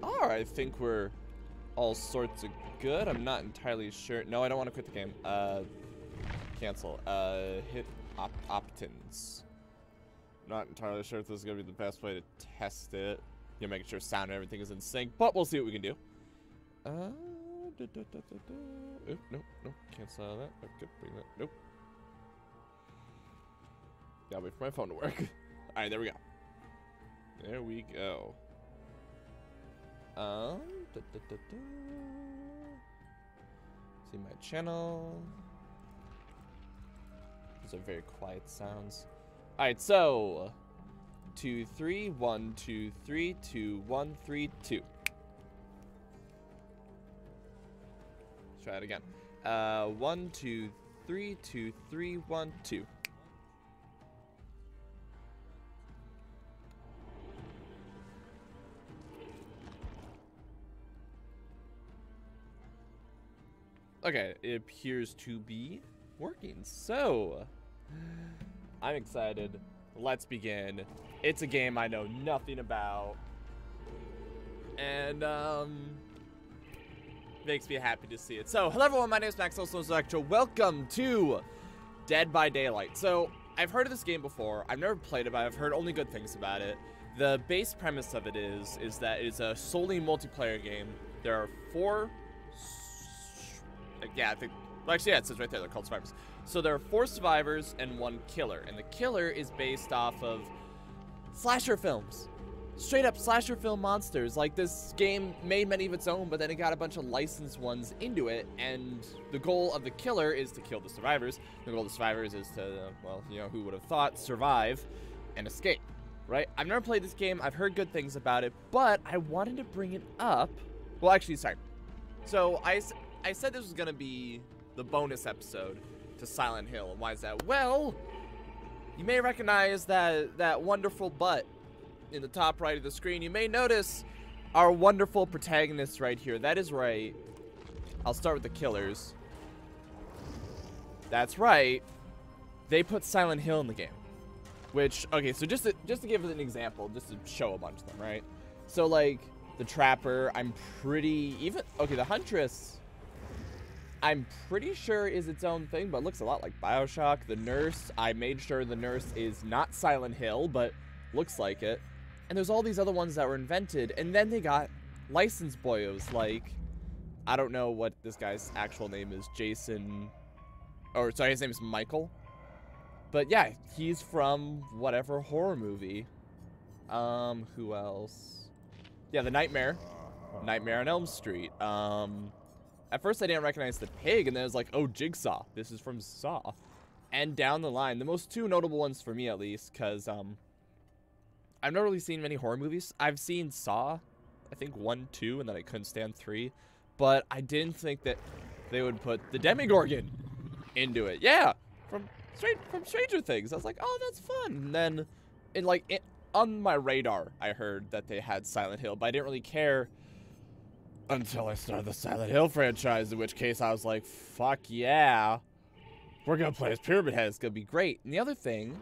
far, I think we're all sorts of good. I'm not entirely sure. No, I don't want to quit the game. Uh, cancel. Uh, hit op optins. Not entirely sure if this is going to be the best way to test it. You know, making sure sound and everything is in sync, but we'll see what we can do. Uh, da, da, da, da, cancel that. Okay, bring that. Nope. Gotta wait for my phone to work. Alright, there we go. There we go. Um, da, da, da. See my channel. Those are very quiet sounds. Alright, so two, three, one, two, three, two, one, three, two. Let's try it again. Uh, one, two, three, two, three, one, two. Okay, it appears to be working. So, I'm excited. Let's begin. It's a game I know nothing about. And, um, makes me happy to see it. So, hello everyone, my name is Max Electro. Welcome to Dead by Daylight. So, I've heard of this game before. I've never played it, but I've heard only good things about it. The base premise of it is, is that it's a solely multiplayer game. There are four yeah, I think. Actually, yeah, it says right there they're called survivors. So there are four survivors and one killer, and the killer is based off of slasher films. Straight up slasher film monsters. Like this game made many of its own, but then it got a bunch of licensed ones into it, and the goal of the killer is to kill the survivors. The goal of the survivors is to, uh, well, you know, who would have thought, survive and escape. Right? I've never played this game. I've heard good things about it, but I wanted to bring it up. Well, actually, sorry. So I I said this was gonna be the bonus episode to Silent Hill. And why is that? Well, you may recognize that that wonderful butt in the top right of the screen. You may notice our wonderful protagonist right here. That is right. I'll start with the killers. That's right. They put Silent Hill in the game. Which, okay, so just to, just to give an example, just to show a bunch of them, right? So, like, the Trapper, I'm pretty, even, okay, the Huntress, I'm pretty sure is its own thing, but looks a lot like Bioshock. The nurse, I made sure the nurse is not Silent Hill, but looks like it. And there's all these other ones that were invented, and then they got licensed boyos, like, I don't know what this guy's actual name is, Jason, or sorry, his name is Michael. But yeah, he's from whatever horror movie. Um, who else? Yeah, The Nightmare. Nightmare on Elm Street. Um, at first I didn't recognize the pig, and then it was like, oh, Jigsaw. This is from Saw. And down the line, the most two notable ones for me at least, because um, I've never really seen many horror movies. I've seen Saw, I think one, two, and then I couldn't stand three. But I didn't think that they would put the Demogorgon into it. Yeah, from straight from Stranger Things. I was like, oh, that's fun. And then, in like it, on my radar, I heard that they had Silent Hill, but I didn't really care until I started the Silent Hill franchise, in which case I was like, fuck yeah. We're to play as Pyramid Head. It's to be great. And the other thing,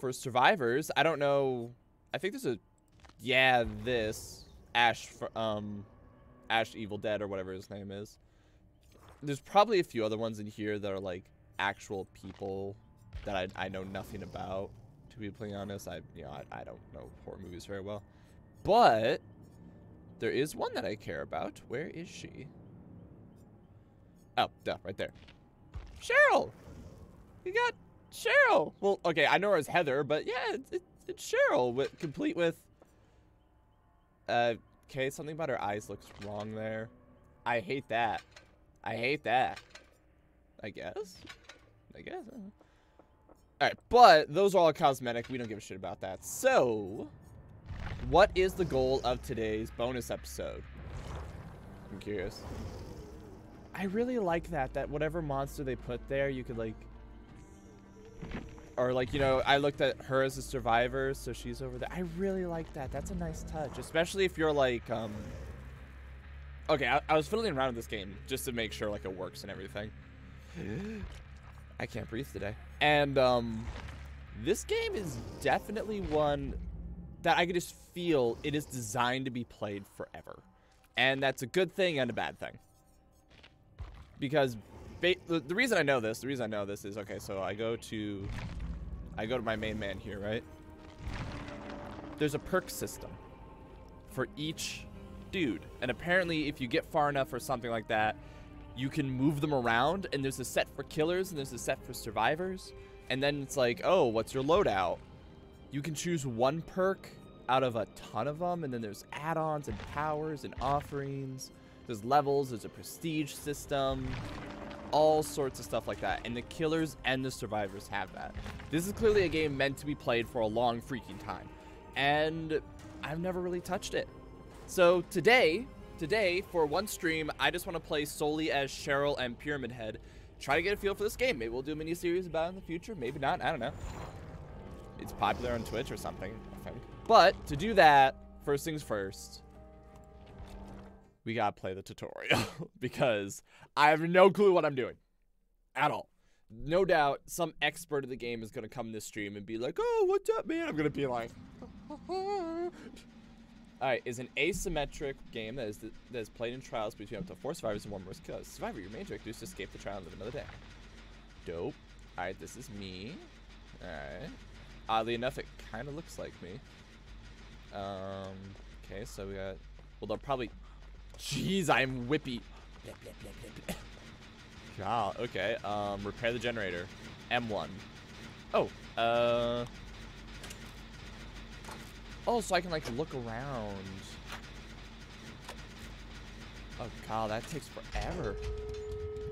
for survivors, I don't know. I think there's a, yeah, this, Ash, um, Ash Evil Dead or whatever his name is. There's probably a few other ones in here that are like actual people that I, I know nothing about. To be plain honest, I you know I, I don't know horror movies very well, but there is one that I care about. Where is she? Oh, duh, right there. Cheryl! You got Cheryl! Well, okay, I know her as Heather, but yeah, it's, it's, it's Cheryl, with, complete with... Uh, okay, something about her eyes looks wrong there. I hate that. I hate that. I guess? I guess. Alright, but those are all cosmetic. We don't give a shit about that. So, what is the goal of today's bonus episode? I'm curious. I really like that, that whatever monster they put there, you could like... Or like, you know, I looked at her as a survivor, so she's over there. I really like that. That's a nice touch. Especially if you're like, um... Okay, I, I was fiddling around with this game just to make sure like it works and everything. I can't breathe today. And, um... This game is definitely one that I could just feel it is designed to be played forever. And that's a good thing and a bad thing. Because the, the reason I know this, the reason I know this is okay, so I go to I go to my main man here, right? There's a perk system for each dude. And apparently if you get far enough or something like that, you can move them around and there's a set for killers and there's a set for survivors. And then it's like, "Oh, what's your loadout?" You can choose one perk out of a ton of them and then there's add-ons and powers and offerings. There's levels, there's a prestige system all sorts of stuff like that. And the killers and the survivors have that. This is clearly a game meant to be played for a long freaking time. And I've never really touched it. So today, today, for one stream, I just want to play solely as Cheryl and Pyramid Head. Try to get a feel for this game. Maybe we'll do a mini-series about it in the future. Maybe not. I don't know. It's popular on Twitch or something. But to do that, first things first, we gotta play the tutorial because I have no clue what I'm doing at all. No doubt some expert of the game is gonna come in this stream and be like, oh, what's up, man? I'm gonna be like, Alright, is an asymmetric game that is that is played in trials between up to four survivors and one more killers. Survivor, your main objective is to escape the trial and live another day. Dope. Alright, this is me. Alright. Oddly enough, it kind of looks like me. Um, okay, so we got... Well, they'll probably Jeez, I'm whippy. God, okay. Um, repair the generator. M1. Oh, uh... Oh, so I can, like, look around. Oh, God, that takes forever.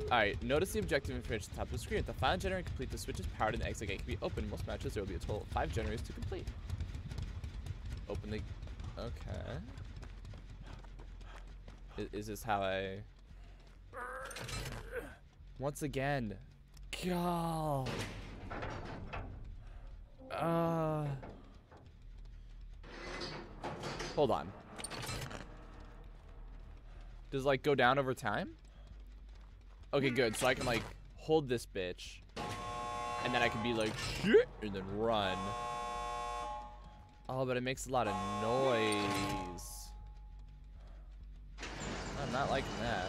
Alright, notice the objective information at the top of the screen. If the final generator complete, the switch is powered and the exit gate can be opened. Most matches, there will be a total of five generators to complete. Open the... Okay. Is, is this how I... Once again. God. Uh... Hold on. Does like go down over time? Okay, good. So I can like hold this bitch. And then I can be like, shit, and then run. Oh, but it makes a lot of noise. I'm not liking that.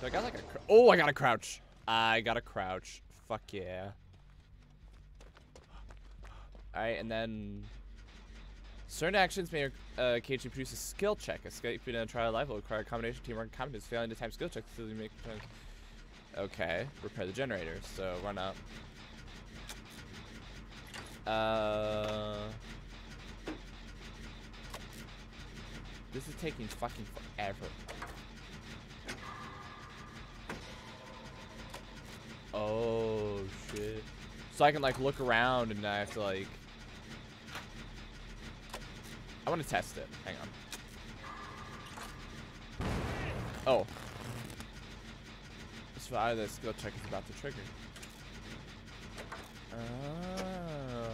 So I got like a... Oh, I got a crouch. I got a crouch. Fuck yeah. Alright, and then... Certain actions may uh, occasionally produce a skill check. Escaping a trial life will require a combination teamwork and confidence. Failing to time skill checks you make... Okay, repair the generator. So run up. Uh... This is taking fucking forever. Oh, shit. So I can, like, look around and I have to, like... I want to test it. Hang on. Oh. This fire the Go check is about to trigger. Oh.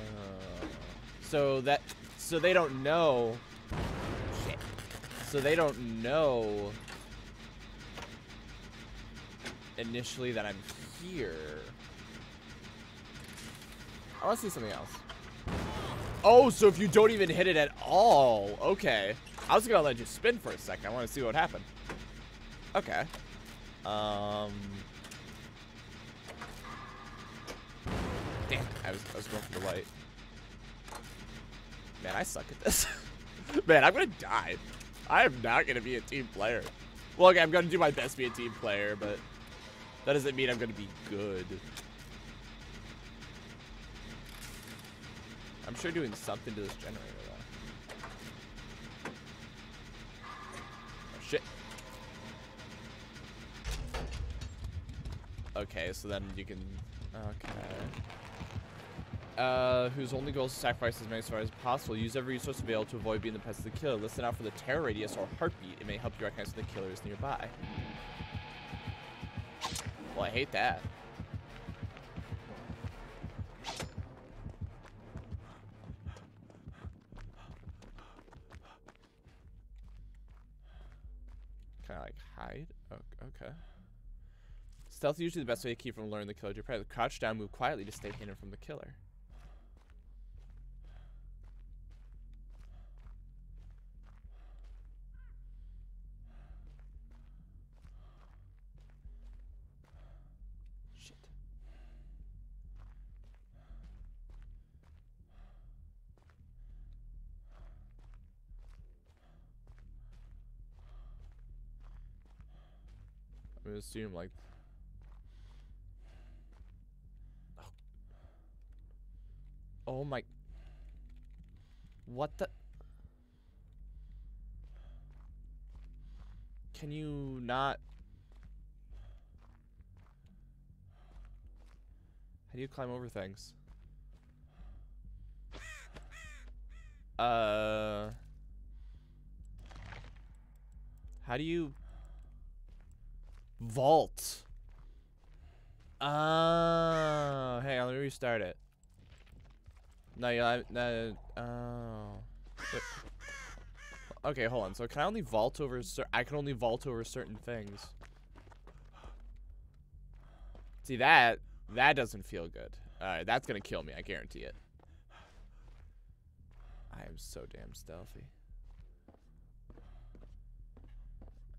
So that... So they don't know so they don't know initially that I'm here. I want to see something else. Oh, so if you don't even hit it at all. Okay. I was going to let you spin for a second. I want to see what happened. Okay. Um... Damn, I was, I was going for the light. Man, I suck at this. Man, I'm going to die. I am not going to be a team player. Well, okay, I'm going to do my best to be a team player, but that doesn't mean I'm going to be good. I'm sure doing something to this generator, though. Oh, shit. Okay, so then you can... Okay uh, whose only goal is to sacrifice as many stars as possible. Use every resource available to avoid being the pest of the killer. Listen out for the terror radius or heartbeat. It may help you recognize when the killer is nearby. Well, I hate that. Can I like hide? Oh, okay. Stealth is usually the best way to keep from learning the killer. You probably crouch down, move quietly to stay hidden from the killer. I'm assume like. Oh my. What the? Can you not? How do you climb over things? Uh. How do you vault? Oh, hang on, let me restart it. No, yeah, no, oh. Okay, hold on. So can I only vault over? I can only vault over certain things. See that? That doesn't feel good. All right, that's gonna kill me. I guarantee it. I am so damn stealthy.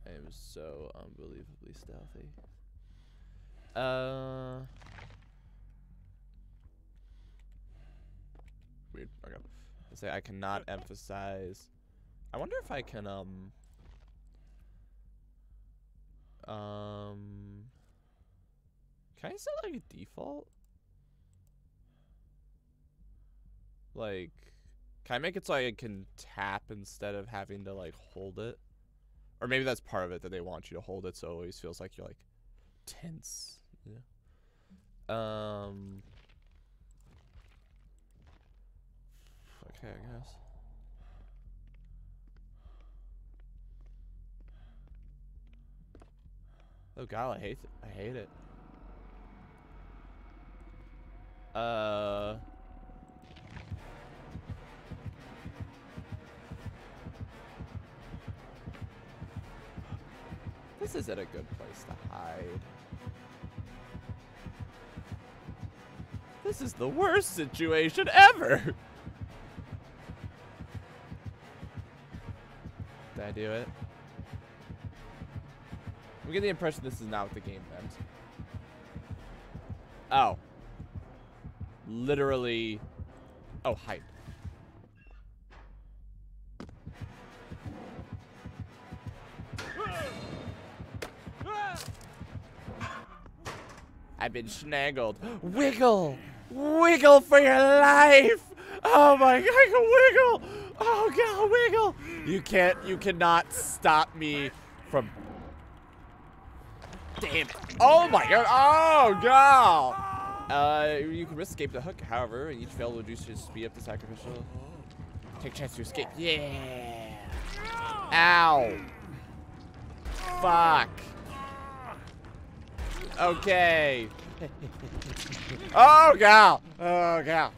I am so unbelievably stealthy. Uh. Weird. Okay. I say I cannot emphasize. I wonder if I can um. Um. Can I set like a default? Like, can I make it so I can tap instead of having to like hold it? Or maybe that's part of it that they want you to hold it so it always feels like you're like tense. Yeah. Um. Okay, I guess. Oh god, I hate it. I hate it. Uh. This isn't a good place to hide. This is the worst situation ever! Did I do it? We get the impression this is not what the game meant. Oh. Literally. Oh, hype. I've been snaggled. Wiggle! Wiggle for your life! Oh my god, wiggle! Oh god, wiggle! You can't, you cannot stop me from... Damn. Oh my god, oh god! Uh, you can risk escape the hook, however, and each fail will reduce your speed up to sacrificial. Take a chance to escape. Yeah! Ow! Fuck! Okay. oh, gal. Oh, gal.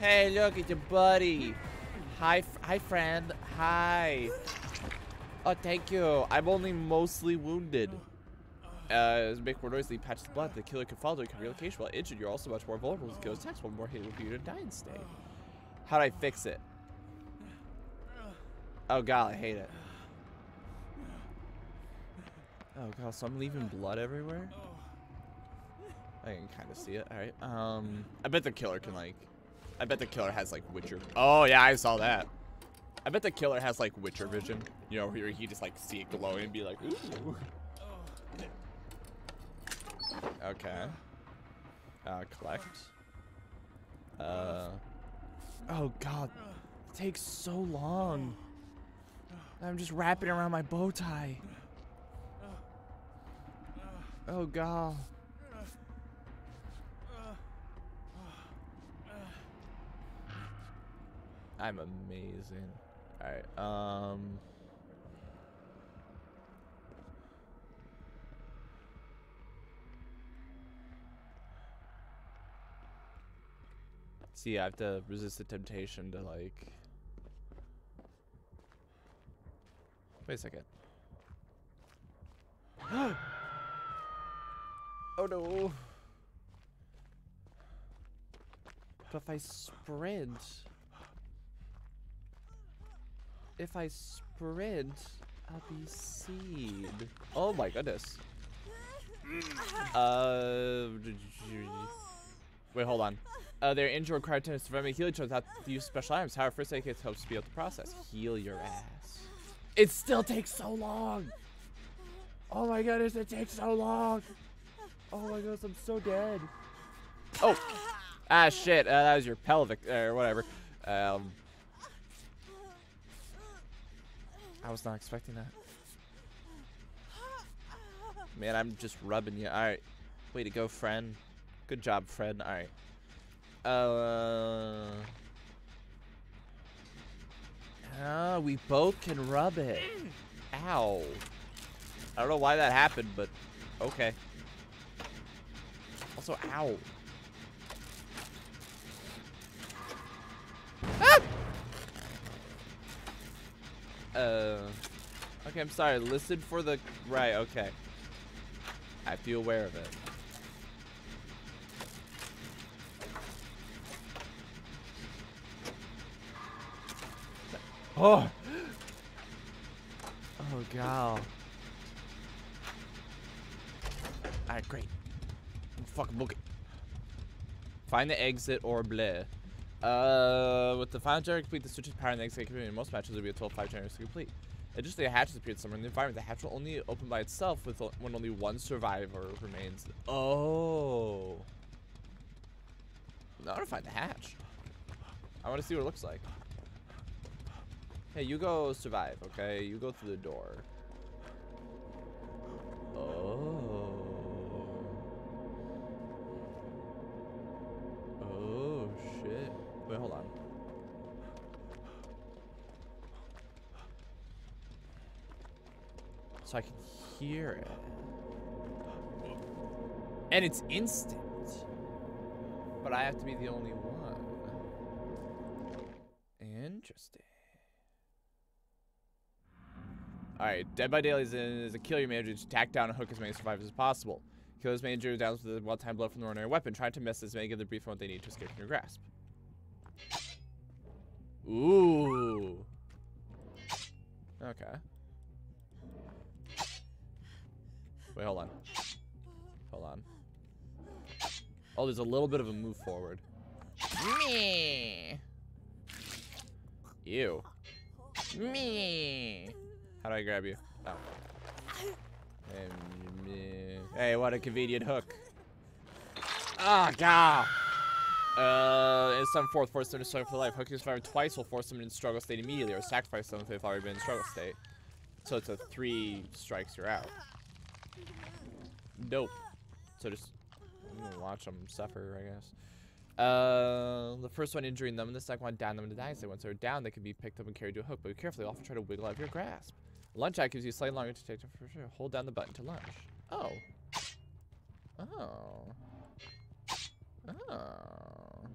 Hey, look, it's your buddy. Hi, hi, friend. Hi. Oh, thank you. I'm only mostly wounded. Uh, make more noisily patches blood, the killer can follow to a relocation while injured. You're also much more vulnerable to killer's attacks. One more hit will be in a dying state. How do I fix it? Oh god, I hate it. Oh god, so I'm leaving blood everywhere? I can kind of see it. All right. Um, I bet the killer can like, I bet the killer has like Witcher. Oh yeah, I saw that. I bet the killer has like Witcher vision. You know, where he just like see it glowing and be like, ooh. Okay. Uh, collect. Uh. Oh god, it takes so long. I'm just wrapping around my bow tie. Oh god. I'm amazing. Alright, um... See, I have to resist the temptation to, like... Wait a second. oh no! But if I sprint... If I sprint, I'll be seen. Oh my goodness. Uh... Wait, hold on. Uh, their injury required to survive a healing charge without the use special items. However, first aid kit helps speed up the process. Heal your ass. It still takes so long. Oh my goodness, it takes so long. Oh my gosh, I'm so dead. Oh. Ah, shit. Uh, that was your pelvic, or whatever. Um. I was not expecting that. Man, I'm just rubbing you. Alright. Way to go, friend. Good job, friend. Alright. Uh. Ah, we both can rub it. Ow. I don't know why that happened, but okay. Also, ow. Ah! Uh. Okay, I'm sorry. Listen for the right. Okay. I be aware of it. Oh. Oh god. Alright, great. Fucking book. Find the exit or bleh. Uh, with the final generator complete, the switch's power and the exit complete in most matches will be a 12-5 generator to complete. Additionally, a hatch has appeared somewhere in the environment. The hatch will only open by itself with when only one survivor remains. Oh. I want to find the hatch. I want to see what it looks like. Hey, you go survive, okay? You go through the door. Oh. Oh, shit. Wait, hold on. So I can hear it. And it's instant. But I have to be the only one. Interesting. Alright, Dead by Daylight is, is a kill your manager to tack down and hook as many survivors as possible. Kill his manager down with a one-time blow from the ordinary weapon, trying to miss as many give the brief what they need to escape from your grasp. Ooh. Okay. Wait, hold on. Hold on. Oh, there's a little bit of a move forward. Me. Ew. Me. How do I grab you? Oh. Hey, what a convenient hook. Ah, oh, God. Uh, in some fourth, force them to struggle for life. Hooking survivor twice will force them into struggle state immediately, or sacrifice them if they've already been in struggle state. So it's a three strikes, you're out. Dope. So just watch them suffer, I guess. Uh, the first one injuring them, and the second one down them to die. So once they're down, they can be picked up and carried to a hook. But be careful, often try to wiggle out of your grasp. Lunge out gives you slightly longer to take for sure. Hold down the button to lunge. Oh. Oh. Oh.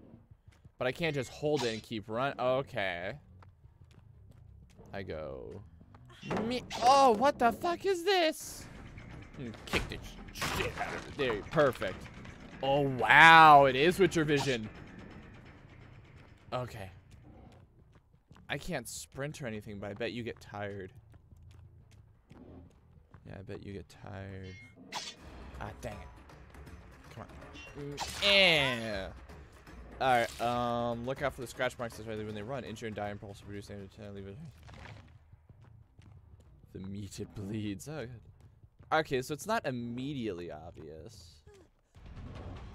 But I can't just hold it and keep run. Okay. I go. Me oh, what the fuck is this? Kick the shit out of it. There, perfect. Oh, wow. It is Witcher Vision. Okay. I can't sprint or anything, but I bet you get tired. Yeah, I bet you get tired. Ah, dang it. On. Yeah. Alright, um, look out for the scratch marks especially when they run. Injure and die and also produce damage. Leave it. The meat it bleeds. Oh, good. Okay, so it's not immediately obvious.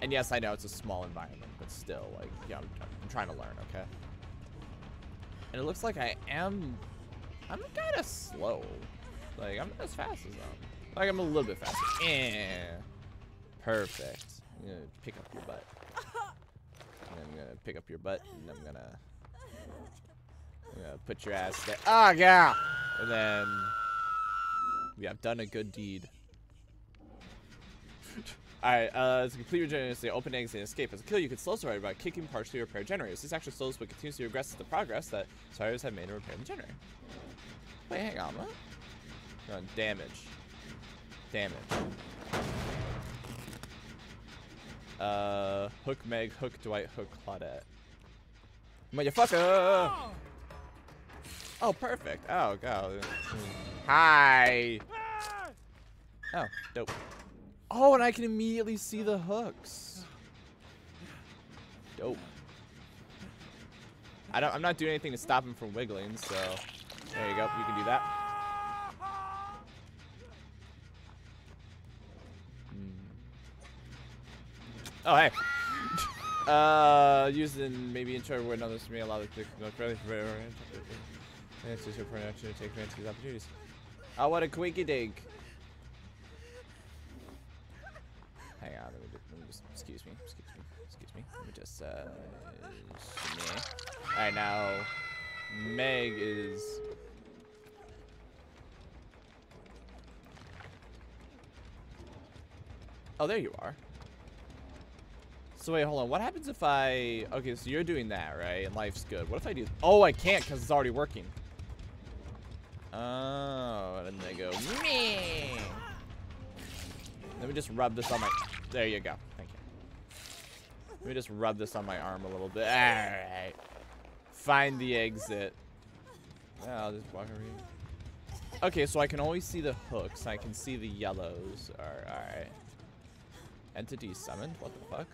And yes, I know it's a small environment, but still, like, yeah, I'm, I'm trying to learn, okay? And it looks like I am, I'm kind of slow. Like, I'm not as fast as them. Like, I'm a little bit faster. Yeah. Perfect. I'm gonna pick up your butt. And I'm gonna pick up your butt, and I'm gonna, I'm gonna put your ass there. Oh, yeah! And then, we have done a good deed. Alright, uh, it's a complete regeneration, open eggs and escape. As a kill, you can slow survivor by kicking partially repair generators. This actually slows but continuously regresses the progress that survivors have made in repairing the generator. Wait, hang on, what? Damage. Damage. Uh, Hook Meg, Hook Dwight, Hook Claudette. Motherfucker! Oh, perfect. Oh, God. Hi! Oh, dope. Oh, and I can immediately see the hooks. Dope. I don't, I'm not doing anything to stop him from wiggling, so there you go. You can do that. Oh, hey. uh, using maybe intro where others may allow the click no credit for It's just your production to take advantage of these opportunities. Oh, what a quickie dig. Hang on, let me, just, let me just, excuse me, excuse me, excuse me. Let me just, uh. Alright, now, Meg is... Oh, there you are. So wait, hold on. What happens if I... Okay, so you're doing that, right? And life's good. What if I do... Oh, I can't because it's already working. Oh, and they go... Meh. Let me just rub this on my... There you go. Thank you. Let me just rub this on my arm a little bit. Alright. Find the exit. Yeah, I'll just walk over here. Okay, so I can always see the hooks. I can see the yellows. All Entity summoned? What the fuck?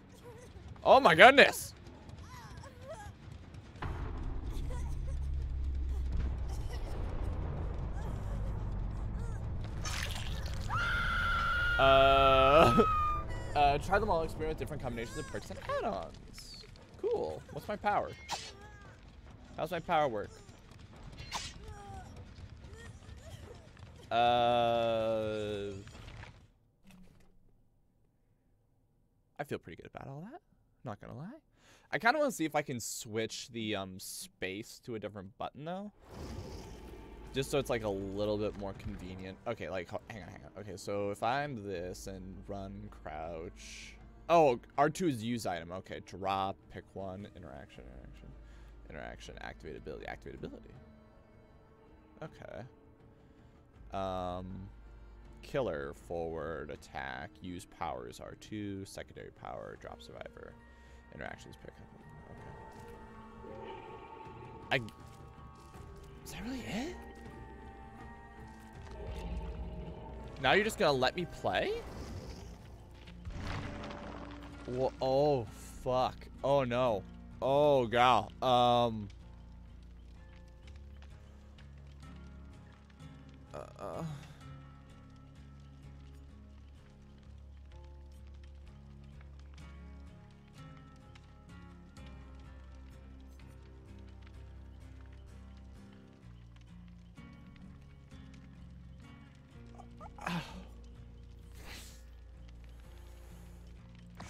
Oh my goodness! Uh, uh, try them all, experiment with different combinations of perks and add-ons. Cool. What's my power? How's my power work? Uh, I feel pretty good about all that. Not gonna lie. I kind of want to see if I can switch the um, space to a different button though. Just so it's like a little bit more convenient. Okay, like, hang on, hang on. Okay, so if I'm this and run, crouch. Oh, R2 is use item. Okay, drop, pick one, interaction, interaction, interaction, activate ability, activate ability. Okay. Um, killer, forward, attack, use powers, R2, secondary power, drop survivor, interactions, pick up. Okay. I. Is that really it? Now you're just gonna let me play? Oh, fuck. Oh, no. Oh, god. Um. Uh. uh.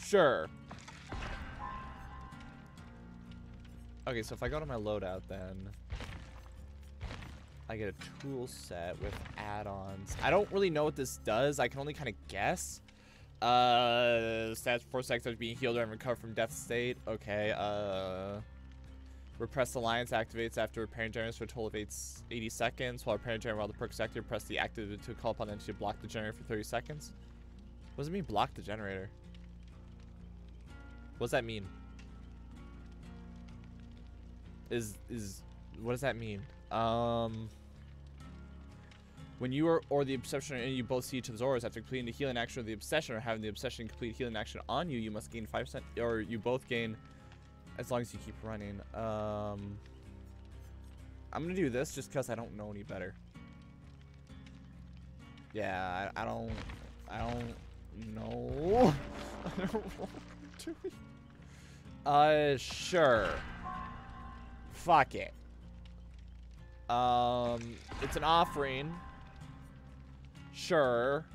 Sure. Okay, so if I go to my loadout, then I get a tool set with add-ons. I don't really know what this does. I can only kind of guess. Uh, stats four seconds being healed and recover from death state. Okay. Uh, repressed alliance activates after repairing generators for a total of eight, 80 seconds. While repairing generator while the perk is active, press the active to call upon entity to block the generator for 30 seconds. What does it mean block the generator? What does that mean? Is is what does that mean? Um when you are or the obsession and you both see each auras after completing the healing action of the obsession or having the obsession complete healing action on you, you must gain 5% or you both gain as long as you keep running. Um I'm gonna do this just because I don't know any better. Yeah, I, I don't I don't know. I don't know what I'm doing. Uh, sure. Fuck it. Um, it's an offering. Sure.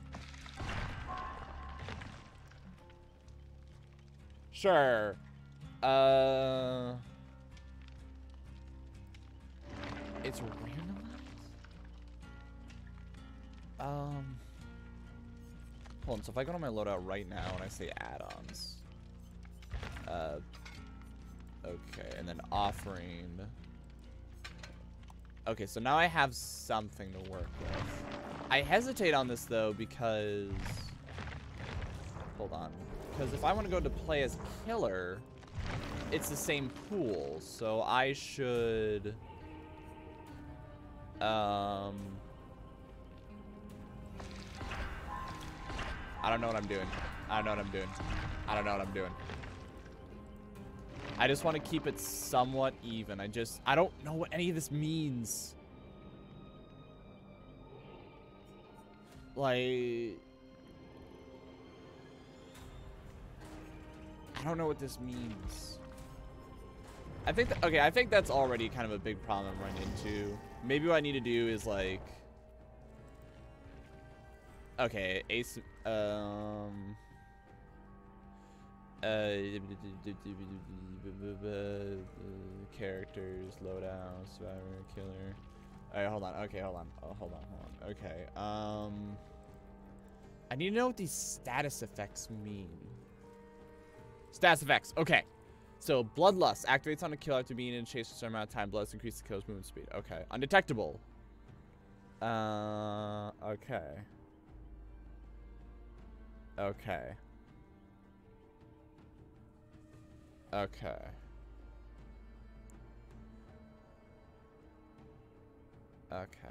Sure. Uh... It's randomized? Um... Hold on, so if I go to my loadout right now and I say add-ons... Uh, okay, and then offering. Okay, so now I have something to work with. I hesitate on this though because, hold on, because if I want to go to play as killer, it's the same pool, so I should, um, I don't know what I'm doing. I don't know what I'm doing. I don't know what I'm doing. I just want to keep it somewhat even. I just, I don't know what any of this means. Like... I don't know what this means. I think, that, okay, I think that's already kind of a big problem I'm running into. Maybe what I need to do is like, okay, ace, um, uh, characters, loadout, survivor, killer. Alright, hold on. Okay, hold on. Oh, hold on, hold on. Okay, um, I need to know what these status effects mean. Status effects. Okay. So, Bloodlust activates on a kill after being in a chase for a certain amount of time. Bloodlust increases the killer's movement speed. Okay. Undetectable. Uh, okay. Okay. Okay. Okay.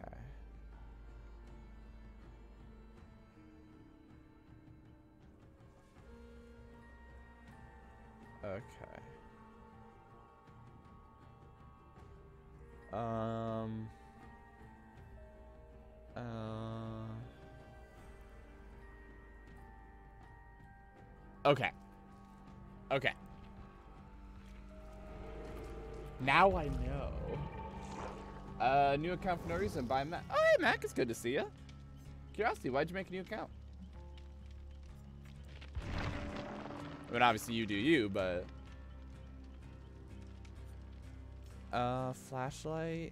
Okay. Um. Uh. Okay. Okay. Now I know. Uh, new account for no reason by Mac. Oh, hey, Mac, it's good to see you. Curiosity, why'd you make a new account? I mean, obviously you do you, but... Uh, flashlight.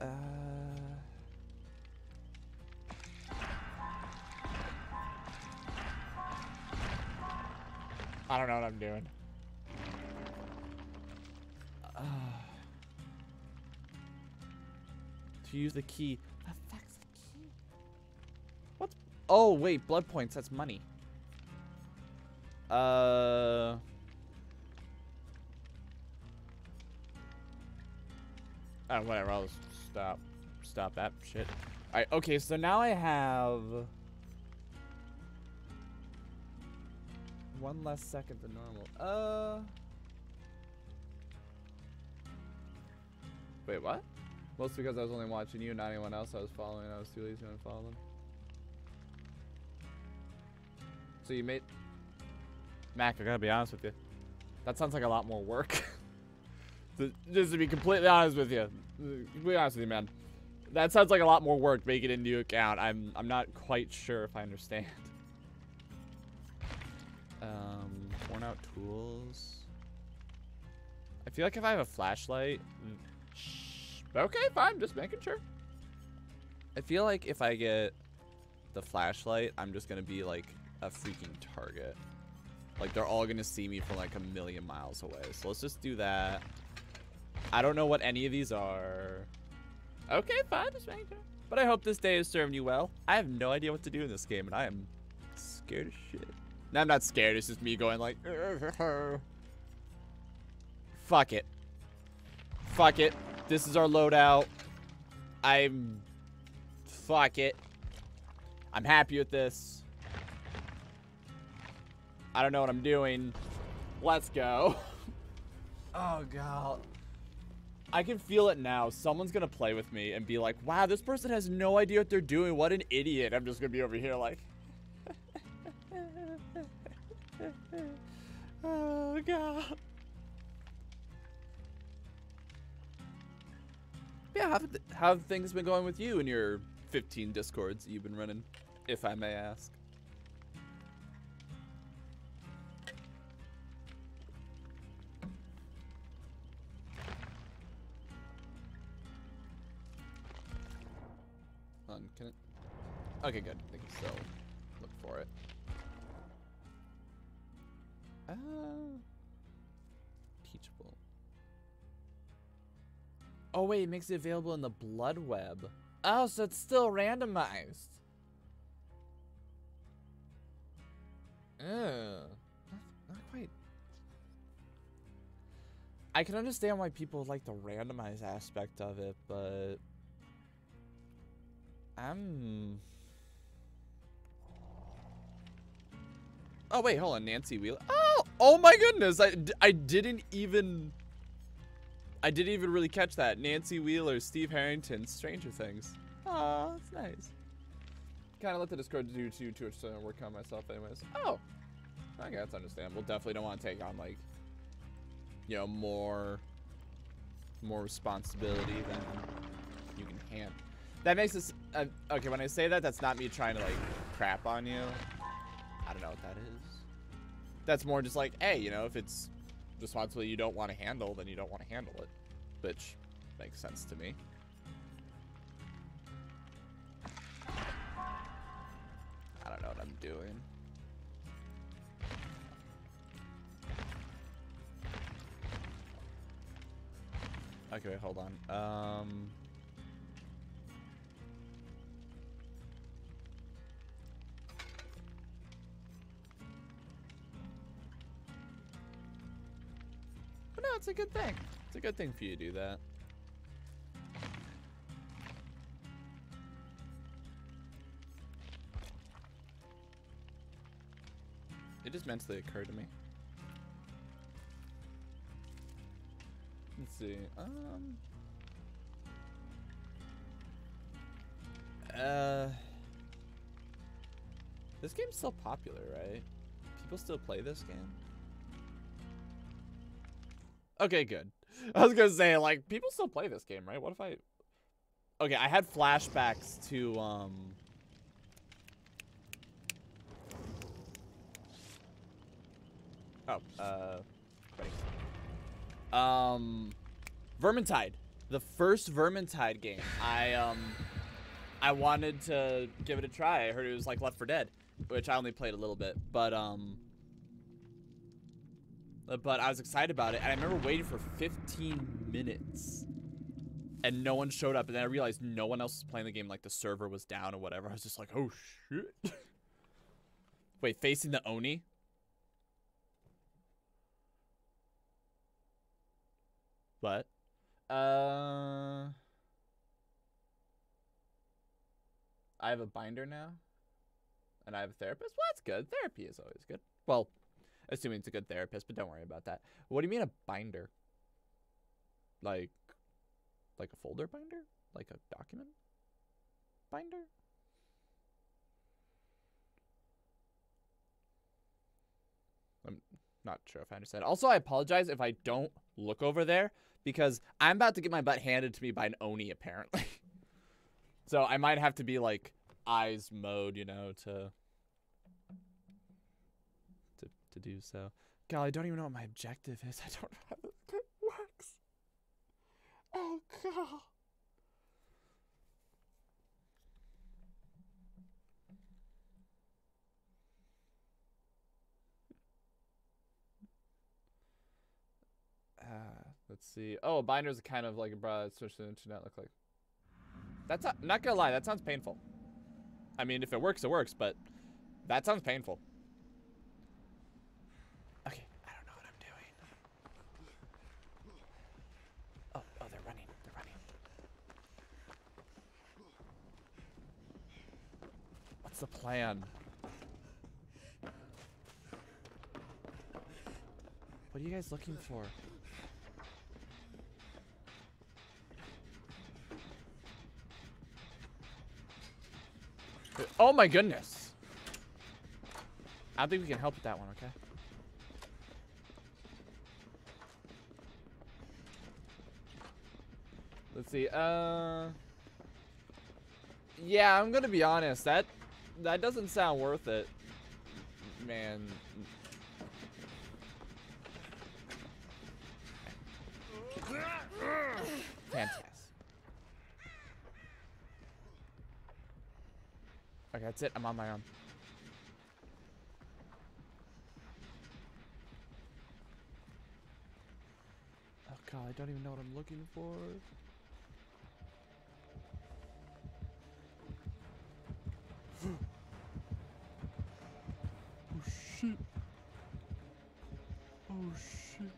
Uh... I don't know what I'm doing. Use the key. Affects the key. What? Oh, wait. Blood points. That's money. Uh... Oh, whatever. I'll just stop. Stop that shit. Alright, okay, so now I have... One less second than normal. Uh... Wait, what? Mostly because I was only watching you, not anyone else I was following. I was too lazy to unfollow them. So you made... Mac, I gotta be honest with you. That sounds like a lot more work. Just to be completely honest with you. Be honest with you, man. That sounds like a lot more work making a new account. I'm I'm not quite sure if I understand. Um, worn out tools. I feel like if I have a flashlight. Okay, fine. Just making sure. I feel like if I get the flashlight, I'm just gonna be like a freaking target. Like they're all gonna see me from like a million miles away. So let's just do that. I don't know what any of these are. Okay, fine, just making sure. But I hope this day has served you well. I have no idea what to do in this game, and I am scared as shit. No, I'm not scared. It's just me going like, fuck it. Fuck it. This is our loadout. I'm, fuck it. I'm happy with this. I don't know what I'm doing. Let's go. oh, God. I can feel it now. Someone's gonna play with me and be like, wow, this person has no idea what they're doing. What an idiot. I'm just gonna be over here like... oh, God. Yeah, how, have things been going with you and your 15 discords you've been running, if I may ask? on, can it? Okay, good. I can still look for it. Uh, Oh wait, it makes it available in the blood web. Oh, so it's still randomized. Ugh. Not, not quite. I can understand why people like the randomized aspect of it, but I'm. Oh wait, hold on, Nancy Wheeler. Oh, oh my goodness! I, I didn't even. I didn't even really catch that. Nancy Wheeler, Steve Harrington, Stranger Things. Oh, that's nice. kind of let the Discord do too too much to work on myself, anyways. Oh, okay, that's understandable. Definitely don't want to take on like, you know, more, more responsibility than you can handle. That makes us uh, okay. When I say that, that's not me trying to like crap on you. I don't know what that is. That's more just like, hey, you know, if it's responsibility you don't want to handle, then you don't want to handle it, which makes sense to me. I don't know what I'm doing. Okay, hold on. Um. No, it's a good thing. It's a good thing for you to do that. It just mentally occurred to me. Let's see. Um. Uh. This game's still popular, right? People still play this game? Okay, good. I was gonna say, like, people still play this game, right? What if I... Okay, I had flashbacks to, um... Oh, uh... Ready. Um... Vermintide. The first Vermintide game. I, um... I wanted to give it a try. I heard it was like Left 4 Dead, which I only played a little bit. But, um... But I was excited about it, and I remember waiting for 15 minutes. And no one showed up, and then I realized no one else was playing the game, like the server was down or whatever. I was just like, oh shit. Wait, facing the Oni? What? Uh... I have a binder now. And I have a therapist? Well, that's good. Therapy is always good. Well, assuming it's a good therapist, but don't worry about that. What do you mean a binder? Like, like a folder binder? Like a document binder? I'm not sure if I understand. Also, I apologize if I don't look over there because I'm about to get my butt handed to me by an Oni, apparently. so I might have to be like eyes mode, you know, to to do so. God, I don't even know what my objective is. I don't know how this works. Oh god. Uh, let's see. Oh, a binder is kind of like a that switch the internet look like. That's not, not gonna lie, that sounds painful. I mean, if it works, it works, but that sounds painful. Okay, I don't know what I'm doing. Oh, oh, they're running. They're running. What's the plan? What are you guys looking for? Oh my goodness. I think we can help with that one, okay? Let's see. Uh Yeah, I'm going to be honest. That that doesn't sound worth it. Man. Fantastic. Okay, that's it. I'm on my own. Oh god, I don't even know what I'm looking for. oh shit. Oh shit.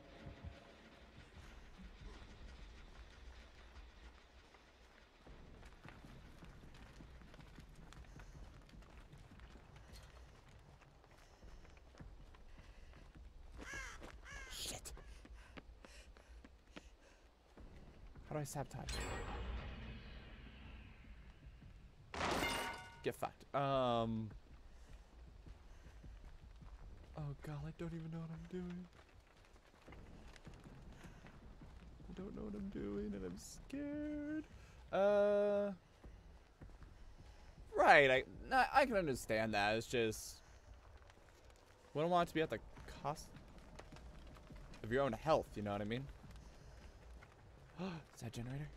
Shit. How do I sabotage? Get fucked. Um. Oh god, I don't even know what I'm doing. I don't know what I'm doing, and I'm scared. Uh. Right, I I can understand that. It's just don't want it to be at the cost of your own health. You know what I mean? Is that generator?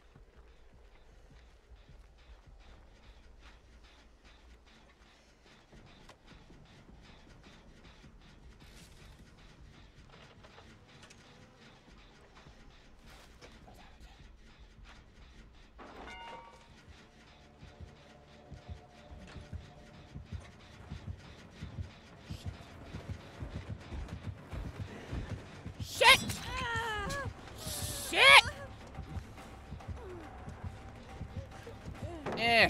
Shit! Shit! Eh.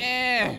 Eh.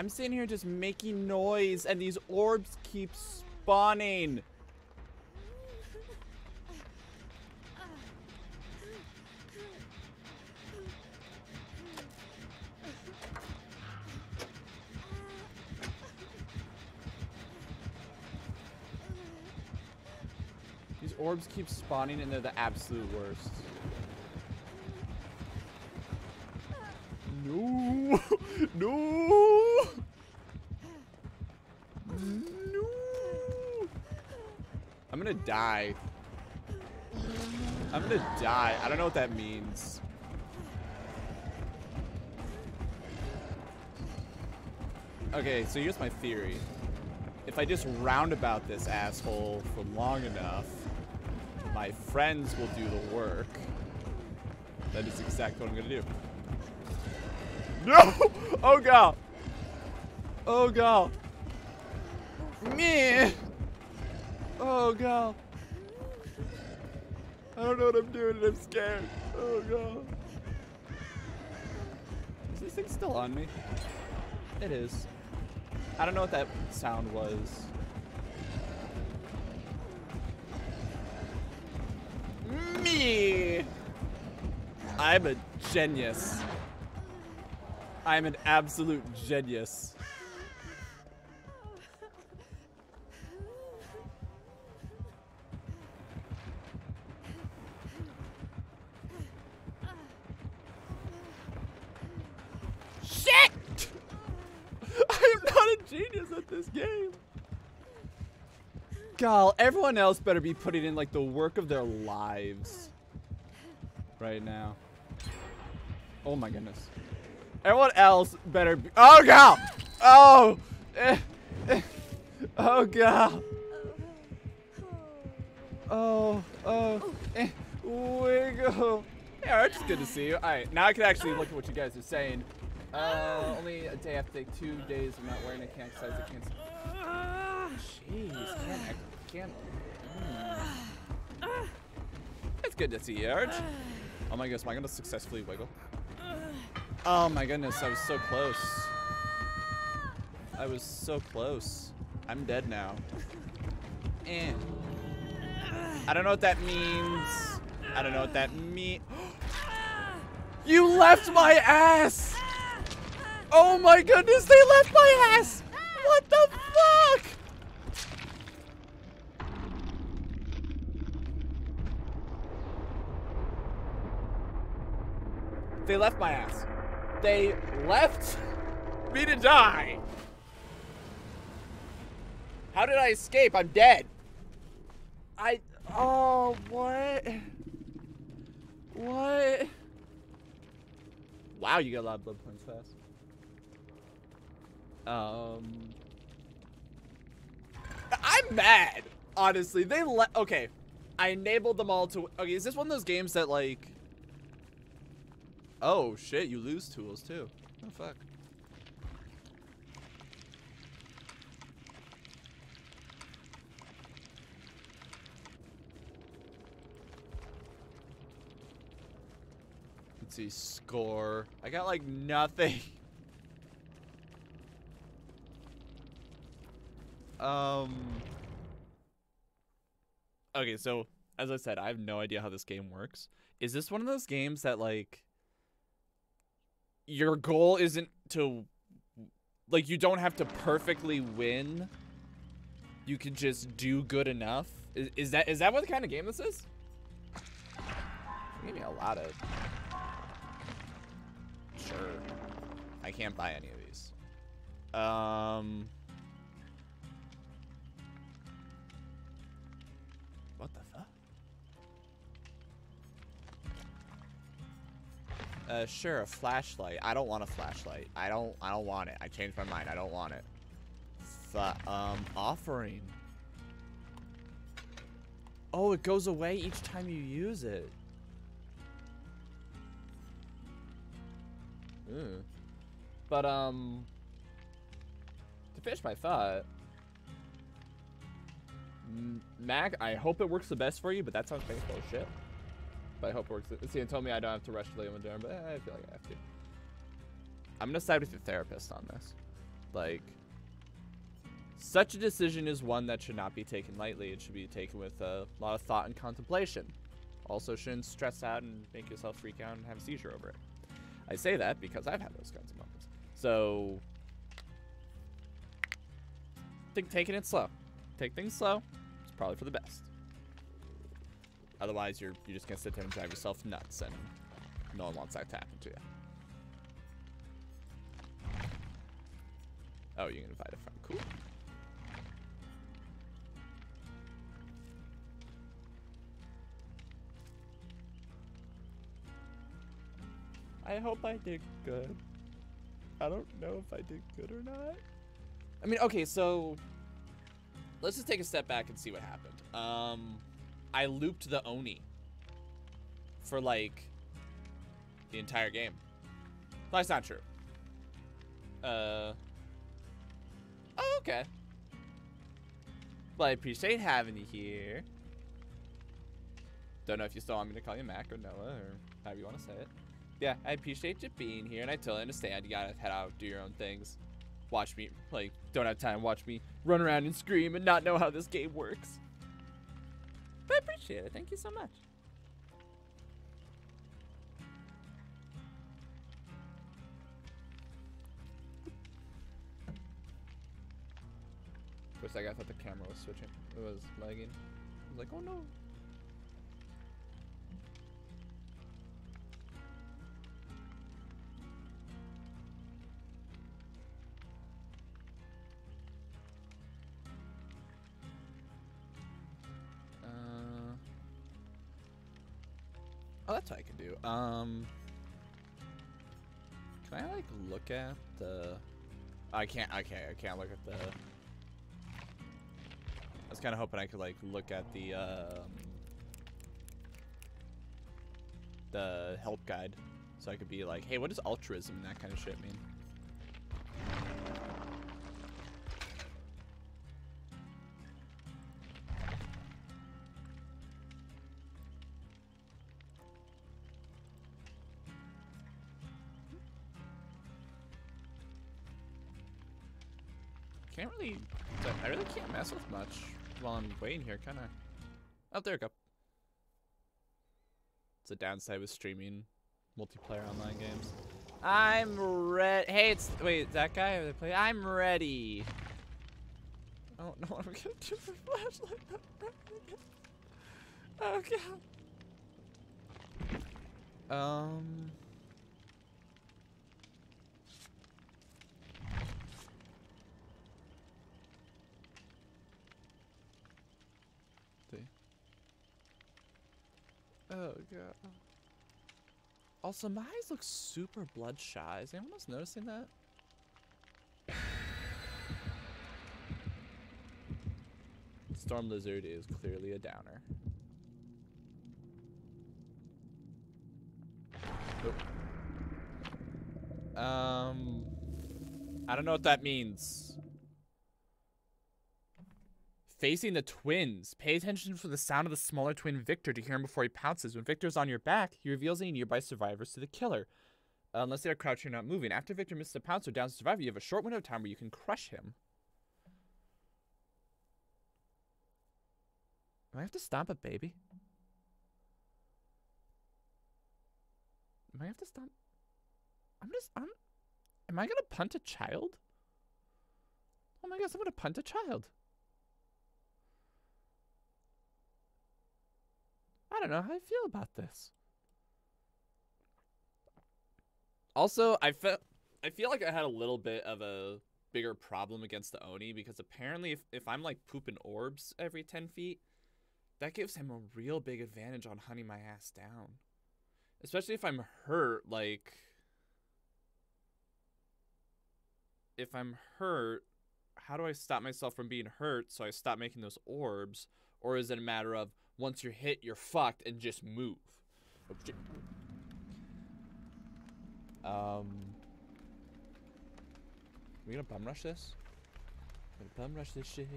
I'm sitting here just making noise and these orbs keep spawning. These orbs keep spawning and they're the absolute worst. No! No! No! I'm gonna die. I'm gonna die. I don't know what that means. Okay, so here's my theory. If I just roundabout this asshole for long enough, my friends will do the work. That is exactly what I'm gonna do. No! Oh god! Oh god! Me! Oh god! I don't know what I'm doing and I'm scared. Oh god. Is this thing still on me? It is. I don't know what that sound was. Me! I'm a genius. I'm an absolute genius. Shit! I am not a genius at this game. Gal, everyone else better be putting in like the work of their lives right now. Oh my goodness. Everyone else better be. Oh god! Oh! Eh, eh. Oh god! Oh, oh, eh, wiggle. Yeah, it's good to see you. Alright, now I can actually look at what you guys are saying. Uh, only a day after two days of not wearing it can't exercise. I can't. Jeez, can't. act- Can't. It's good to see you, Arch. Oh my goodness, am I gonna successfully wiggle? Oh my goodness, I was so close. I was so close. I'm dead now. Eh. I don't know what that means. I don't know what that mean. you left my ass! Oh my goodness, they left my ass! What the fuck? They left my ass. They left me to die. How did I escape? I'm dead. I. Oh, what? What? Wow, you got a lot of blood points fast. Um. I'm mad. Honestly, they let. Okay, I enabled them all to. Okay, is this one of those games that like? Oh shit! You lose tools too. Oh fuck. Let's see, score. I got like nothing. um. Okay, so as I said, I have no idea how this game works. Is this one of those games that like your goal isn't to like you don't have to perfectly win. You can just do good enough. Is, is that is that what the kind of game this is? Give me a lot of. Sure. I can't buy any of these. Um. Uh, sure, a flashlight. I don't want a flashlight. I don't. I don't want it. I changed my mind. I don't want it. Fu- um, offering. Oh, it goes away each time you use it. Mm. But um, to finish my thought, Mac, I hope it works the best for you, but that sounds painful as shit. But I hope it works. See, it told me I don't have to rush to Leo Madern, but eh, I feel like I have to. I'm gonna side with your therapist on this. Like, such a decision is one that should not be taken lightly. It should be taken with a lot of thought and contemplation. Also, shouldn't stress out and make yourself freak out and have a seizure over it. I say that because I've had those kinds of moments. So, think taking it slow. Take things slow. It's probably for the best. Otherwise, you're you're just gonna sit there and drive yourself nuts, and no one wants that to happen to you. Oh, you can invite a friend. Cool. I hope I did good. I don't know if I did good or not. I mean, okay, so let's just take a step back and see what happened. Um, I looped the Oni for like the entire game. That's not true. Uh, oh, okay. Well, I appreciate having you here. Don't know if you still want me to call you Mac or Noah or however you want to say it. Yeah, I appreciate you being here, and I totally understand. You gotta head out, do your own things. Watch me, like, don't have time. Watch me run around and scream and not know how this game works. I appreciate it. Thank you so much. For a second, I thought the camera was switching. It was lagging. I was like, oh no. That's what I can do. Um, can I like look at the? I can't. Okay, I can't look at the. I was kind of hoping I could like look at the um, the help guide, so I could be like, hey, what does altruism and that kind of shit mean? Mess with much while I'm waiting here. Kind of. Oh, there we go. It's a downside with streaming multiplayer online games. I'm ready. Hey, it's wait that guy over there play. I'm ready. I don't know what I'm gonna do for flashlight. oh god. Um. Oh, God. Also, my eyes look super bloodshot. Is anyone else noticing that? Storm Lizard is clearly a downer. Oh. Um, I don't know what that means. Facing the twins. Pay attention for the sound of the smaller twin Victor to hear him before he pounces. When Victor's on your back, he reveals any nearby survivors to the killer. Uh, unless they are crouching or not moving. After Victor misses a pounce or downs a survivor, you have a short window of time where you can crush him. Do I have to stomp a baby? Am I have to stomp? I'm just, I'm, am I gonna punt a child? Oh my gosh, I'm gonna punt a child. I don't know how I feel about this. Also, I felt I feel like I had a little bit of a bigger problem against the Oni because apparently if, if I'm like pooping orbs every 10 feet, that gives him a real big advantage on hunting my ass down. Especially if I'm hurt, like if I'm hurt, how do I stop myself from being hurt so I stop making those orbs? Or is it a matter of once you're hit, you're fucked and just move? Um, we gonna bum rush this? We gonna bum rush this shit.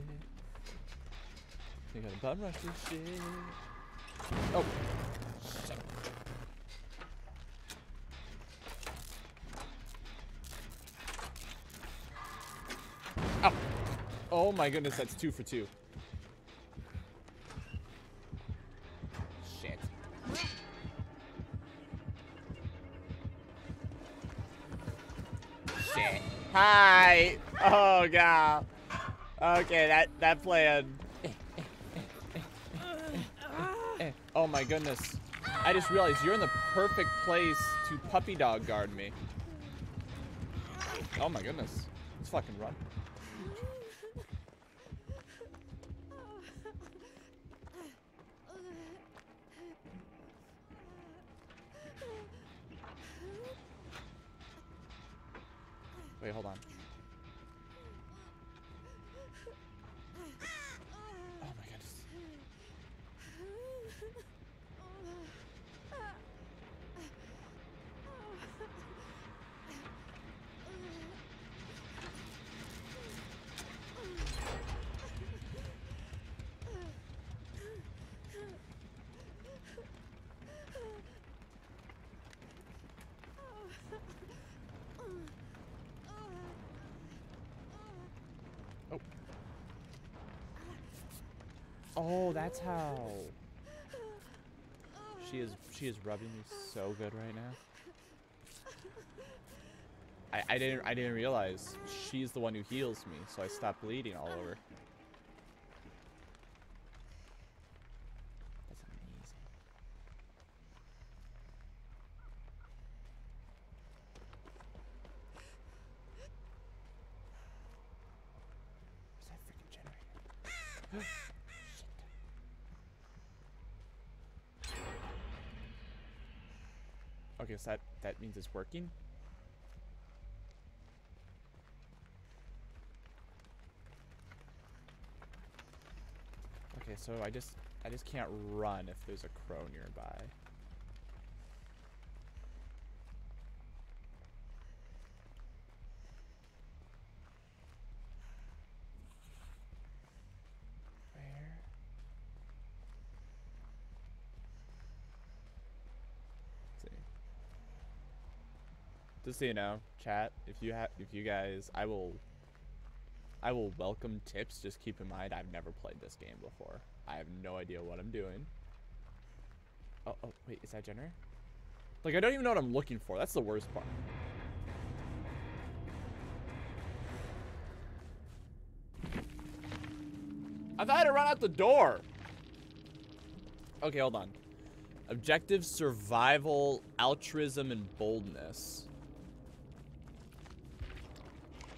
We gonna bum rush this shit. Oh, shit. Oh. Oh my goodness, that's two for two. Oh god. Okay, that that plan. Oh my goodness. I just realized you're in the perfect place to puppy dog guard me. Oh my goodness. Let's fucking run. Wait, hold on. Oh my goodness. Oh. Oh, that's how. She is she is rubbing me so good right now. I, I didn't I didn't realize she's the one who heals me, so I stopped bleeding all over. That's amazing. Where's that freaking generator? Shit. Okay, so that, means it's working? Okay, so I just I just can't run if there's a crow nearby. Where? Let's see. Just so you know, chat, if you have if you guys I will I will welcome tips. Just keep in mind, I've never played this game before. I have no idea what I'm doing. Oh, oh, wait, is that generator? Like, I don't even know what I'm looking for. That's the worst part. I thought I had to run out the door. Okay, hold on. Objective, survival, altruism, and boldness.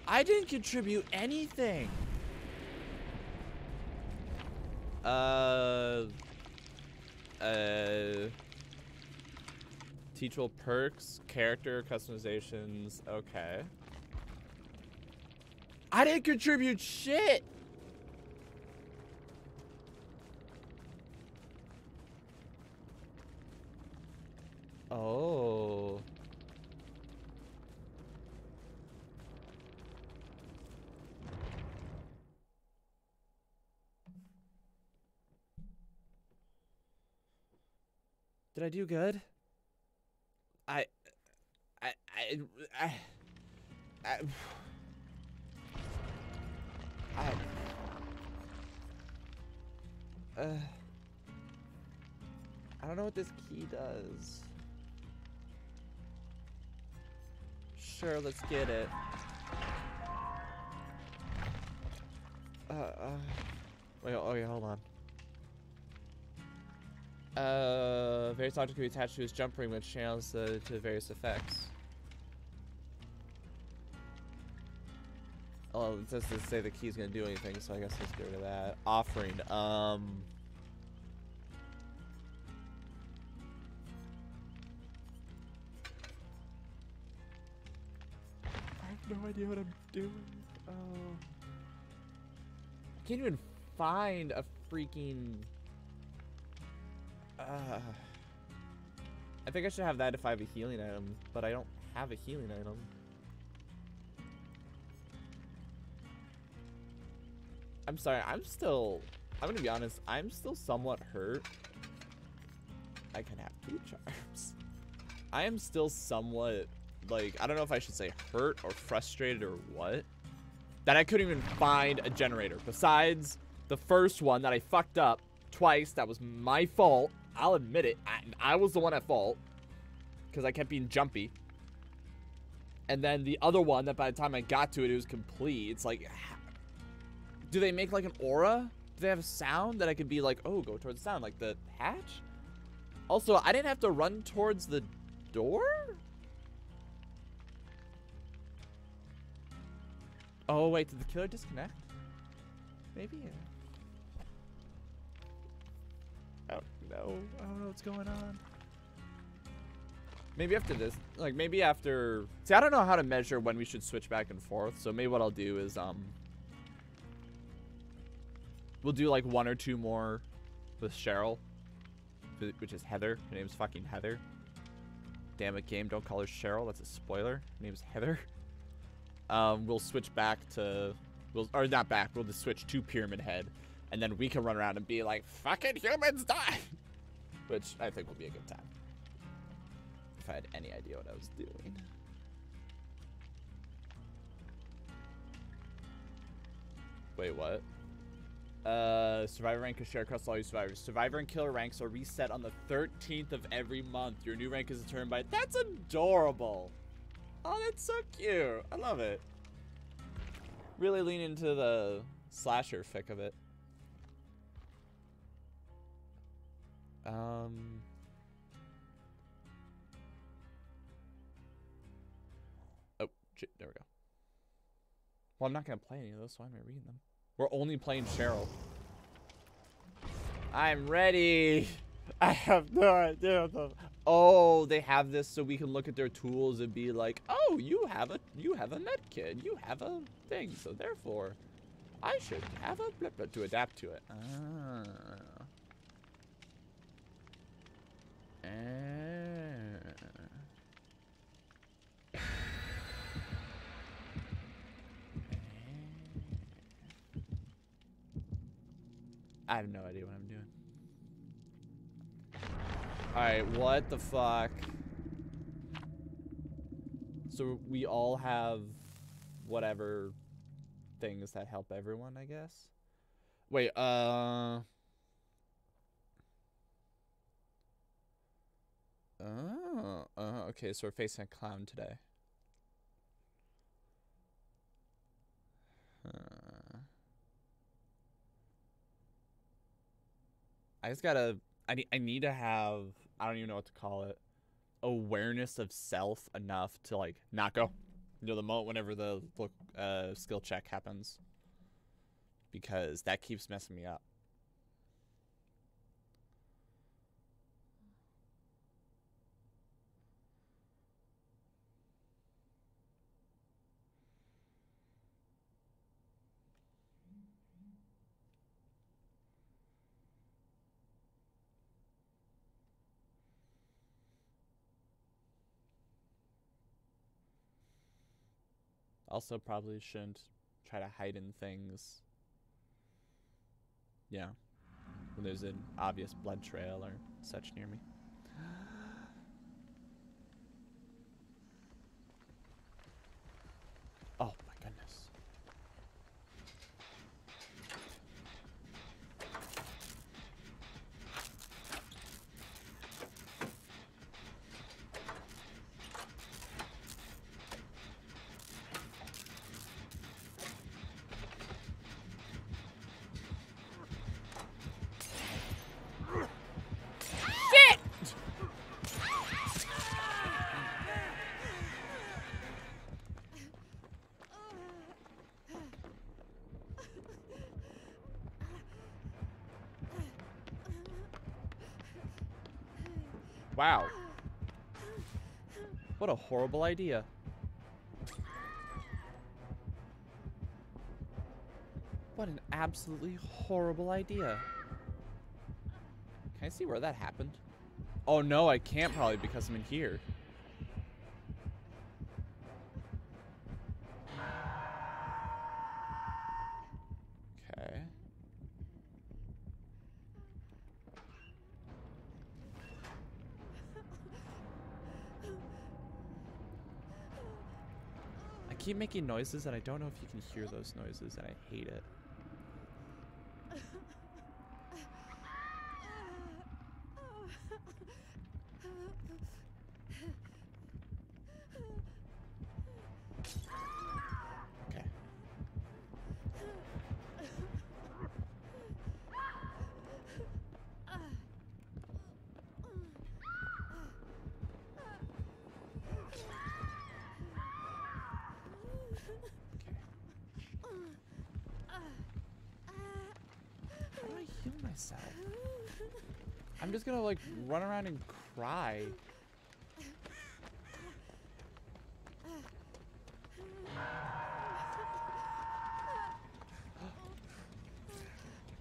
I didn't contribute anything. Uh. Uh. Teachable perks, character customizations. Okay. I didn't contribute shit. Oh. Did I do good? I, I, I, I, I, I uh, I don't know what this key does. Sure, let's get it. Uh, uh, wait, oh, yeah, hold on. Uh, various objects can be attached to his jump ring, which channels uh, to various effects. Oh, it doesn't say the key's gonna do anything, so I guess let's get rid of that. Offering, um... I have no idea what I'm doing. Oh. I can't even find a freaking... Uh, I think I should have that if I have a healing item, but I don't have a healing item. I'm sorry, I'm still, I'm gonna be honest, I'm still somewhat hurt. I can have two charms. I am still somewhat, like, I don't know if I should say hurt or frustrated or what. That I couldn't even find a generator. Besides the first one that I fucked up twice, that was my fault. I'll admit it. I, I was the one at fault. Because I kept being jumpy. And then the other one that by the time I got to it, it was complete. It's like, do they make like an aura? Do they have a sound that I could be like, oh, go towards the sound, like the hatch? Also, I didn't have to run towards the door? Oh, wait, did the killer disconnect? Maybe. I don't know. I don't know what's going on. Maybe after this, like maybe after, see, I don't know how to measure when we should switch back and forth. So maybe what I'll do is, um, we'll do like one or two more with Cheryl, which is Heather. Her name's fucking Heather. Damn it, game. Don't call her Cheryl. That's a spoiler. Her name's Heather. Um, we'll switch back to, we'll, or not back, we'll just switch to Pyramid Head. And then we can run around and be like, fucking humans die! Which I think will be a good time. If I had any idea what I was doing. Wait, what? Uh, survivor rank is shared across all your survivors. Survivor and killer ranks are reset on the 13th of every month. Your new rank is determined by... That's adorable! Oh, that's so cute. I love it. Really lean into the slasher fic of it. Um... Oh, shit, there we go. Well, I'm not going to play any of those, so why am I reading them? We're only playing Cheryl. I'm ready. I have no idea. Oh, they have this so we can look at their tools and be like, oh, you have a you have a med kit, you have a thing, so therefore, I should have a blip to adapt to it. Ah. Ah. I have no idea what I'm doing. Alright, what the fuck? So we all have whatever things that help everyone, I guess? Wait, uh... Oh, uh, okay, so we're facing a clown today. Huh. I just gotta. I need. I need to have. I don't even know what to call it. Awareness of self enough to like not go. You know the moment whenever the uh, skill check happens. Because that keeps messing me up. Also, probably shouldn't try to hide in things. Yeah. When there's an obvious blood trail or such near me. Wow. What a horrible idea. What an absolutely horrible idea. Can I see where that happened? Oh no, I can't probably because I'm in here. Okay. I keep making noises and I don't know if you can hear those noises and I hate it. Okay. How do I heal myself? I'm just gonna like run around and cry.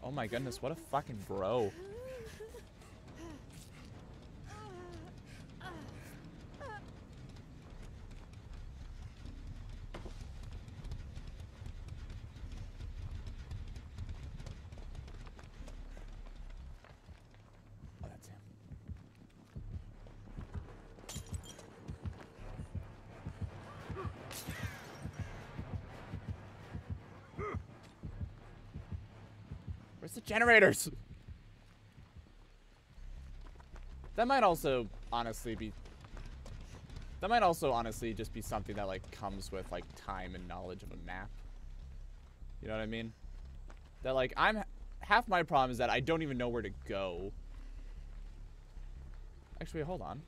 Oh my goodness, what a fucking bro. Oh, that's him. Where's the generators? That might also honestly be that might also honestly just be something that like comes with like time and knowledge of a map. You know what I mean? That like I'm half my problem is that I don't even know where to go. Actually, hold on.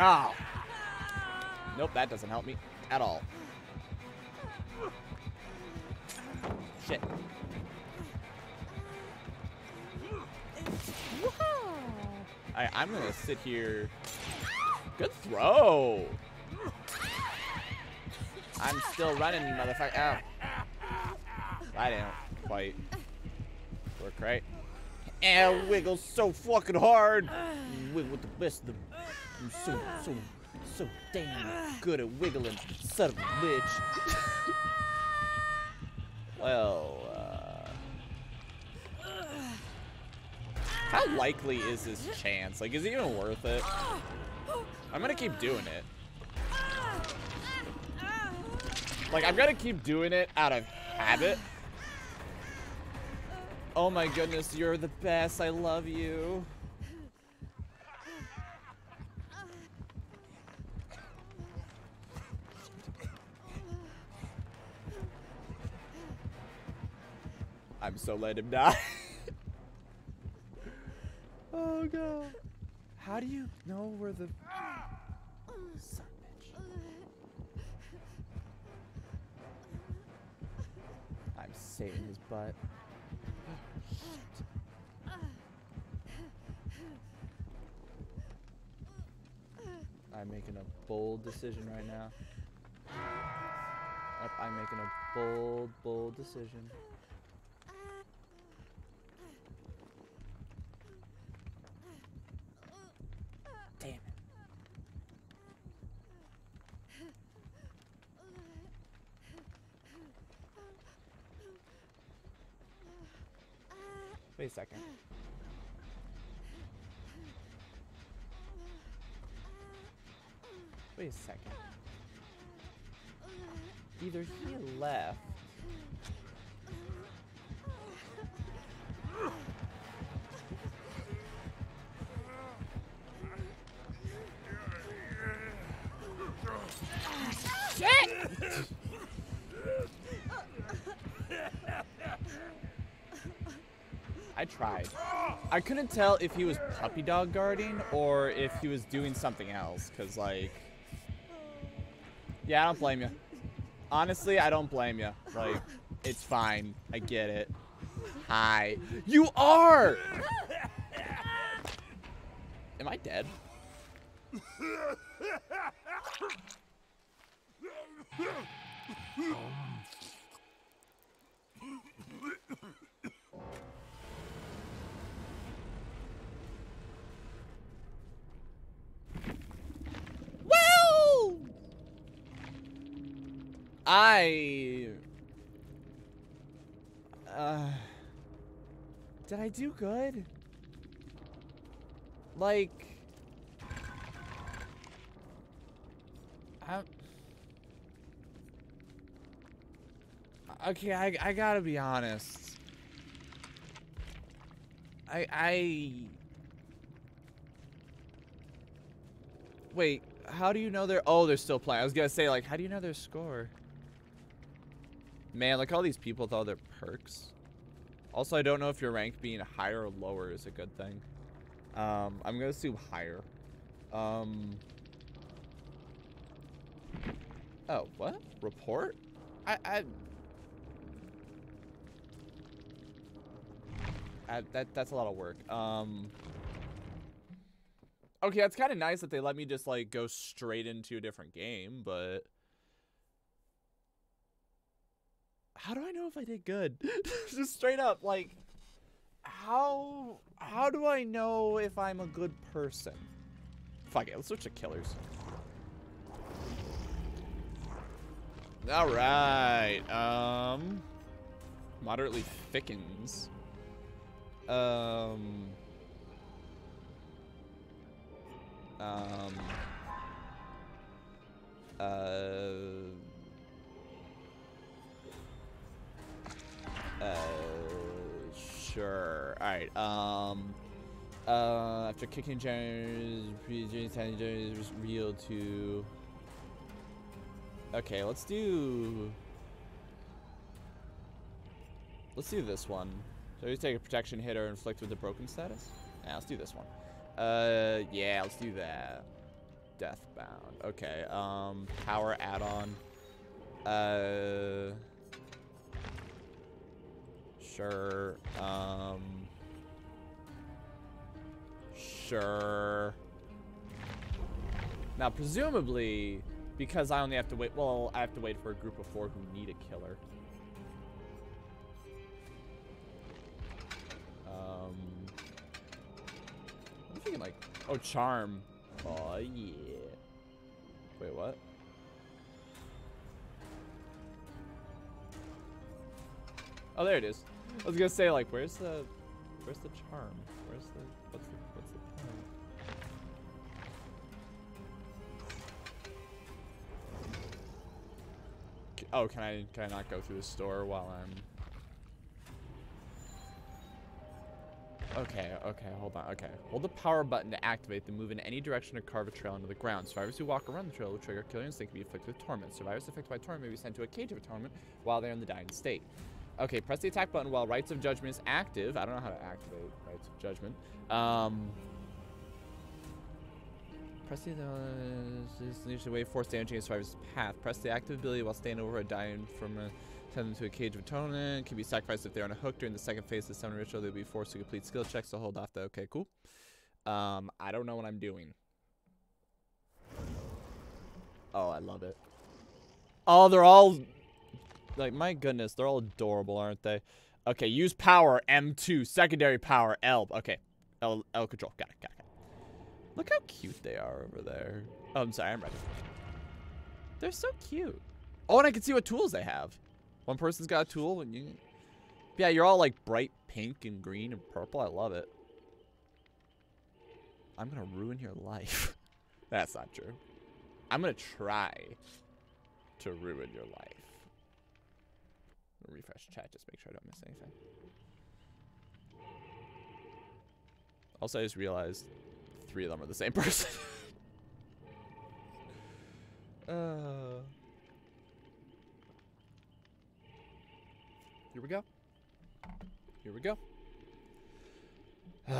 Nope, that doesn't help me at all. Shit. I, I'm gonna sit here. Good throw. I'm still running, motherfucker. Oh. I didn't quite work right. And wiggle so fucking hard. Wiggle with the best of them. So, so, so damn good at wiggling, son of a bitch. well, uh, how likely is this chance? Like, is it even worth it? I'm gonna keep doing it. Like, I'm gonna keep doing it out of habit. Oh my goodness, you're the best. I love you. so let him die. oh god. How do you know where the son bitch? I'm saving his butt. I'm making a bold decision right now. I'm making a bold, bold decision. Wait a second. Wait a second. Either he left. I tried. I couldn't tell if he was puppy dog guarding or if he was doing something else. Cause like, yeah, I don't blame you. Honestly, I don't blame you. Like, it's fine. I get it. Hi. You are! Am I dead? Well, I. Uh, did I do good? Like. I'm, okay, I, I gotta be honest. I I wait. How do you know they're? Oh, they're still playing. I was gonna say like, how do you know their score? Man, like all these people with all their perks. Also, I don't know if your rank being higher or lower is a good thing. Um, I'm gonna assume higher. Um. Oh, what? Report? I, I, I that that's a lot of work. Um. Okay, that's kind of nice that they let me just like go straight into a different game, but how do I know if I did good? just straight up, like how how do I know if I'm a good person? Fuck it, let's switch to killers. All right. Um, moderately thickens. Um. Um. Uh. Uh. Sure. All right. Um. Uh. After kicking James, James real to. Okay, let's do... Let's do this one. So you take a protection hit or inflict with a broken status? Yeah, let's do this one. Uh, yeah, let's do that. Deathbound. Okay, um, power add-on. Uh... Sure. Um... Sure. Now, presumably, because I only have to wait, well, I have to wait for a group of four who need a killer. Um, I'm thinking like, oh, charm. Oh, yeah. Wait, what? Oh, there it is. I was gonna say, like, where's the, where's the charm? Where's the, what's the, what's the point? Oh, can I can I not go through the store while I'm? Okay, okay, hold on. Okay, hold the power button to activate the move in any direction or carve a trail into the ground. Survivors who walk around the trail will trigger killer instinct can be afflicted with torment. Survivors affected by torment may be sent to a cage of atonement while they're in the dying state. Okay, press the attack button while Rites of Judgment is active. I don't know how to activate Rites of Judgment. Um, Press the leads away, force damaging a survivor's path. Press the active ability while standing over a dying from a send them to a cage of atonement. Can be sacrificed if they're on a hook during the second phase of the summon ritual. They'll be forced to complete skill checks to hold off the. Okay, cool. Um, I don't know what I'm doing. Oh, I love it. Oh, they're all like my goodness, they're all adorable, aren't they? Okay, use power M2, secondary power L. Okay, L L control. Got it, got it. Got it. Look how cute they are over there. Oh, I'm sorry, I'm ready. They're so cute. Oh, and I can see what tools they have. One person's got a tool, and you. Yeah, you're all like bright pink and green and purple. I love it. I'm gonna ruin your life. That's not true. I'm gonna try to ruin your life. Refresh chat, just make sure I don't miss anything. Also, I just realized three of them are the same person. uh, here we go. Here we go.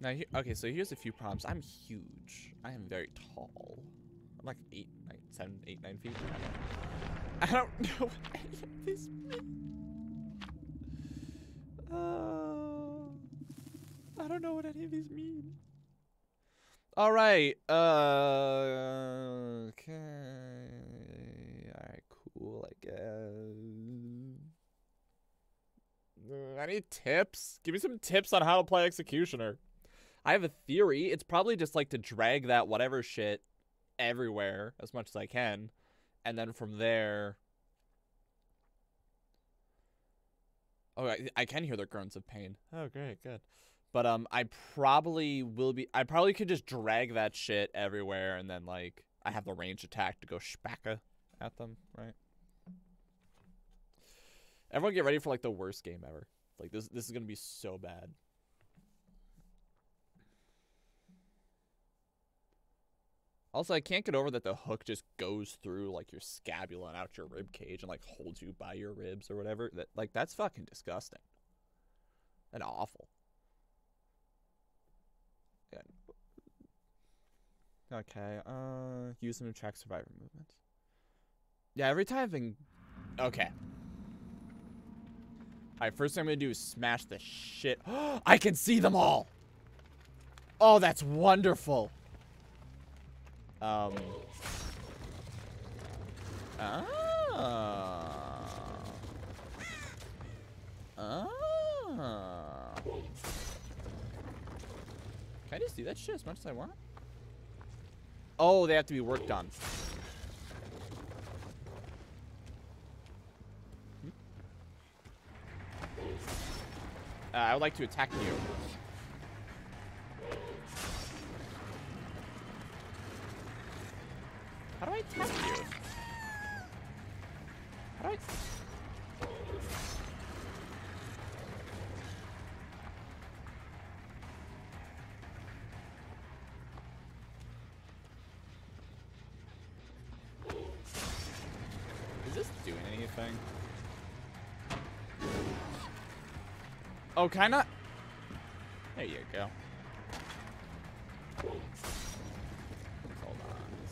now, okay, so here's a few problems. I'm huge. I am very tall. Like eight, nine, seven, eight, nine feet. I don't know what any of this mean. Uh, I don't know what any of these mean. All right. Uh, okay. All right. Cool. I guess. Any tips? Give me some tips on how to play Executioner. I have a theory. It's probably just like to drag that whatever shit everywhere as much as I can. And then from there... Oh, I, I can hear the grunts of pain. Oh, great, good. But um, I probably will be... I probably could just drag that shit everywhere and then, like, I have the range attack to go spacka at them, right? Everyone get ready for, like, the worst game ever. Like, this, this is going to be so bad. Also, I can't get over that the hook just goes through like your scapula and out your rib cage and like holds you by your ribs or whatever. That like that's fucking disgusting. And awful. Yeah. Okay. Uh, use them to track survivor movements. Yeah, every time I've been. Okay. Alright, first thing I'm gonna do is smash the shit. I can see them all! Oh, that's wonderful! Um. Ah. Ah. Can I just do that shit as much as I want? Oh, they have to be worked on. Hmm? Uh, I would like to attack you. I attack you? How do I... Is this doing anything? Oh, kinda? There you go.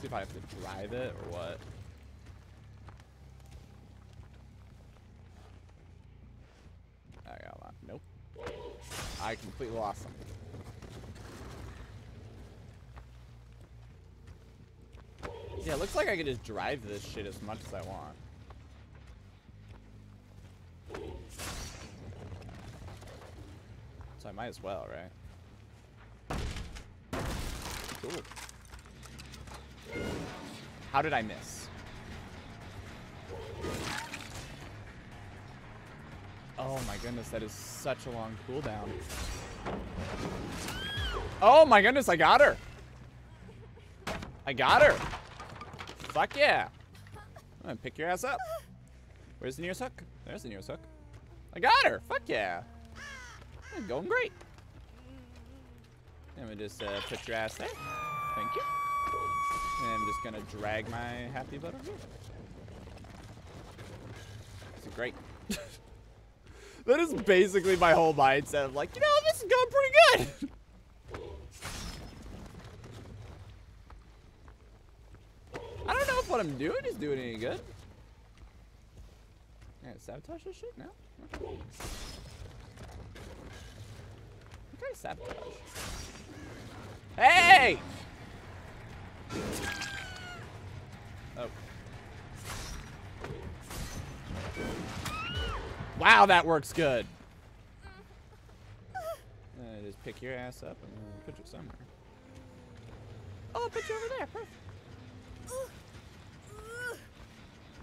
See if I have to drive it or what. I got. Nope. I completely lost them. Yeah, it looks like I can just drive this shit as much as I want. So I might as well, right? Cool. How did I miss? Oh my goodness, that is such a long cooldown. Oh my goodness, I got her. I got her. Fuck yeah. I'm gonna pick your ass up. Where's the nearest hook? There's the nearest hook. I got her. Fuck yeah. I'm going great. Let me just uh, put your ass there. Thank you. And I'm just gonna drag my happy butt over here. This is great. that is basically my whole mindset of like, you know, this is going pretty good. I don't know if what I'm doing is doing any good. Yeah, sabotage this shit now? Okay. What kind of sabotage? Hey! Oh. Wow, that works good. Uh, just pick your ass up and put you somewhere. Oh, I'll put you over there. Perfect.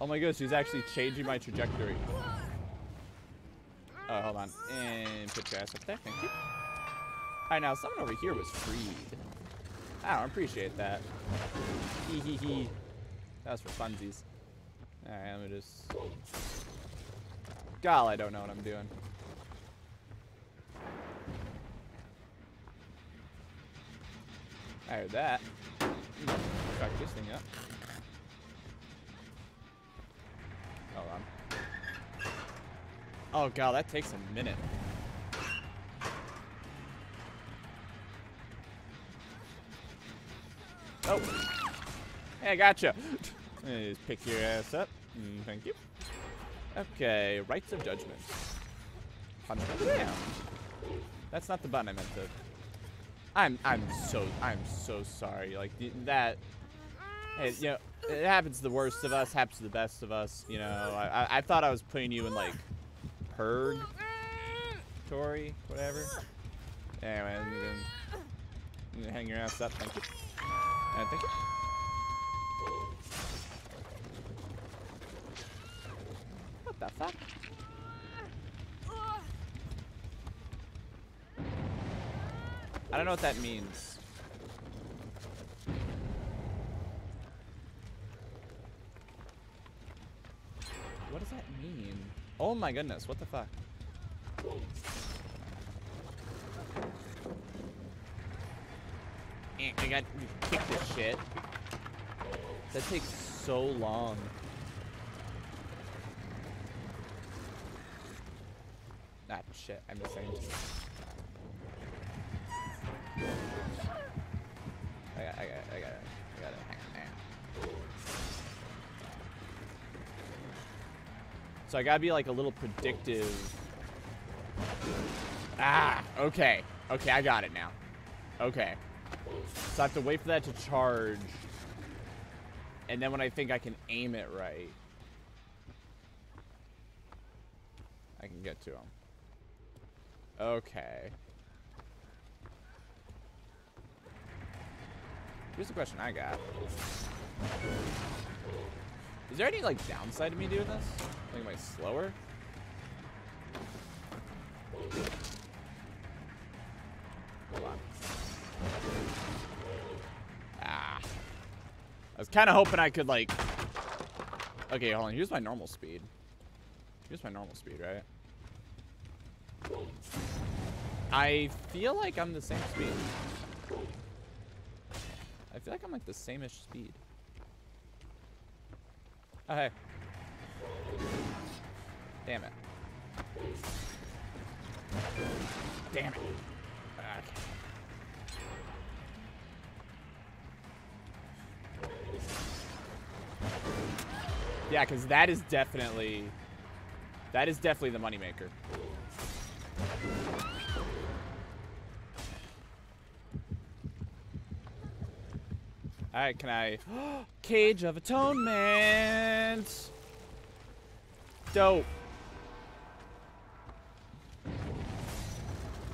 Oh my goodness, she's actually changing my trajectory. Oh, hold on. And put your ass up there. Thank you. Alright, now someone over here was freed. I appreciate that. Hee hee hee. That was for funsies. Alright, let me just... God, I don't know what I'm doing. I heard that. Fuck this thing up. Oh, Hold on. Oh god, that takes a minute. Oh. Hey, I gotcha. Just pick your ass up. Mm, thank you. Okay, rites of judgment. That's not the button I meant to. I'm I'm so I'm so sorry. Like that. Hey, you know, it happens to the worst of us. Happens to the best of us. You know, I I, I thought I was putting you in like purg, Tori, whatever. Anyway, hang your ass up. Thank you. Thank you. What the fuck? I don't know what that means. What does that mean? Oh my goodness, what the fuck? I got kick this shit. That takes so long. Ah, shit, I'm the same. I got, I got, I got, I got it. Hang on, hang on. So I gotta be like a little predictive. Ah, okay. Okay, I got it now. Okay. So I have to wait for that to charge. And then when I think I can aim it right, I can get to him. Okay. Here's the question I got. Is there any, like, downside to me doing this? Like, am I slower? Hold on. Ah. I was kind of hoping I could, like... Okay, hold on. Here's my normal speed. Here's my normal speed, right? I feel like I'm the same speed. I feel like I'm like the same-ish speed. Oh, hey. Damn it. Damn it. Okay. Yeah, because that is definitely... That is definitely the moneymaker. Alright, can I... Cage of Atonement! Dope.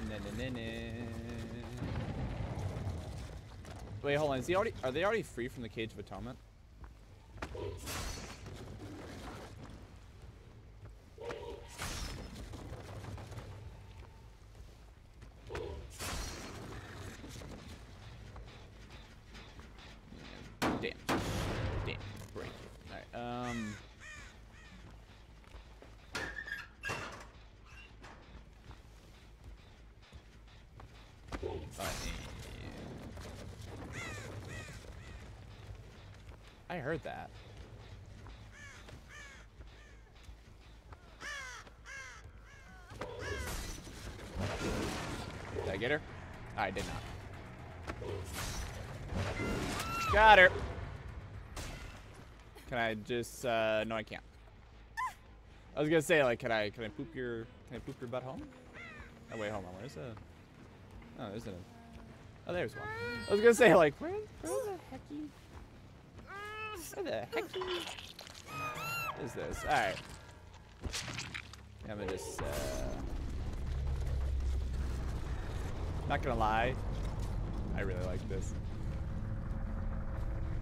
Na -na -na Wait, hold on. Is he already? Are they already free from the Cage of Atonement? Damn. Damn. Break. Alright, um... I heard that. Did I get her? I did not. Got her. Can I just, uh, no I can't. I was gonna say, like, can I, can I poop your, can I poop your butt home? Oh, wait, hold on, where's the, oh, there's a, Oh, there's one. I was gonna say like, where, where the Where the hecky is this? All right. I'm gonna just. Uh, not gonna lie, I really like this.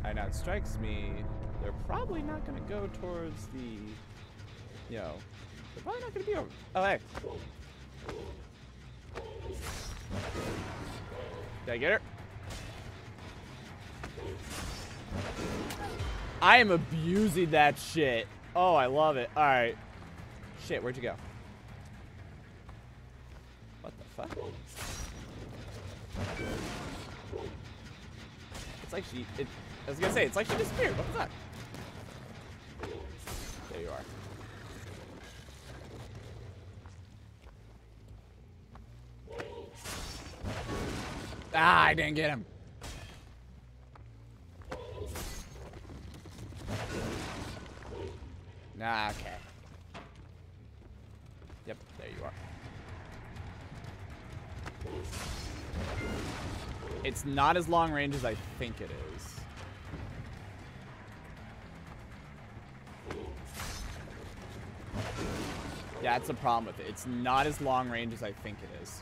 I know it strikes me they're probably not gonna go towards the, you know, they're probably not gonna be over. Oh hey. Did I get her? I am abusing that shit. Oh, I love it. All right. Shit, where'd you go? What the fuck? It's like she, it, I was gonna say, it's like she disappeared. What was that? There you are. Ah, I didn't get him. Nah, okay. Yep, there you are. It's not as long range as I think it is. That's the problem with it. It's not as long range as I think it is.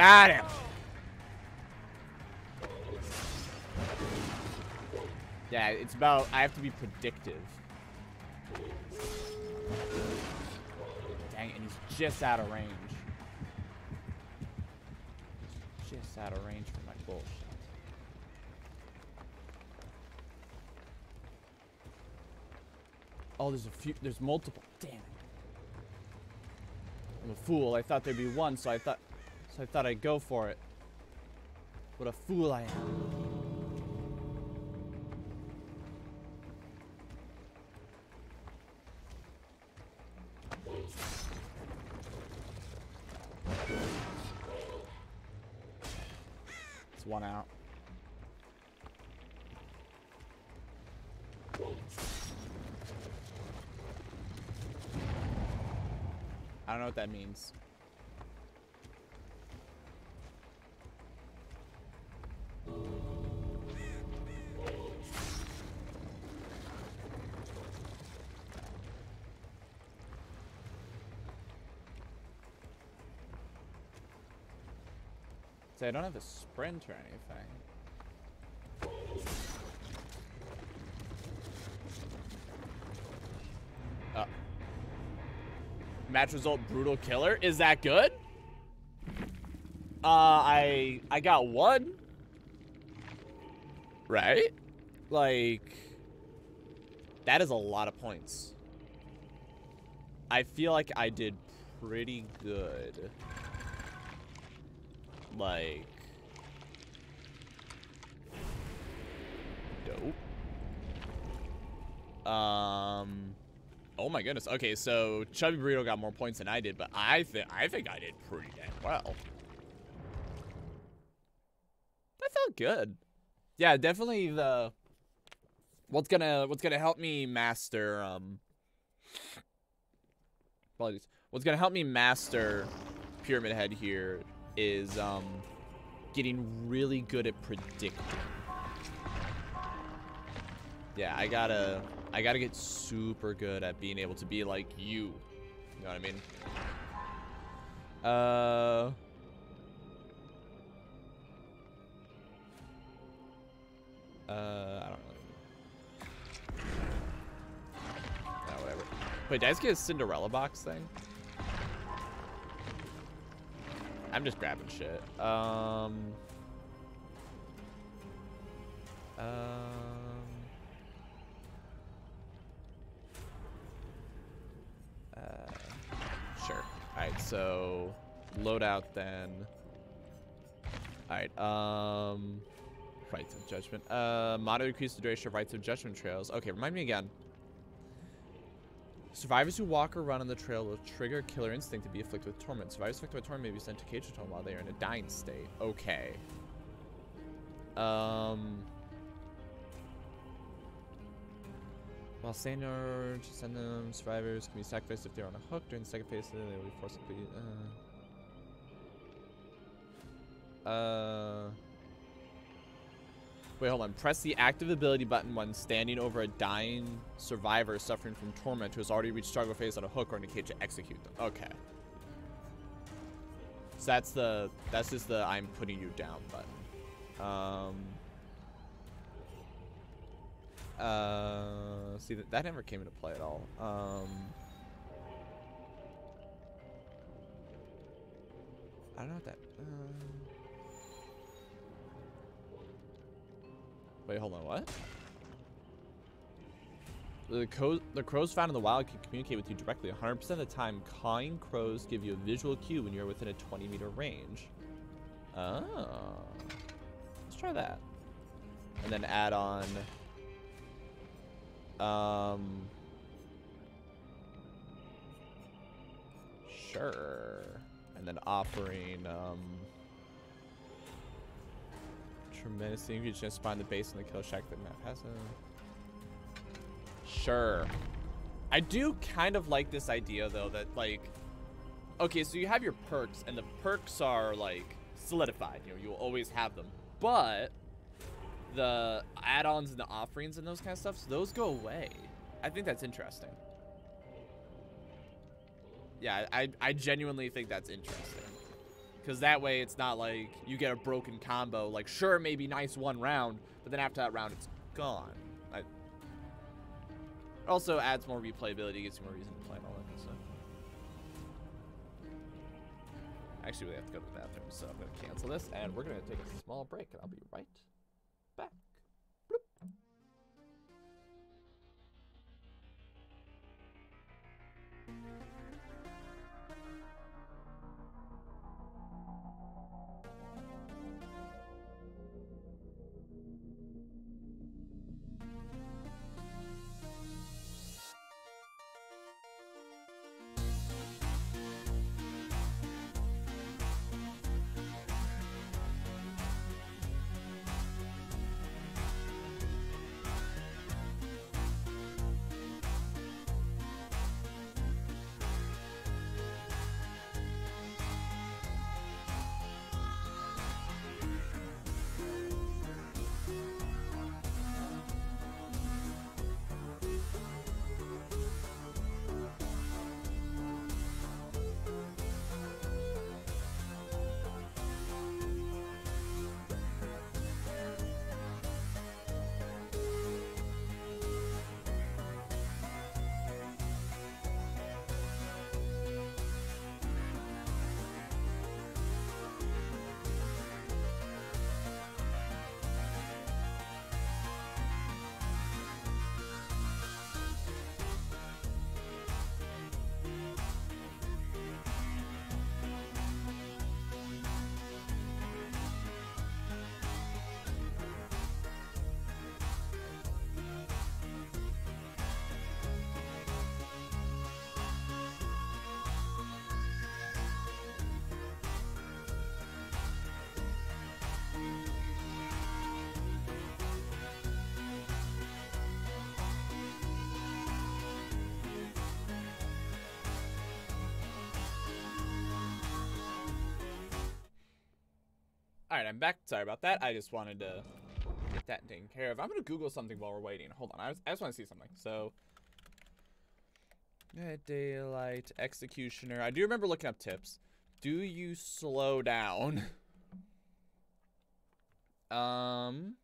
Got him. Yeah, it's about, I have to be predictive. Dang it, and he's just out of range. Just out of range for my bullshit. Oh, there's a few, there's multiple. Damn it. I'm a fool. I thought there'd be one, so I thought, so I thought I'd go for it. What a fool I am. It's one out. I don't know what that means. So I don't have a sprint or anything. Uh, match result brutal killer. Is that good? Uh, I I got one. Right? Like that is a lot of points. I feel like I did pretty good. Like dope. Um Oh my goodness. Okay, so Chubby Burrito got more points than I did, but I think I think I did pretty damn well. That felt good. Yeah, definitely the what's gonna what's gonna help me master um apologies. What's gonna help me master Pyramid Head here is um getting really good at predicting. Yeah, I gotta I gotta get super good at being able to be like you. You know what I mean? Uh Uh, I don't know. Oh, whatever. Wait, did I just get a Cinderella box thing? I'm just grabbing shit. Um. Um. Uh. Sure. Alright, so loadout then. Alright, um. Rites of Judgment. Uh, motto increase the duration of Rites of Judgment trails. Okay, remind me again. Survivors who walk or run on the trail will trigger killer instinct to be afflicted with torment. Survivors afflicted by torment may be sent to Cage Torment while they are in a dying state. Okay. Um. While staying to send them, survivors can be sacrificed if they're on a hook during the second phase. They will be forced to be. Uh. Uh. Wait, hold on. Press the active ability button when standing over a dying survivor suffering from torment who has already reached struggle phase on a hook or in a cage to execute them. Okay. So that's the that's just the I'm putting you down button. Um. Uh, see that that never came into play at all. Um. I don't know what that. Um, Wait, hold on, what? The, the crows found in the wild can communicate with you directly. 100% of the time, cawing crows give you a visual cue when you're within a 20 meter range. Oh. Let's try that. And then add on... Um... Sure. And then offering, um tremendous thing. You just find the base in the kill shack that map has a... Sure. I do kind of like this idea, though, that, like... Okay, so you have your perks, and the perks are, like, solidified. You know, you'll always have them. But the add-ons and the offerings and those kind of stuff, so those go away. I think that's interesting. Yeah, I, I genuinely think that's interesting. Because that way it's not like you get a broken combo. Like, sure, maybe nice one round, but then after that round, it's gone. I, also adds more replayability, gives you more reason to play and all that kind of stuff. Actually, we have to go to the bathroom, so I'm going to cancel this, and we're going to take a small break, and I'll be right back. Right, I'm back. Sorry about that. I just wanted to get that taken care of. I'm gonna Google something while we're waiting. Hold on, I, was, I just want to see something. So, daylight executioner. I do remember looking up tips. Do you slow down? um.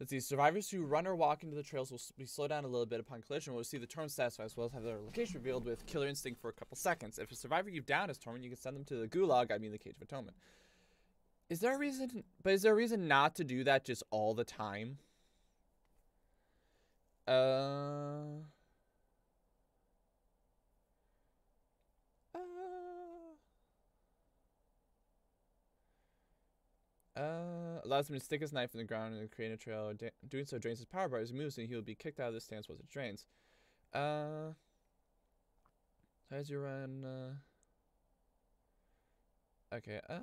Let's see. Survivors who run or walk into the trails will be slowed down a little bit upon collision. We'll see the torment status as well as have their location revealed with killer instinct for a couple seconds. If a survivor you've downed is torment, you can send them to the gulag. I mean, the cage of atonement. Is there a reason? But is there a reason not to do that just all the time? Uh. Uh. Allows him to stick his knife in the ground and create a trail. Doing so drains his power bar as he moves, and he will be kicked out of the stance once it drains. Uh, how's your run? Uh, okay. Uh,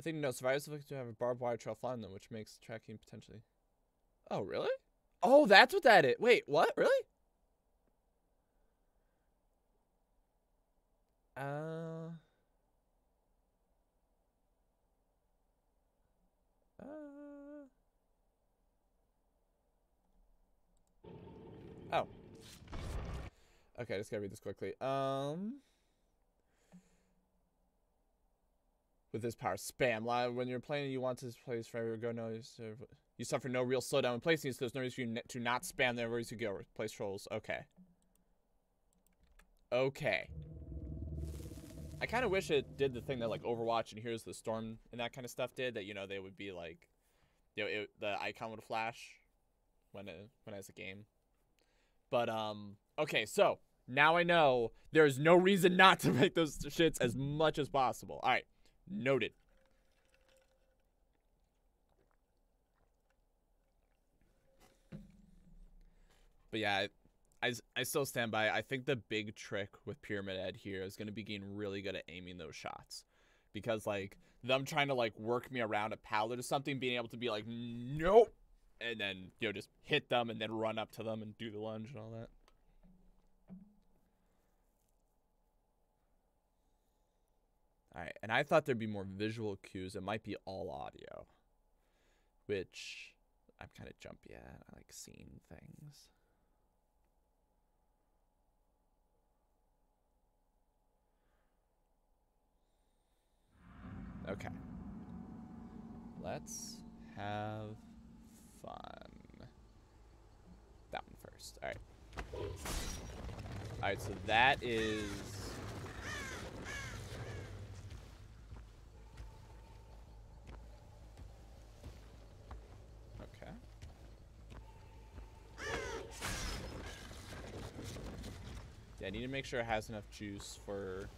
I think no survivors look to have a barbed wire trail flying them, which makes tracking potentially. Oh, really? Oh, that's what that is. Wait, what? Really? Uh. Uh. Oh. Okay, I just gotta read this quickly. Um. With this power, spam. When you're playing, you want this place forever. Go no. You suffer no real slowdown in placing, so there's no reason for you to not spam there wherever you go. Place trolls. Okay. Okay. I kind of wish it did the thing that like Overwatch and Heroes of the Storm and that kind of stuff did. That you know they would be like, you know, it, the icon would flash when it when it's a game. But um, okay, so now I know there is no reason not to make those shits as much as possible. All right, noted. But yeah, I, I, I still stand by. I think the big trick with Pyramid Head here is going to be getting really good at aiming those shots. Because, like, them trying to, like, work me around a pallet or something, being able to be like, nope. And then, you know, just hit them and then run up to them and do the lunge and all that. And I thought there'd be more visual cues. It might be all audio. Which I'm kind of jumpy at. I like seeing things. Okay. Let's have fun. That one first. Alright. Alright, so that is. Okay. Yeah, I need to make sure it has enough juice for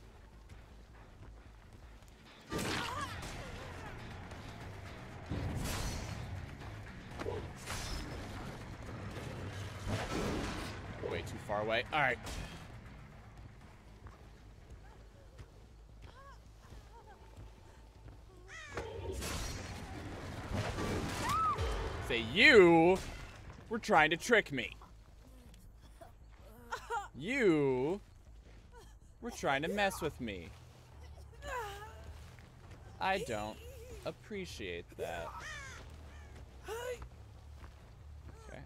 way too far away. All right. Say you were trying to trick me. You were trying to mess with me. I don't appreciate that. Okay.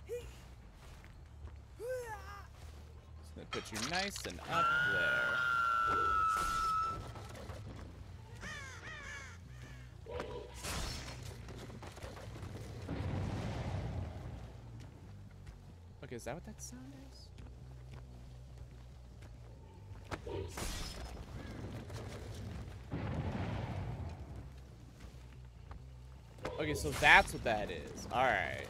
Gonna put you nice and up there. Okay, is that what that sound is? Okay, so that's what that is. Alright.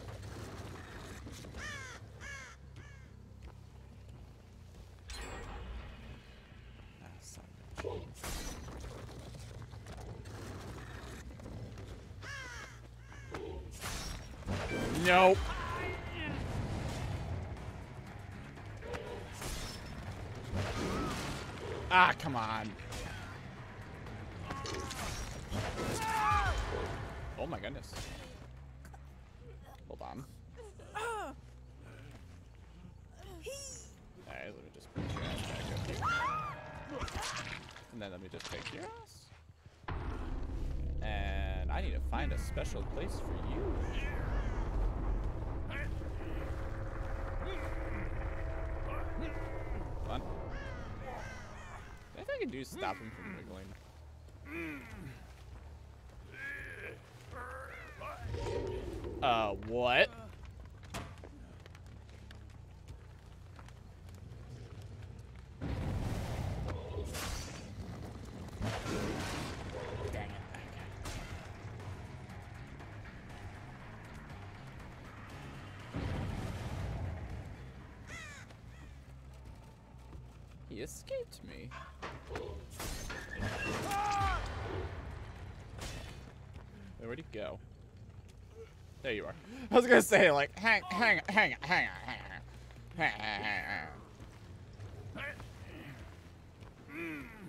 Place for you. On. Anything I can do to stop him from wiggling? Uh, what? Dang it. Okay. He escaped me. Where'd he go? There you are. I was gonna say like hang hang hang hang hang hang hang.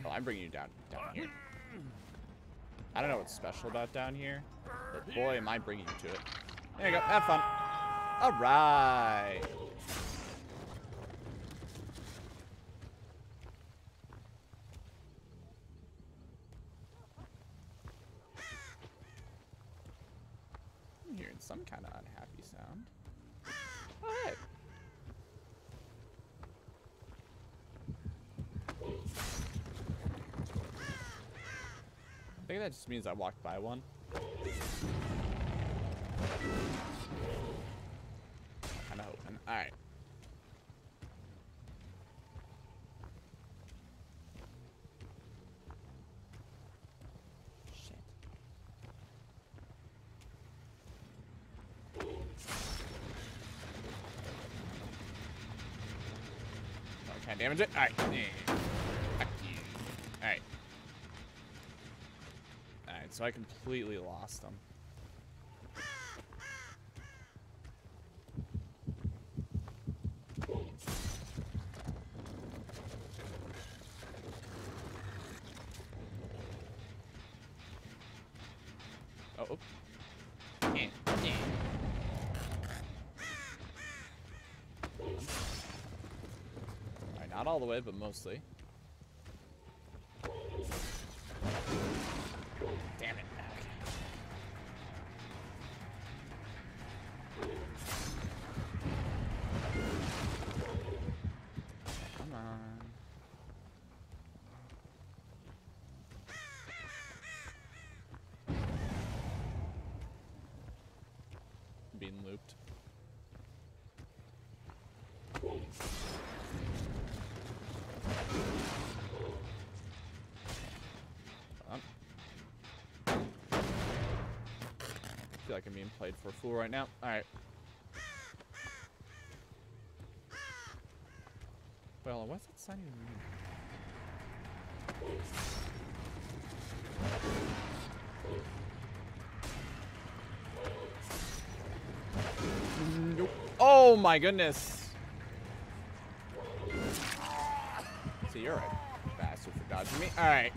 Oh, I'm bringing you down down here. I don't know what's special about down here, but boy, am I bringing you to it. There you go. Have fun. All right. I'm hearing some kind of unhappy sound. All right. I think that just means I walked by one. Kinda hoping. Alright. Can't damage it? Alright. Fuck you. Alright. Alright, so I completely lost them. Oh, not all the way, but mostly. Damn it. Okay. Come on. Being looped. Um, feel like I'm being played for a fool right now. Alright. Well, what's that sign even mean? Nope. Oh my goodness. See, you're a bastard for dodging me. Alright.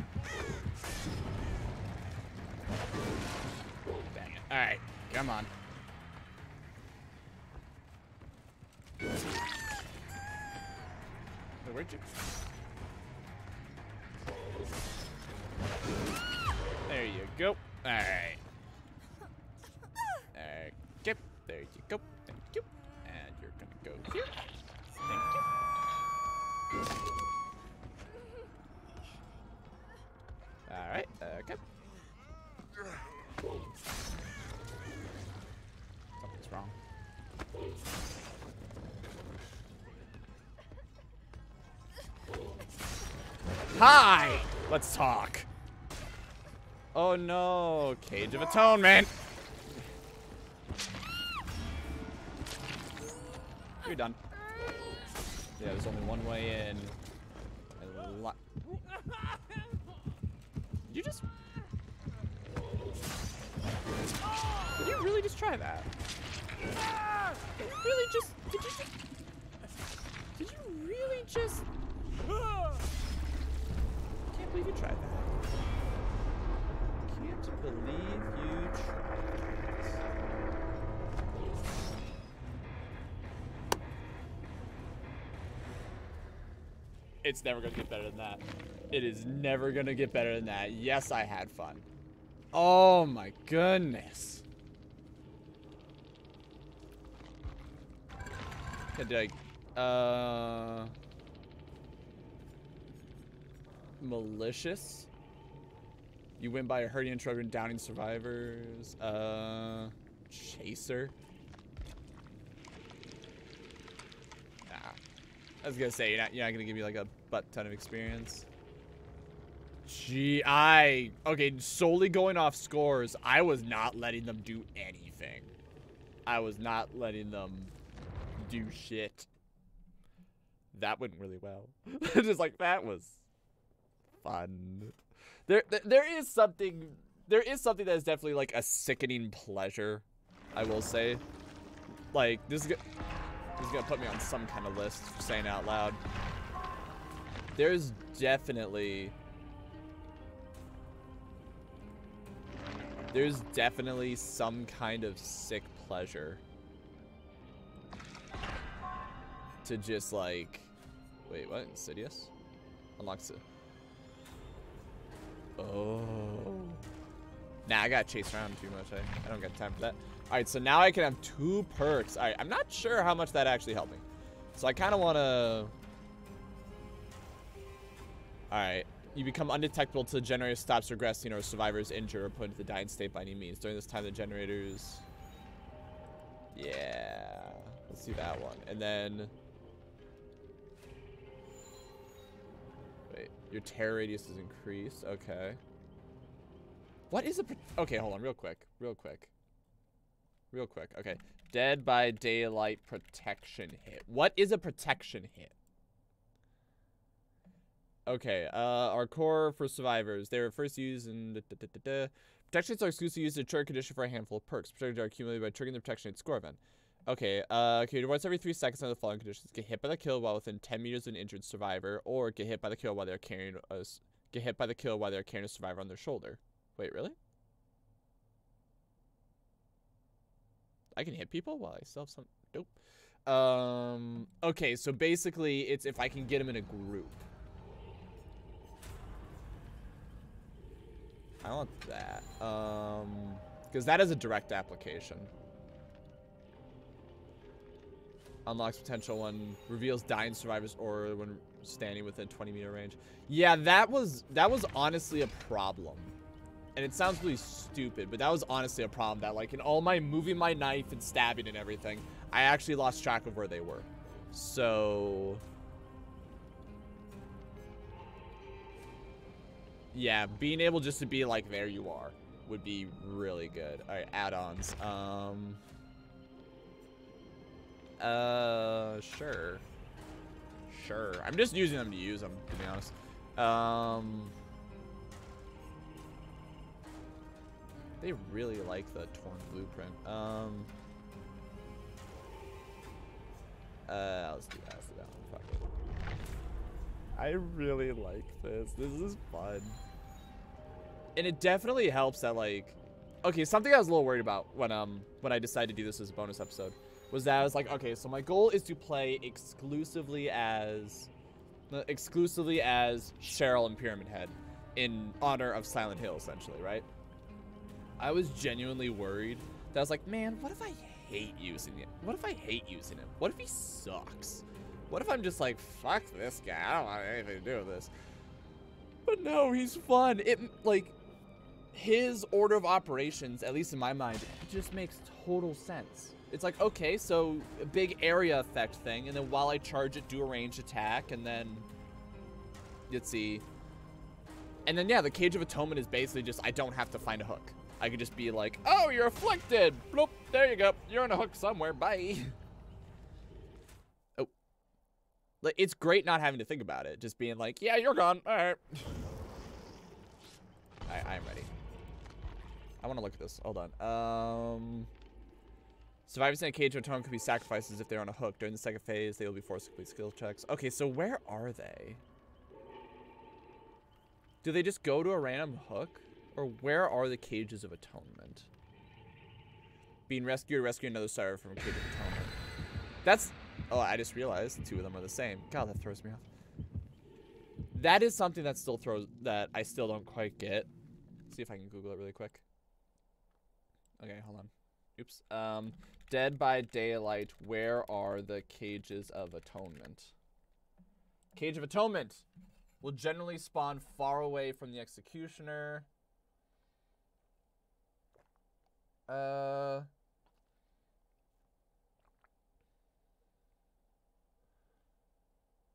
Hi! Let's talk. Oh no, Cage of Atonement. It's never gonna get better than that. It is never gonna get better than that. Yes, I had fun. Oh my goodness. Did I, uh, malicious? You win by a hurting and troubling downing survivors. Uh, chaser. Nah. I was gonna say you're not you're not gonna give me like a butt ton of experience. Gee, I okay, solely going off scores, I was not letting them do anything. I was not letting them do shit. That went really well. Just like that was fun. There, there is something there is something that is definitely like a sickening pleasure I will say. Like, this is, this is gonna put me on some kind of list for saying out loud. There's definitely... There's definitely some kind of sick pleasure to just like... Wait, what? Insidious? Unlocks it. Oh. Nah, I gotta chase around too much. I, I don't got time for that. Alright, so now I can have two perks. Alright, I'm not sure how much that actually helped me. So I kind of want to... Alright. You become undetectable till the generator stops regressing or survivors injured or put into the dying state by any means. During this time, the generators... Yeah. Let's do that one. And then... Wait. Your terror radius is increased. Okay. What is a... Okay, hold on. Real quick. Real quick. Real quick. Okay. Dead by daylight protection hit. What is a protection hit? Okay, uh, our core for survivors. They were first used in... Da, da, da, are exclusively used in a trigger condition for a handful of perks. Protections are accumulated by triggering the protection hit score event. Okay, uh, okay, once every three seconds under the following conditions. Get hit by the kill while within 10 meters of an injured survivor, or get hit by the kill while they're carrying a... Get hit by the kill while they're carrying a survivor on their shoulder. Wait, really? I can hit people while I still have some Nope. Um, okay, so basically it's if I can get them in a group. I want that. Um, because that is a direct application. Unlocks potential when reveals dying survivors or when standing within 20 meter range. Yeah, that was that was honestly a problem and it sounds really stupid, but that was honestly a problem that like in all my moving my knife and stabbing and everything, I actually lost track of where they were. So yeah, being able just to be like there you are would be really good. All right, add-ons. Um uh sure. Sure. I'm just using them to use them to be honest. Um They really like the torn blueprint. Um. Uh, let's do that. I really like this. This is fun. And it definitely helps that like, okay, something I was a little worried about when um when I decided to do this as a bonus episode was that I was like, okay, so my goal is to play exclusively as, uh, exclusively as Cheryl and Pyramid Head, in honor of Silent Hill, essentially, right? I was genuinely worried that I was like, man, what if I hate using it? What if I hate using him? What if he sucks? What if I'm just like, fuck this guy, I don't want anything to do with this. But no, he's fun. It, like, his order of operations, at least in my mind, just makes total sense. It's like, okay, so a big area effect thing, and then while I charge it, do a ranged attack, and then, let's see. And then, yeah, the Cage of Atonement is basically just, I don't have to find a hook. I could just be like, oh, you're afflicted. Bloop, there you go. You're on a hook somewhere. Bye. oh. Like, it's great not having to think about it. Just being like, yeah, you're gone. All right. I, I'm ready. I want to look at this. Hold on. Um, survivors in a cage or tone could be sacrifices if they're on a hook. During the second phase, they will be forced to complete skill checks. Okay, so where are they? Do they just go to a random hook? Or where are the cages of atonement? Being rescued or rescuing another survivor from a cage of atonement. That's... Oh, I just realized two of them are the same. God, that throws me off. That is something that still throws... That I still don't quite get. Let's see if I can Google it really quick. Okay, hold on. Oops. Um, Dead by Daylight, where are the cages of atonement? Cage of Atonement will generally spawn far away from the executioner. Uh.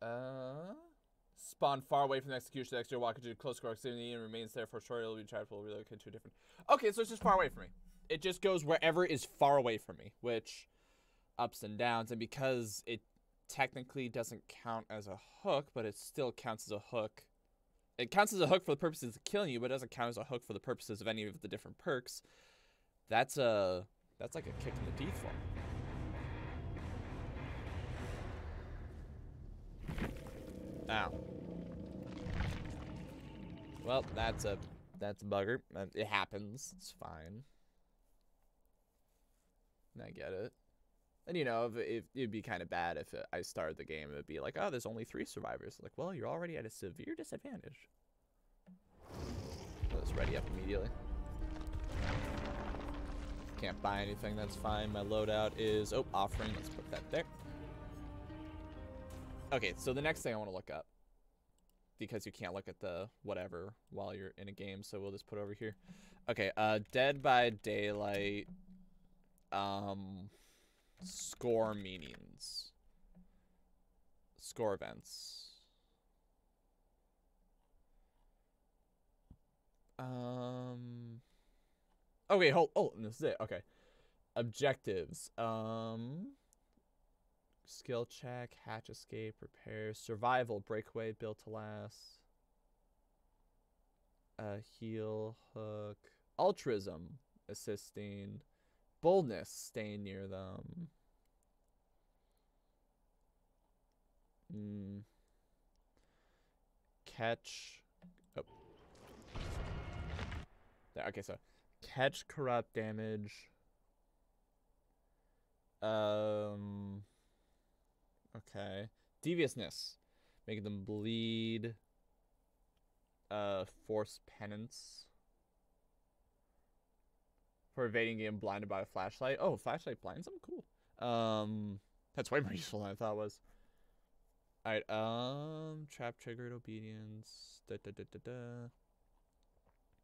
Uh. Spawn far away from the execution. Extra walk into close proximity and remains there for short. It'll be tried to relocate to a different. Okay, so it's just far away from me. It just goes wherever is far away from me, which ups and downs. And because it technically doesn't count as a hook, but it still counts as a hook. It counts as a hook for the purposes of killing you, but it doesn't count as a hook for the purposes of any of the different perks that's a That's like a kick in the teeth for him. Ow. Well, that's a that's a bugger. Uh, it happens. It's fine. I get it. And you know, if, if it'd be kind of bad if uh, I started the game, it'd be like, oh, there's only three survivors. Like, well, you're already at a severe disadvantage. Let's ready up immediately. Can't buy anything, that's fine. My loadout is, oh, offering, let's put that there. Okay, so the next thing I want to look up, because you can't look at the whatever while you're in a game, so we'll just put over here. Okay, uh, Dead by Daylight, um, score meanings, score events. Um, Okay, hold. Oh, and this is it. Okay. Objectives. Um. Skill check, hatch escape, repair, survival, breakaway, built to last. Uh, heal, hook, altruism, assisting, boldness, staying near them. Mm. Catch. Oh. There, okay, so catch corrupt damage. Um. Okay. Deviousness. Making them bleed. Uh, force penance. For evading getting blinded by a flashlight. Oh, flashlight blinds them? Cool. Um, that's way more useful than I thought it was. Alright, um, trap triggered obedience. Da, da, da, da, da.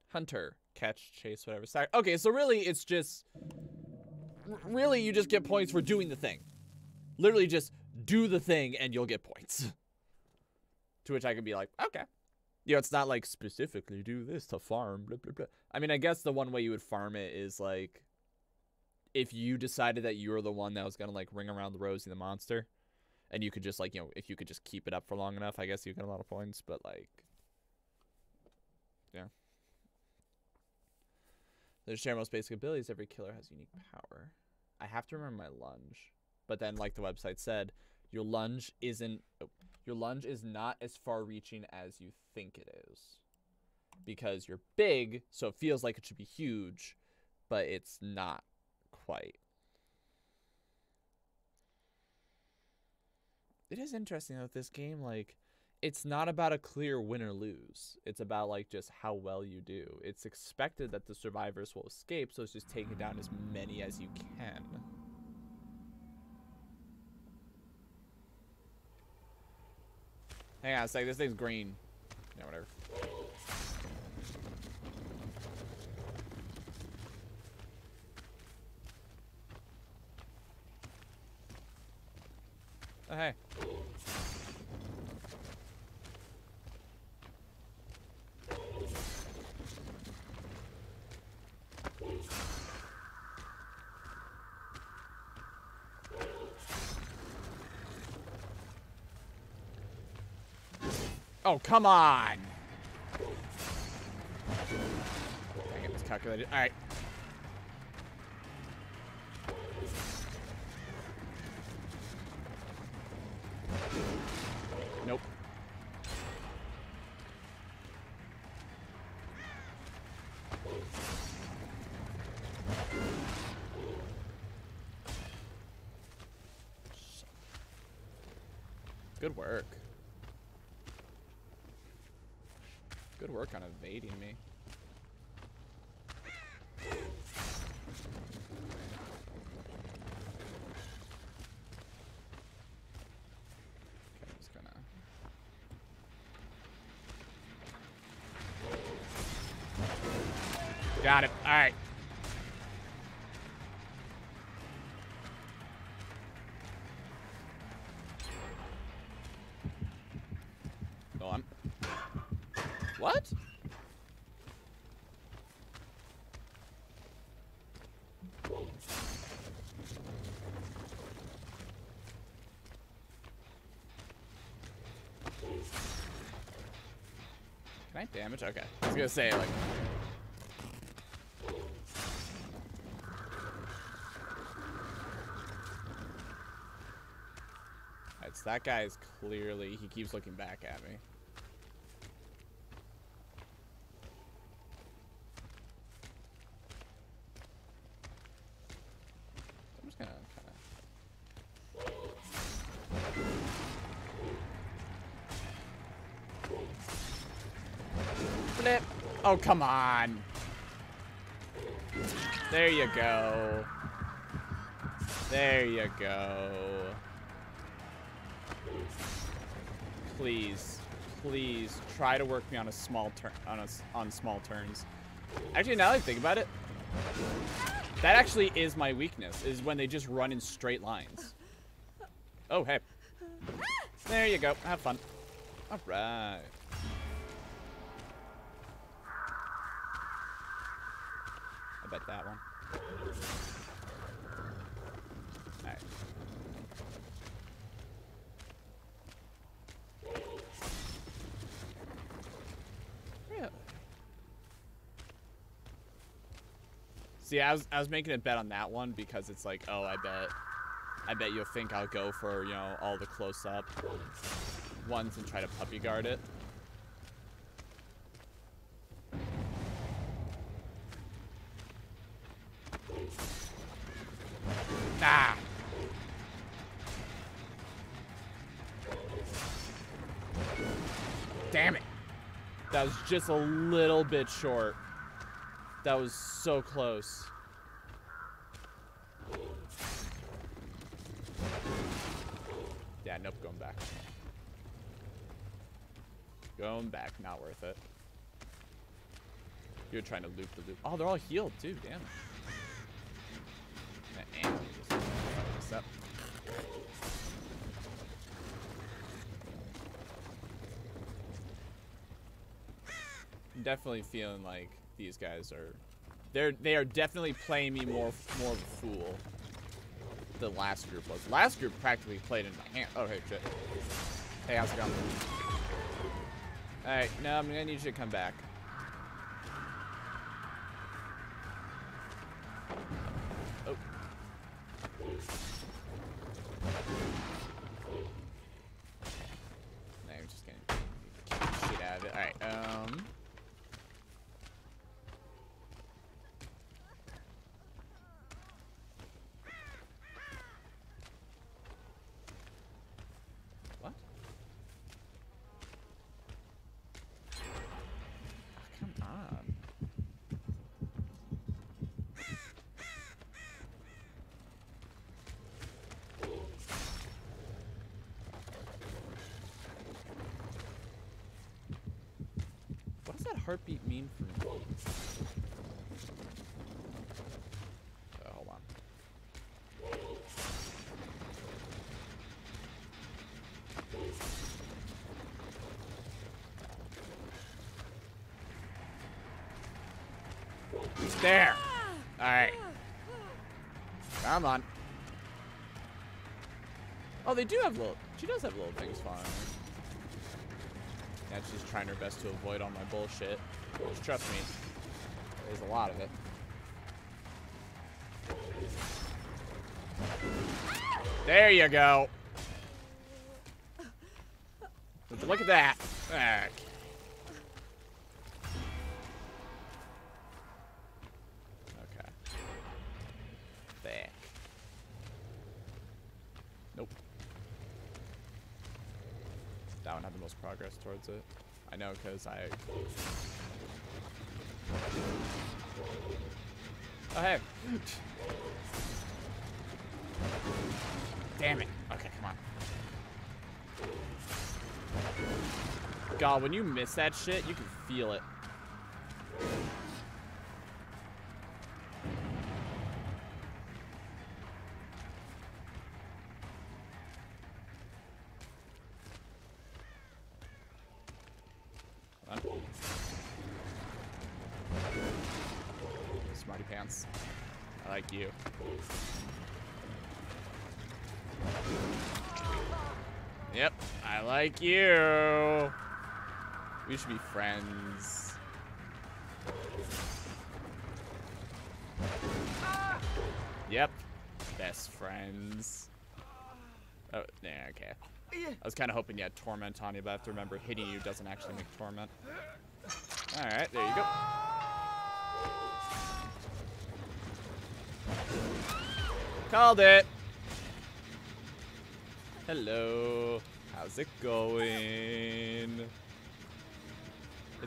Hunter, catch, chase, whatever. Okay, so really it's just, really you just get points for doing the thing. Literally just do the thing and you'll get points. to which I could be like, okay. You know, it's not like specifically do this to farm, blah, blah, blah. I mean, I guess the one way you would farm it is like, if you decided that you were the one that was gonna like ring around the Rosie the monster, and you could just like, you know, if you could just keep it up for long enough, I guess you get a lot of points, but like, yeah. The share most basic abilities, every killer has unique power. I have to remember my lunge. But then, like the website said, your lunge isn't... Your lunge is not as far-reaching as you think it is. Because you're big, so it feels like it should be huge, but it's not quite. It is interesting that this game, like, it's not about a clear win or lose. It's about like just how well you do. It's expected that the survivors will escape, so it's just taking down as many as you can. Hang on a sec, this thing's green. Yeah, whatever. Oh, hey. Oh, come on. Dang it, calculated. All right. Nope. Good work. Good evading me. Got it. Alright. What? damage? Okay. I was gonna say, like... It's, that guy is clearly... He keeps looking back at me. Flip! Oh, come on! There you go. There you go. Please, please try to work me on a small turn on a on small turns. Actually, now that I think about it, that actually is my weakness. Is when they just run in straight lines. Oh hey, there you go. Have fun. All right. That one. See, I was, I was making a bet on that one because it's like, oh, I bet, I bet you'll think I'll go for, you know, all the close-up ones and try to puppy guard it. Just a little bit short. That was so close. Yeah, nope, going back. Going back, not worth it. You're trying to loop the loop. Oh, they're all healed too, damn. And just fuck this up. I'm definitely feeling like these guys are they're they are definitely playing me more more of a fool the last group was. Last group practically played in my hand. Oh hey shit. Hey, how's it going? Alright, no, I'm gonna need you to come back. Oh. No, I'm just gonna kick the shit out of it. Alright, um. What? Ah, come on. What does that heartbeat mean for me? Uh, hold on. There. All right. Come on. Oh, they do have little. She does have little things flying. Yeah, she's trying her best to avoid all my bullshit. Just trust me, there's a lot of it. There you go. Look at that. Okay. Back. Nope. That one had the most progress towards it. I know, because I... Damn it. Okay, come on. God, when you miss that shit, you can feel it. Should be friends. Yep, best friends. Oh, yeah, okay. I was kind of hoping you had Torment on you, but I have to remember hitting you doesn't actually make Torment. Alright, there you go. Called it! Hello. How's it going?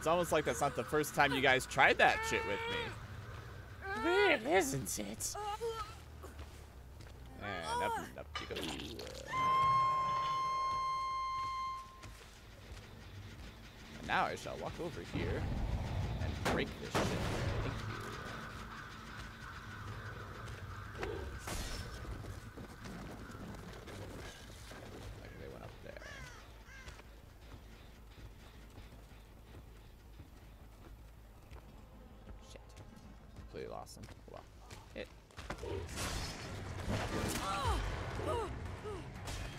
It's almost like that's not the first time you guys tried that shit with me. Where isn't it? And up, up you go. And now I shall walk over here and break this shit. Thank you. Like they went up there. Shit. Completely lost him. Well, hit.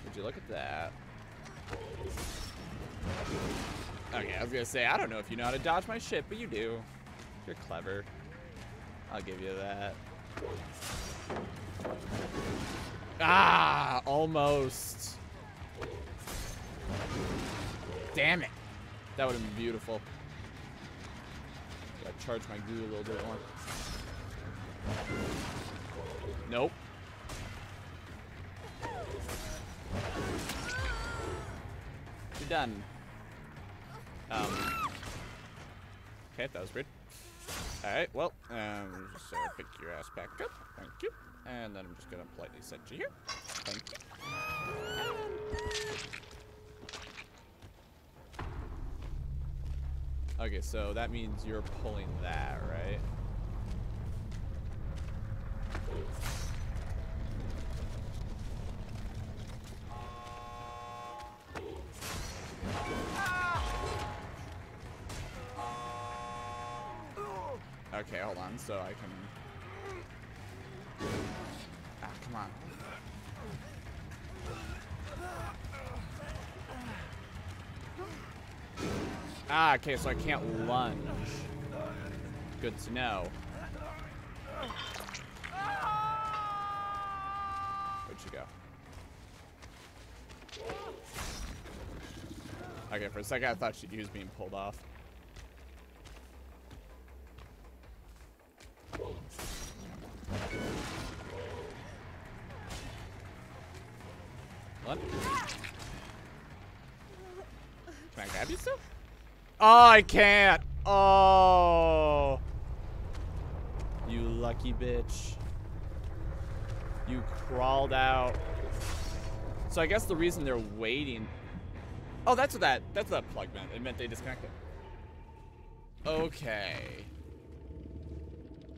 Would you look at that? Okay, I was gonna say, I don't know if you know how to dodge my shit, but you do. You're clever. I'll give you that. Ah, almost. Damn it. That would have been beautiful. Gotta charge my goo a little bit more. Nope. You're done. Um. Okay, that was weird. Alright, well, um, just uh, pick your ass back up. Thank you. And then I'm just gonna politely set you here. Thank you. Okay, so that means you're pulling that, right? Okay, so I can't lunge. Good to know. Where'd you go? Okay, for a second I thought she was being pulled off. Oh, I can't. Oh. You lucky bitch. You crawled out. So I guess the reason they're waiting. Oh, that's what that that's what that plug meant. It meant they disconnected. Okay.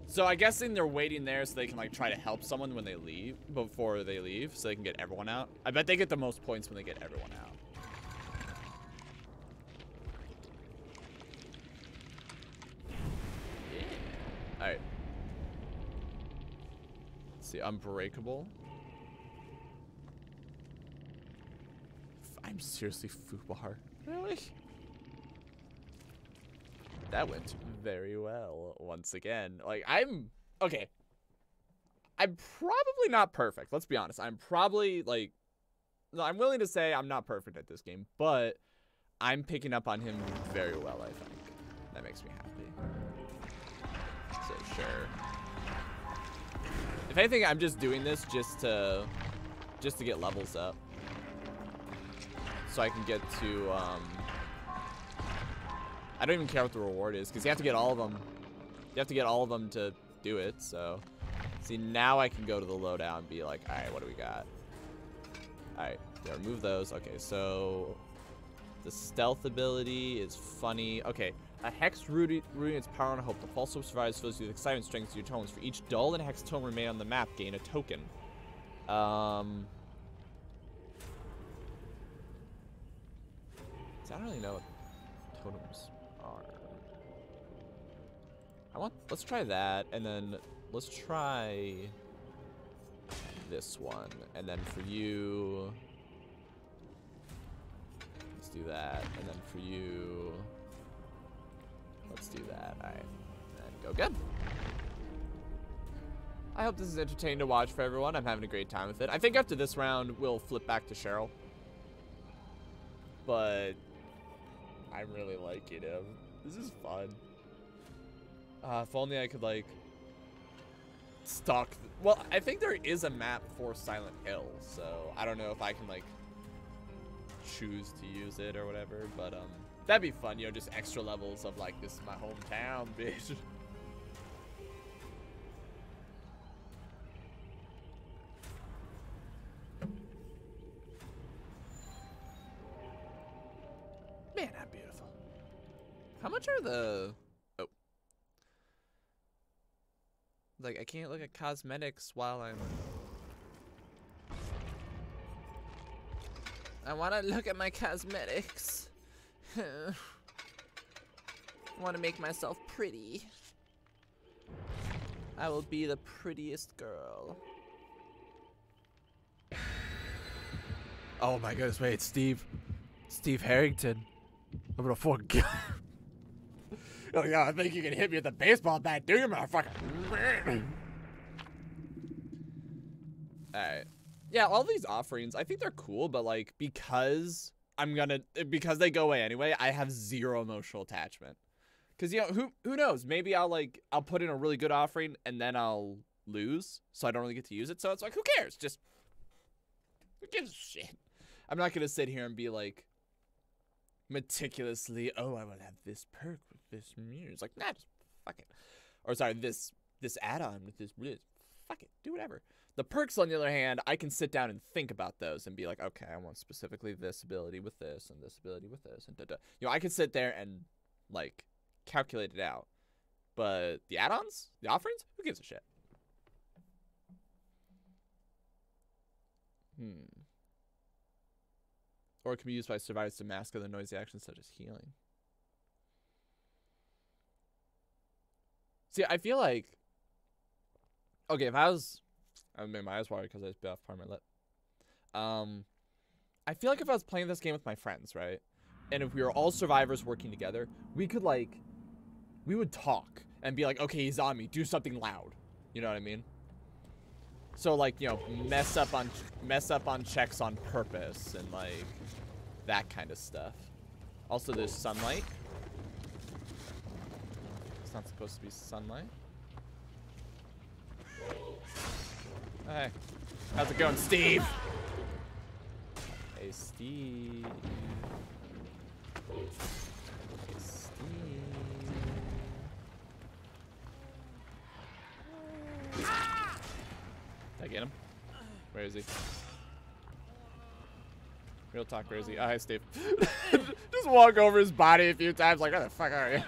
So I guessing they're waiting there so they can like try to help someone when they leave before they leave, so they can get everyone out. I bet they get the most points when they get everyone out. Yeah. All right. Let's see, unbreakable. I'm seriously Fubar. Really? That went very well once again. Like I'm okay. I'm probably not perfect. Let's be honest. I'm probably like I'm willing to say I'm not perfect at this game, but I'm picking up on him very well, I think. That makes me happy. So sure. If anything, I'm just doing this just to just to get levels up. So I can get to um I don't even care what the reward is because you have to get all of them. You have to get all of them to do it. So, see, now I can go to the loadout and be like, all right, what do we got? All right, yeah, remove those. Okay, so the stealth ability is funny. Okay, a hex rooting, its power on hope. The false hope survives, fills you with excitement, strengthens your totems. For each dull and hex totem remain on the map, gain a token. Um, I don't really know what totems are. I want, let's try that, and then let's try this one, and then for you, let's do that, and then for you, let's do that. All right, and go good. I hope this is entertaining to watch for everyone. I'm having a great time with it. I think after this round, we'll flip back to Cheryl. but I'm really liking him. This is fun. Uh, if only I could like stalk. well, I think there is a map for Silent Hill, so I don't know if I can like choose to use it or whatever. But um, that'd be fun. You know, just extra levels of like this is my hometown, bitch. Man, how beautiful. How much are the... Oh. Like, I can't look at cosmetics while I'm... I want to look at my cosmetics. I want to make myself pretty. I will be the prettiest girl. Oh my goodness, wait, Steve. Steve Harrington. I'm gonna fuck. Oh yeah, I think you can hit me with a baseball bat, do you, motherfucker? Alright. Yeah, all these offerings, I think they're cool, but like because I'm gonna because they go away anyway, I have zero emotional attachment. Cause you know, who who knows? Maybe I'll like I'll put in a really good offering and then I'll lose, so I don't really get to use it. So it's like, who cares? Just who gives a shit? I'm not gonna sit here and be like meticulously, oh, I will have this perk with this muse. Like, nah, just fuck it. Or sorry, this this add-on with this, fuck it, do whatever. The perks, on the other hand, I can sit down and think about those and be like, okay, I want specifically this ability with this and this ability with this and da da. You know, I can sit there and like calculate it out. But the add-ons, the offerings, who gives a shit? Hmm. Or it can be used by survivors to mask other noisy actions such as healing. See, I feel like okay, if I was I made my eyes water because I just bit off part of my lip. Um I feel like if I was playing this game with my friends, right? And if we were all survivors working together, we could like we would talk and be like, okay, he's on me, do something loud. You know what I mean? So like, you know, mess up on mess up on checks on purpose and like that kind of stuff. Also there's sunlight. It's not supposed to be sunlight. Hey. How's it going, Steve? Hey, Steve. Hey, Steve. Did I get him? Where is he? Real talk, where is he? Ah, oh, hi, Steve. Just walk over his body a few times like, where the fuck are you?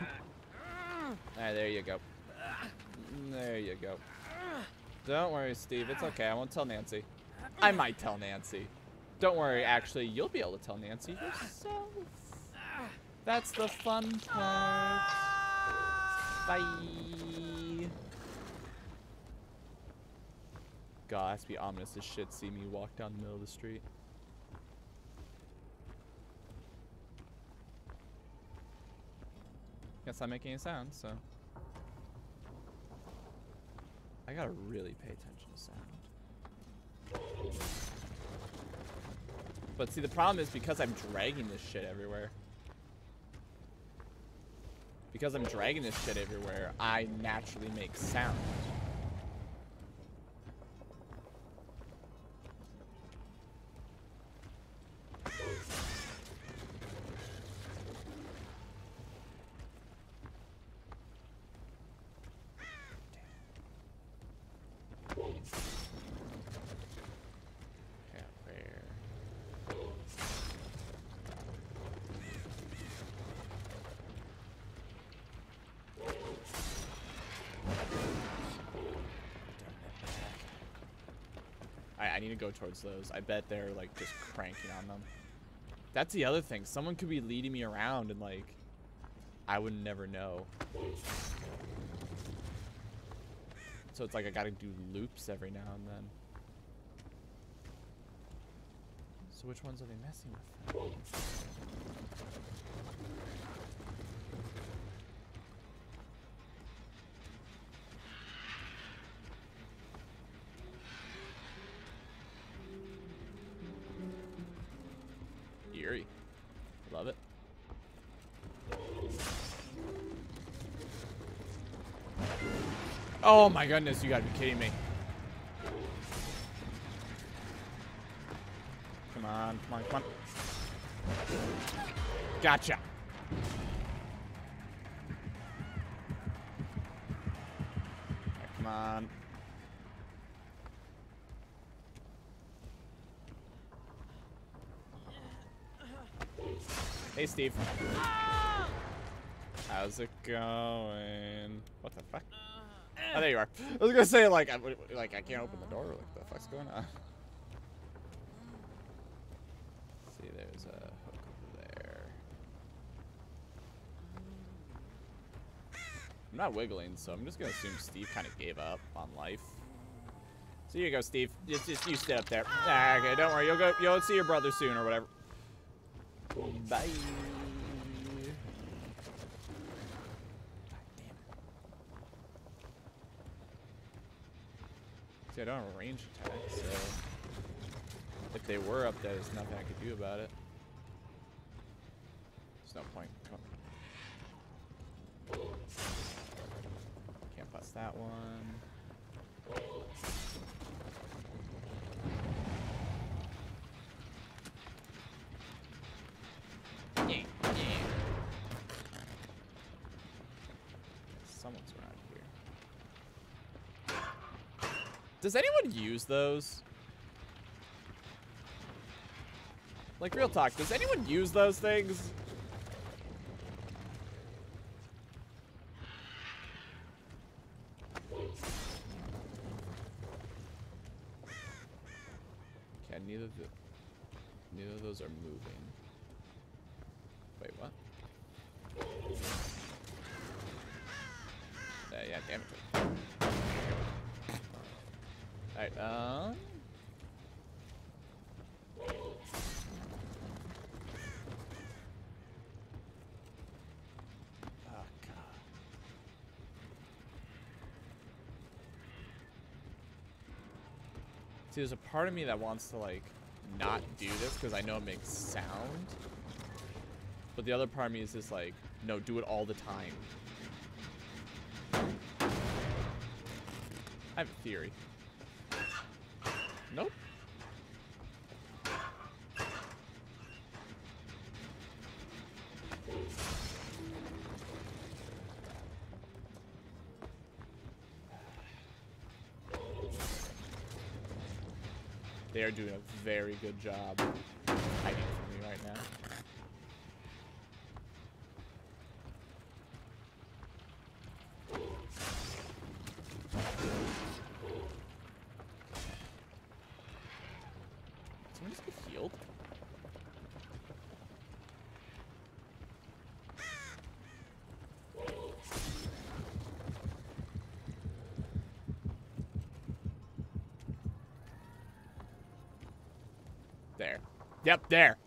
Alright, there you go. There you go. Don't worry, Steve. It's okay. I won't tell Nancy. I might tell Nancy. Don't worry, actually, you'll be able to tell Nancy yourself. That's the fun part. Bye. God, be ominous as shit see me walk down the middle of the street. Guess I'm making any sound, so. I gotta really pay attention to sound. But see, the problem is because I'm dragging this shit everywhere. Because I'm dragging this shit everywhere, I naturally make sound. Yeah, where? I, I need to go towards those. I bet they're like just cranking on them. That's the other thing. Someone could be leading me around and like I would never know. So it's like I gotta do loops every now and then. So which ones are they messing with? Oh my goodness, you gotta be kidding me. Come on, come on, come on. Gotcha. Come on. Hey, Steve. Ah! How's it going? What the fuck? Oh, there you are. I was gonna say like, I, like I can't open the door. Like, the fuck's going on? see, there's a hook over there. I'm not wiggling, so I'm just gonna assume Steve kind of gave up on life. So here you go, Steve. Just, just you sit up there. Ah, okay, don't worry. You'll go. You'll see your brother soon or whatever. Bye. I don't have a range attack, so if they were up there, there's nothing I could do about it. There's no point. Can't bust that one. Yeah, yeah. Someone's around here. Does anyone use those? Like, real talk, does anyone use those things? Okay, neither of the, neither of those are moving. Wait, what? Uh, yeah, damn it. Alright, um... Oh, God. See, there's a part of me that wants to, like, not do this because I know it makes sound. But the other part of me is just like, no, do it all the time. I have a theory. They are doing a very good job hiding from me right now. Someone just get healed? There. Yep, there.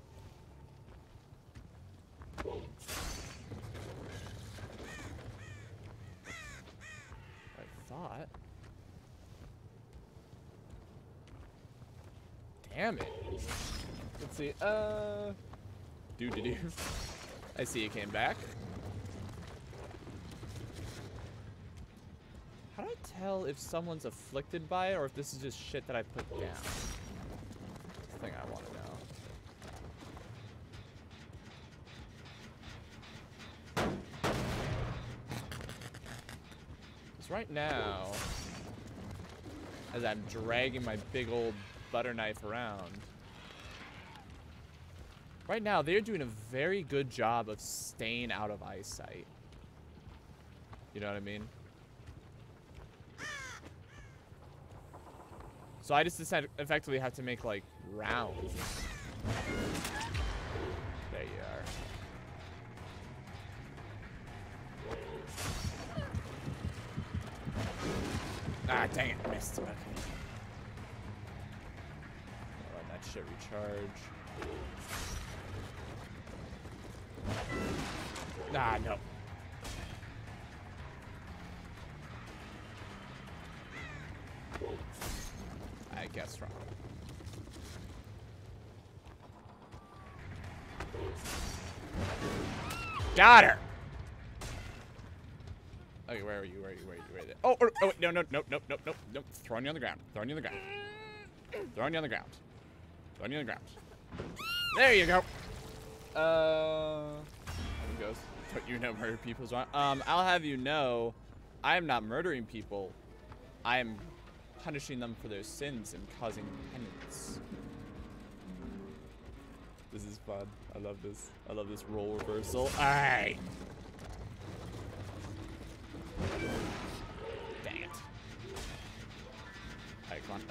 I thought. Damn it. Let's see. Uh. Do do. I see it came back. How do I tell if someone's afflicted by it or if this is just shit that I put down? That's the thing I want to know. Because right now, as I'm dragging my big old butter knife around, right now they're doing a very good job of staying out of eyesight. You know what I mean? So I just effectively have to make like rounds. Dang it, missed. Let that shit recharge. Ah, no. I guess wrong. Got her. Okay, where are you? Where are you? Where are you? Where are you? Oh, oh, wait, no, no, no, no, no, no, no. Throwing you on the ground. Throwing you on the ground. Throwing you on the ground. Throwing you on the ground. There you go. Uh, there goes. But you know murder people's well. Um, I'll have you know, I am not murdering people. I am punishing them for their sins and causing penance. This is fun. I love this. I love this role reversal. Alright.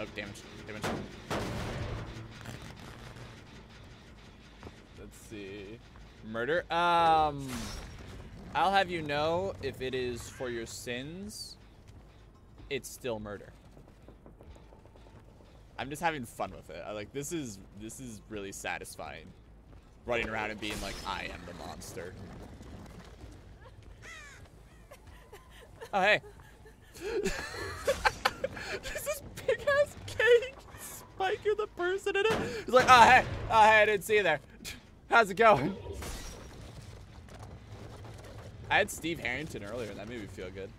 Oh, damage. Damage. Let's see. Murder? Um, I'll have you know if it is for your sins, it's still murder. I'm just having fun with it. I like this is this is really satisfying. Running around and being like, I am the monster. Oh hey. There's this big ass cake. Spike, you're the person in it. He's like, oh hey, oh hey, I didn't see you there. How's it going? I had Steve Harrington earlier, and that made me feel good.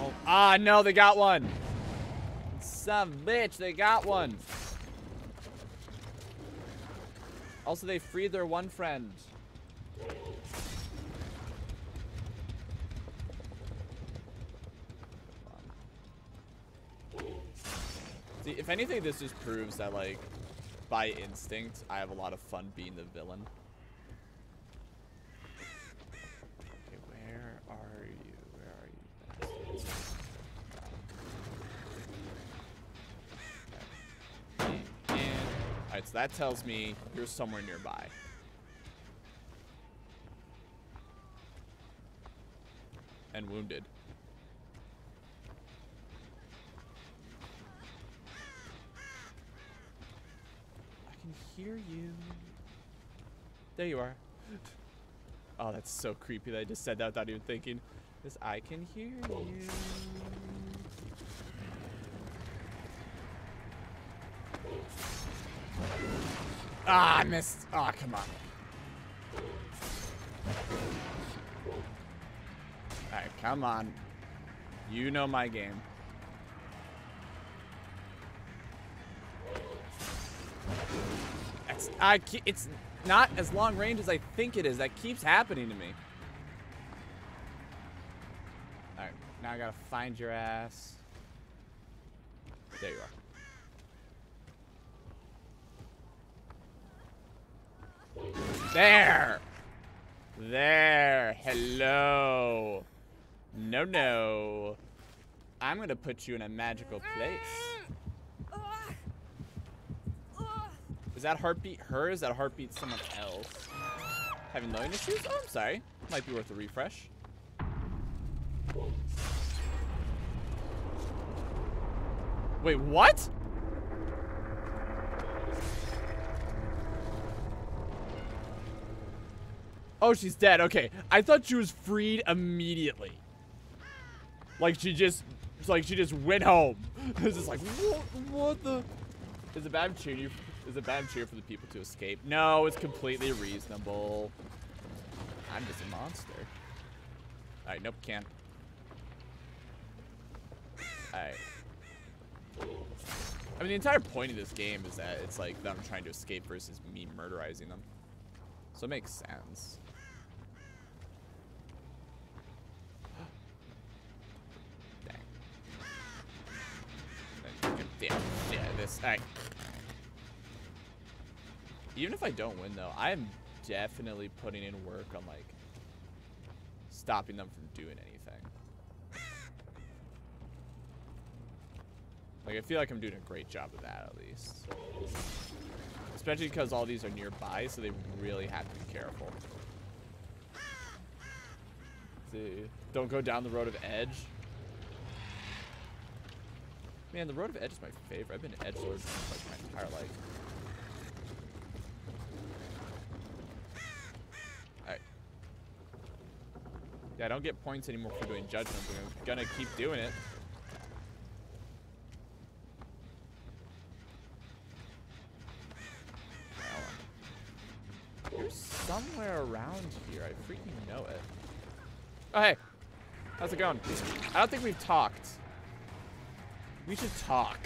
Oh, ah, no, they got one. Some bitch, they got one. Also, they freed their one friend. See, if anything, this just proves that, like, by instinct, I have a lot of fun being the villain. Okay, where are you? Where are you? Okay. Alright, so that tells me you're somewhere nearby. And wounded. I can hear you. There you are. Oh, that's so creepy that I just said that without even thinking. Because I can hear you. Ah, I missed. Ah, come on. Alright, come on. You know my game. It's, I, it's not as long range as I think it is. That keeps happening to me. Alright, now I gotta find your ass. There you are. There! There! Hello! No, no. I'm gonna put you in a magical place. Is that heartbeat her? Is that heartbeat someone else? Having loading issues? Oh, I'm sorry. Might be worth a refresh. Wait, what? Oh, she's dead. Okay. I thought she was freed immediately. Like she just, like she just went home. It's just like, what, what the? Is it bad cheer you? Is a bad cheer for the people to escape? No, it's completely reasonable. I'm just a monster. All right, nope, can't. All right. I mean, the entire point of this game is that it's like them trying to escape versus me murderizing them. So it makes sense. Dang. Damn. Yeah, this. Alright. Even if I don't win, though, I am definitely putting in work on, like, stopping them from doing anything. Like, I feel like I'm doing a great job of that, at least. Especially because all these are nearby, so they really have to be careful. See, don't go down the road of Edge. Man, the road of Edge is my favorite. I've been Edge Lord like my entire life. Yeah, I don't get points anymore for doing judgment, but I'm gonna keep doing it. There's somewhere around here. I freaking know it. Oh, hey. How's it going? I don't think we've talked. We should talk.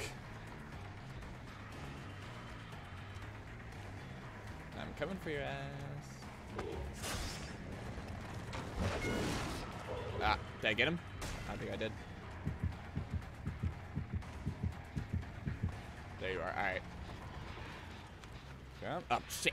I'm coming for your ass. Ah, did I get him? I think I did. There you are. All right. Jump. Oh, shit.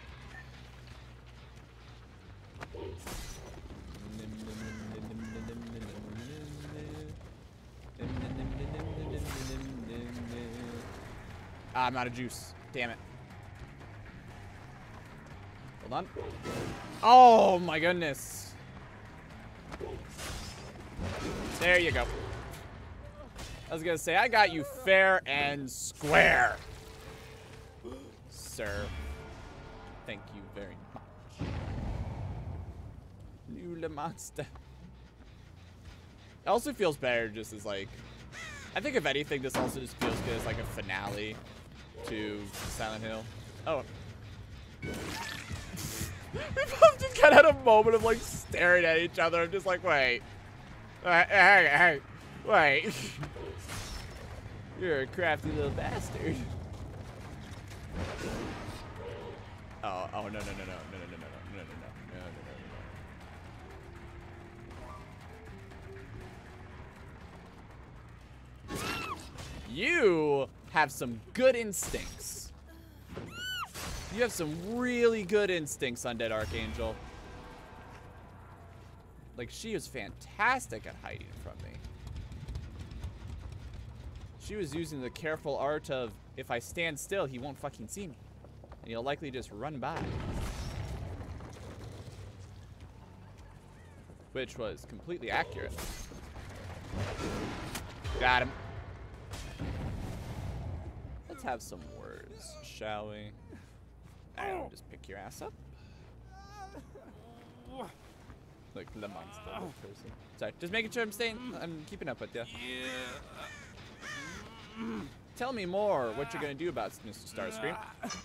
Ah, I'm out of juice. Damn it. Hold on. Oh my goodness. There you go. I was gonna say, I got you fair and square. Sir. Thank you very much. Lula Monster. It also feels better just as like, I think if anything, this also just feels good as like a finale to Silent Hill. Oh. We both just kind of had a moment of like staring at each other. I'm just like, wait. Uh, hey, hey, wait. You're a crafty little bastard. Oh, oh, no, no, no, no, no, no, no, no, no, no, no, no, no, no, no, no. You have some good instincts. You have some really good instincts, Undead Archangel. Like, she is fantastic at hiding from me. She was using the careful art of, if I stand still, he won't fucking see me. And he'll likely just run by. Which was completely accurate. Got him. Let's have some words, shall we? Just pick your ass up. Like the monster person. Sorry, just making sure I'm staying. I'm keeping up with you. Tell me more what you're gonna do about Mr. Starscream.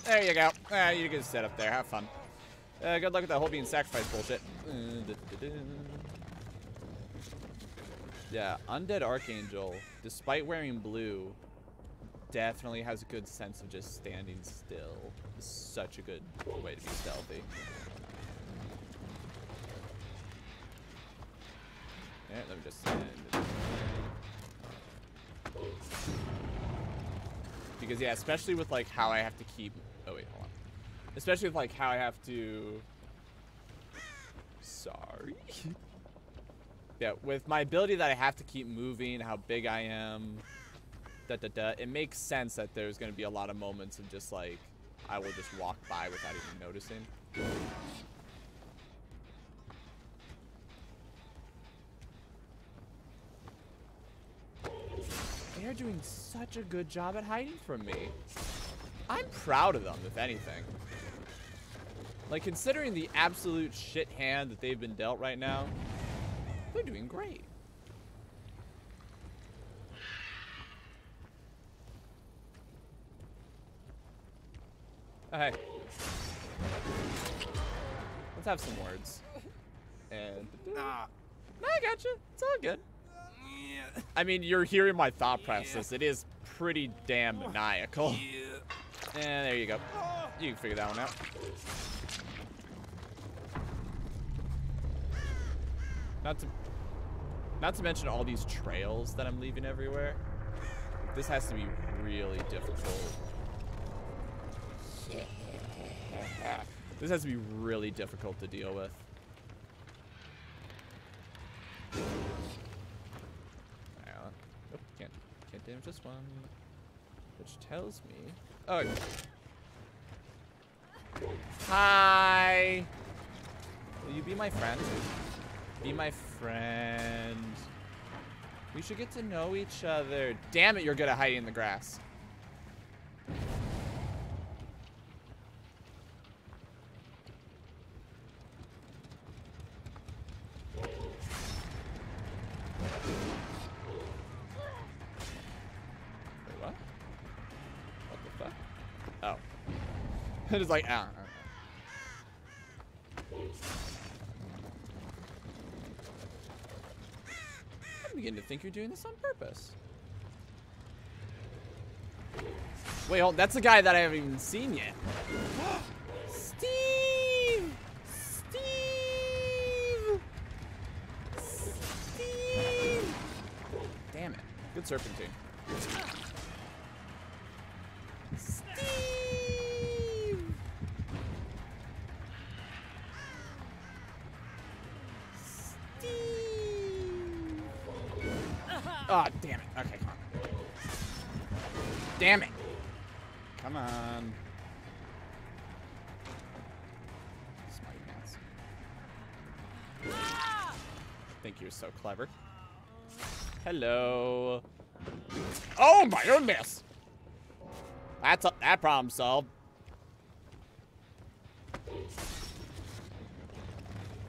There you go. Ah, you can sit up there. Have fun. Uh, good luck with that whole being sacrificed bullshit. Yeah, Undead Archangel, despite wearing blue, definitely has a good sense of just standing still. It's such a good way to be stealthy. Let me just. Because yeah, especially with like how I have to keep. Oh wait, hold on. Especially with like how I have to. Sorry. yeah, with my ability that I have to keep moving, how big I am, da da da. It makes sense that there's gonna be a lot of moments of just like I will just walk by without even noticing. They're doing such a good job at hiding from me. I'm proud of them, if anything. Like, considering the absolute shit hand that they've been dealt right now, they're doing great. Oh, hey. Let's have some words. And... Ah, No, I got you. It's all good. I mean, you're hearing my thought process. It is pretty damn maniacal. yeah. And there you go. You can figure that one out. Not to, not to mention all these trails that I'm leaving everywhere. This has to be really difficult. This has to be really difficult to deal with. On. Nope, can't, can't damage this one. Which tells me... Oh. Hi! Will you be my friend? Be my friend. We should get to know each other. Damn it, you're good at hiding in the grass. Is like, ah, I'm beginning to think you're doing this on purpose. Wait, hold, that's the guy that I haven't even seen yet. Steve! Steve! Steve! Damn it. Good serpentine. Ah, damn it. Okay, come on. Damn it. Come on. Think you're so clever. Hello. Oh my goodness! That's a, that problem solved.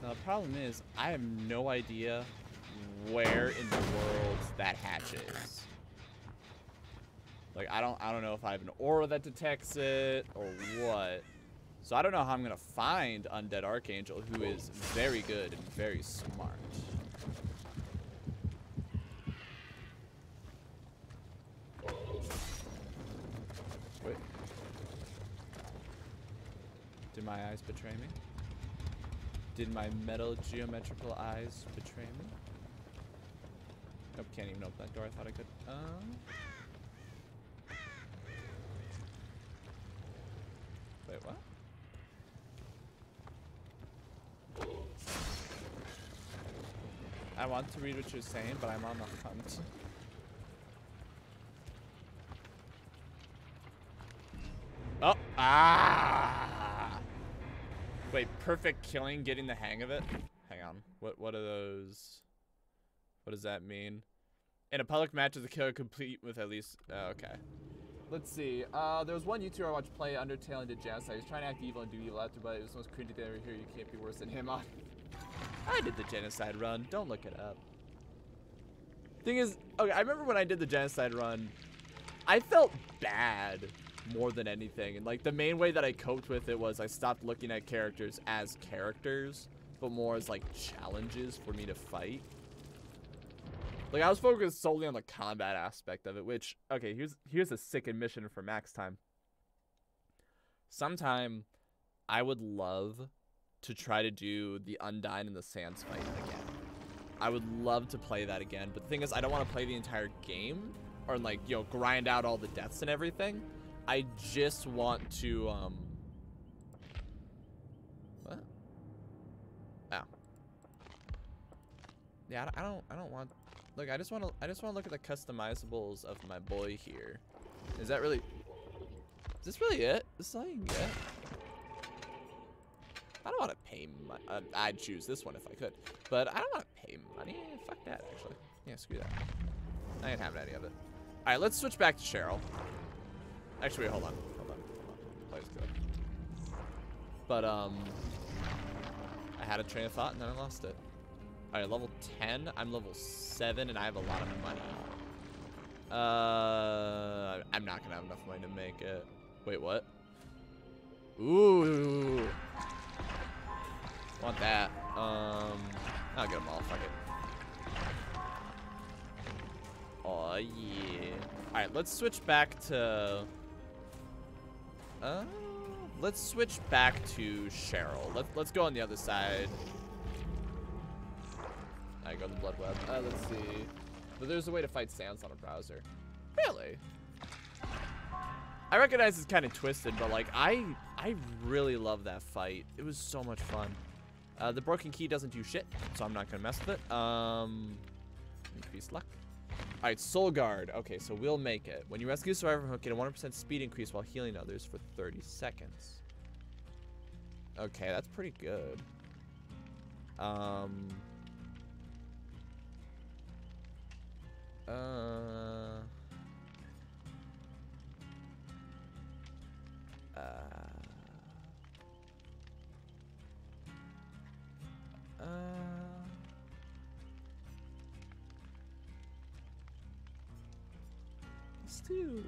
The problem is, I have no idea where in the world that hatch is. Like I don't I don't know if I have an aura that detects it or what. So I don't know how I'm gonna find Undead Archangel, who is very good and very smart. Wait. Did my eyes betray me? Did my metal geometrical eyes betray me? Nope, can't even open that door. I thought I could. Um. Wait, what? I want to read what you're saying, but I'm on the hunt. Oh, ah! Wait, perfect killing, getting the hang of it? Hang on, what what are those? What does that mean? In a public match, is the killer complete with at least, oh, okay. Let's see. Uh, there was one YouTuber I watched play Undertale and did genocide. He was trying to act evil and do evil after, but it was the most cringy thing ever here. You can't be worse than him. I did the genocide run. Don't look it up. Thing is, okay, I remember when I did the genocide run, I felt bad more than anything. And like the main way that I coped with it was I stopped looking at characters as characters, but more as like challenges for me to fight. Like I was focused solely on the combat aspect of it, which okay, here's here's a sick admission for max time. Sometime I would love to try to do the Undyne and the Sans fight again. I would love to play that again, but the thing is I don't want to play the entire game or like, you know, grind out all the deaths and everything. I just want to um What? Oh. Yeah, I don't I don't want Look, I just want to I just want to look at the customizables of my boy here. Is that really Is this really it? This is all you get? I don't want to pay money. Uh, I'd choose this one if I could. But I don't want to pay money. Fuck that, actually. Yeah, screw that. I ain't having any of it. All right, let's switch back to Cheryl. Actually, wait, hold on. Hold on. Hold on. Play's good. But, um... I had a train of thought and then I lost it. Alright, level 10. I'm level 7 and I have a lot of money. Uh, I'm not gonna have enough money to make it. Wait, what? Ooh. Want that. Um, I'll get them all. Fuck it. Oh, yeah. Alright, let's switch back to... Uh, let's switch back to Cheryl. Let, let's go on the other side. I go the blood web. Uh, let's see. But there's a way to fight Sans on a browser. Really? I recognize it's kind of twisted, but like I I really love that fight. It was so much fun. Uh, the broken key doesn't do shit, so I'm not gonna mess with it. Um, increase luck. All right, Soul Guard. Okay, so we'll make it. When you rescue a survivor from hook, get a 100% speed increase while healing others for 30 seconds. Okay, that's pretty good. Um. Uh. Uh. Let's do.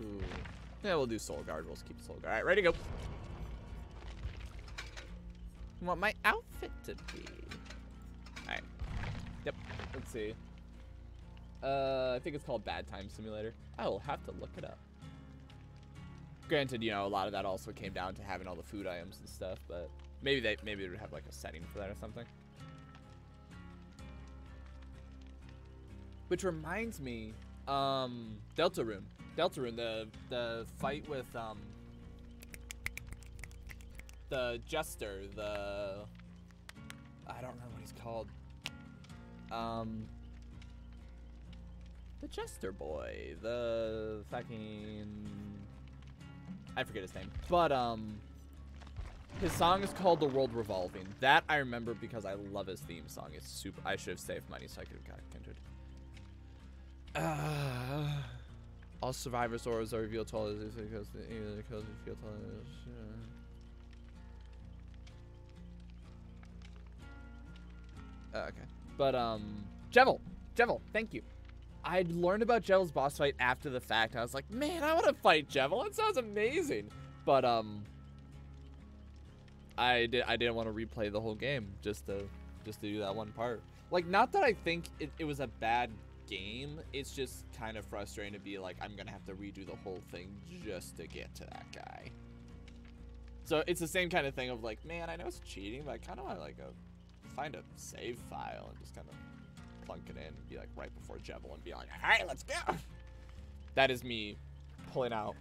Yeah, we'll do Soul Guard. We'll keep Soul Guard. All right, ready to go. want my outfit to be? Alright. Yep. Let's see. Uh, I think it's called Bad Time Simulator. I will have to look it up. Granted, you know, a lot of that also came down to having all the food items and stuff, but maybe they maybe they would have like a setting for that or something. Which reminds me, um, Deltarune. Deltarune, the the fight with um the jester, the I don't remember what he's called. Um the jester boy, the fucking I forget his name. But um his song is called The World Revolving. That I remember because I love his theme song. It's super I should have saved money so I could have got Kindred. Uh, all survivor swords are revealed tall as because the because feel tall. Uh, okay. But um Jevil. Jevil, thank you. I'd learned about Jevil's boss fight after the fact. I was like, man, I want to fight Jevil. It sounds amazing. But um I did I didn't want to replay the whole game just to just to do that one part. Like not that I think it, it was a bad game. It's just kind of frustrating to be like, I'm gonna have to redo the whole thing just to get to that guy. So it's the same kind of thing of like, man, I know it's cheating, but I kind of want to like a, find a save file and just kind of plunk it in and be like right before Jevil and be like, hey, let's go. That is me pulling out.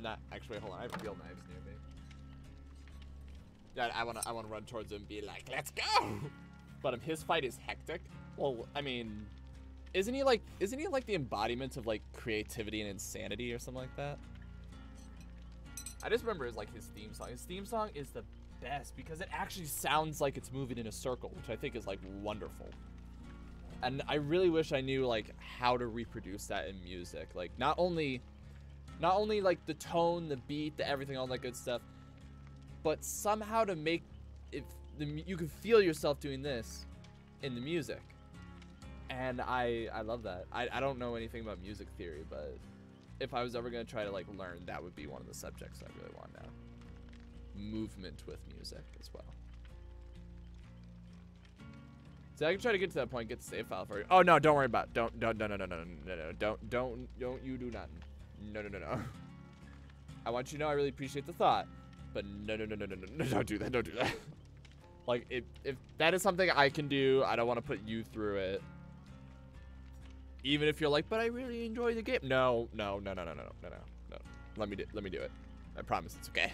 Not actually, hold on, I have real knives near me. Yeah, I wanna, I wanna run towards him and be like, let's go. But um, his fight is hectic. Well, I mean, isn't he like isn't he like the embodiment of like creativity and insanity or something like that? I just remember his like his theme song. His theme song is the best because it actually sounds like it's moving in a circle, which I think is like wonderful. And I really wish I knew like how to reproduce that in music. Like not only not only like the tone, the beat, the everything, all that good stuff, but somehow to make if the you can feel yourself doing this in the music and I I love that. I, I don't know anything about music theory, but if I was ever gonna try to like learn, that would be one of the subjects I really want now. Movement with music as well. So I can try to get to that point, get the save file for you. Oh no, don't worry about. It. Don't don't no no no no no no no don't don't don't you do nothing. No no no no. I want you to know I really appreciate the thought, but no no no no no no no don't do that don't do that. like if if that is something I can do, I don't want to put you through it even if you're like, but I really enjoy the game. No, no, no, no, no, no, no, no, no. Let me do. Let me do it. I promise it's okay.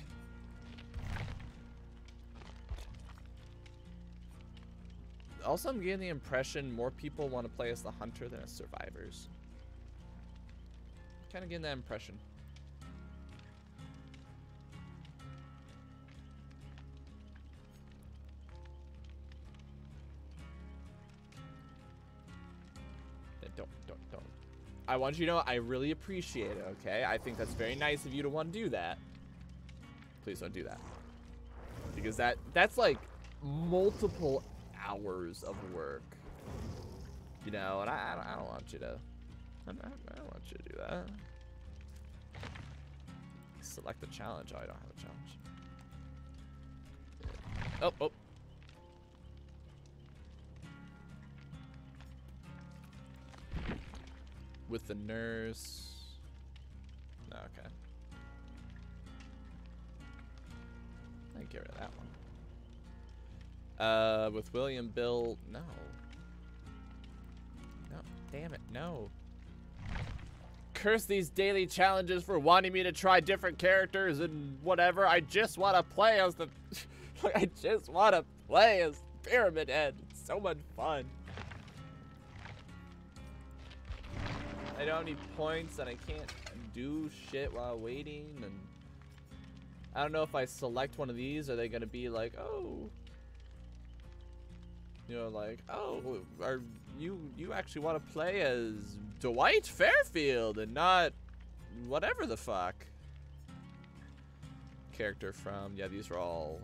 Also, I'm getting the impression more people want to play as the hunter than as survivors. Kind of getting that impression. don't, don't, don't. I want you to know I really appreciate it, okay? I think that's very nice of you to want to do that. Please don't do that. Because that that's like multiple hours of work. You know, and I, I, don't, I don't want you to... I don't, I don't want you to do that. Select the challenge. Oh, I don't have a challenge. Oh, oh. with the nurse. Okay. I get rid of that one. Uh, with William Bill, no. No, damn it, no. Curse these daily challenges for wanting me to try different characters and whatever. I just want to play as the... I just want to play as Pyramid Head. It's so much fun. I don't need points and I can't do shit while waiting and I don't know if I select one of these are they gonna be like oh you know like oh are you you actually want to play as Dwight Fairfield and not whatever the fuck character from yeah these are all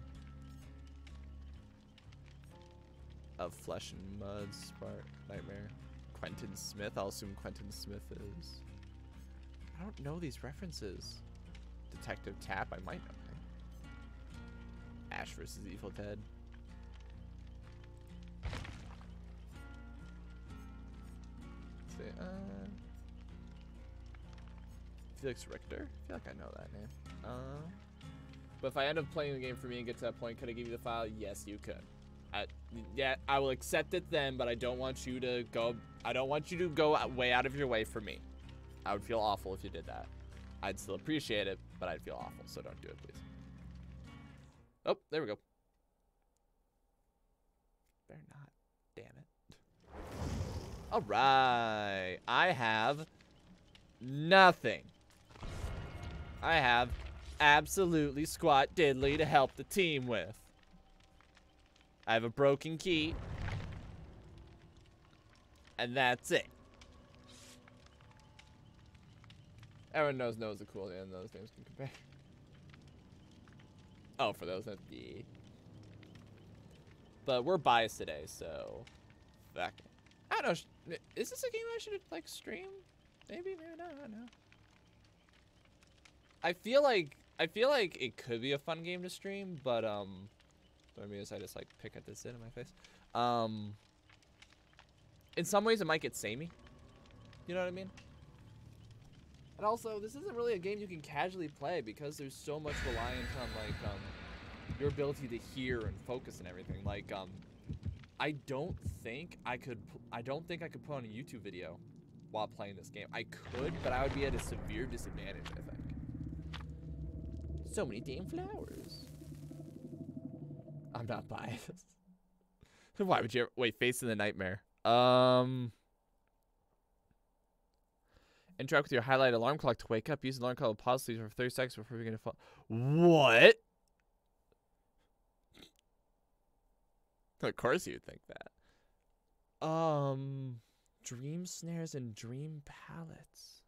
of flesh and mud spark nightmare Quentin Smith. I'll assume Quentin Smith is. I don't know these references. Detective Tapp. I might know. Ash versus Evil Dead. Say, uh, Felix Richter? I feel like I know that name. Uh, but if I end up playing the game for me and get to that point, could I give you the file? Yes, you could. I, yeah, I will accept it then, but I don't want you to go. I don't want you to go way out of your way for me. I would feel awful if you did that. I'd still appreciate it, but I'd feel awful. So don't do it, please. Oh, there we go. Better not. Damn it. All right. I have nothing. I have absolutely squat diddly to help the team with. I have a broken key. And that's it. Everyone knows no is a cool and those names can compare. Oh, for those, that, yeah. But we're biased today, so fuck. I don't know. Is this a game I should like stream? Maybe, maybe not. I don't know. I feel like I feel like it could be a fun game to stream, but um, mean is I just like pick at this in my face. Um, in some ways it might get samey. You know what I mean? And also, this isn't really a game you can casually play because there's so much reliance on like um, your ability to hear and focus and everything. Like um, I don't think I could. I don't think I could put on a YouTube video while playing this game. I could, but I would be at a severe disadvantage. I think. So many damn flowers. I'm not biased. Why would you ever, wait? Face in the nightmare. Um. Interact with your highlight alarm clock to wake up. Use the alarm clock to pause sleep for 30 seconds before you're gonna fall. What? Of course you'd think that. Um, dream snares and dream pallets.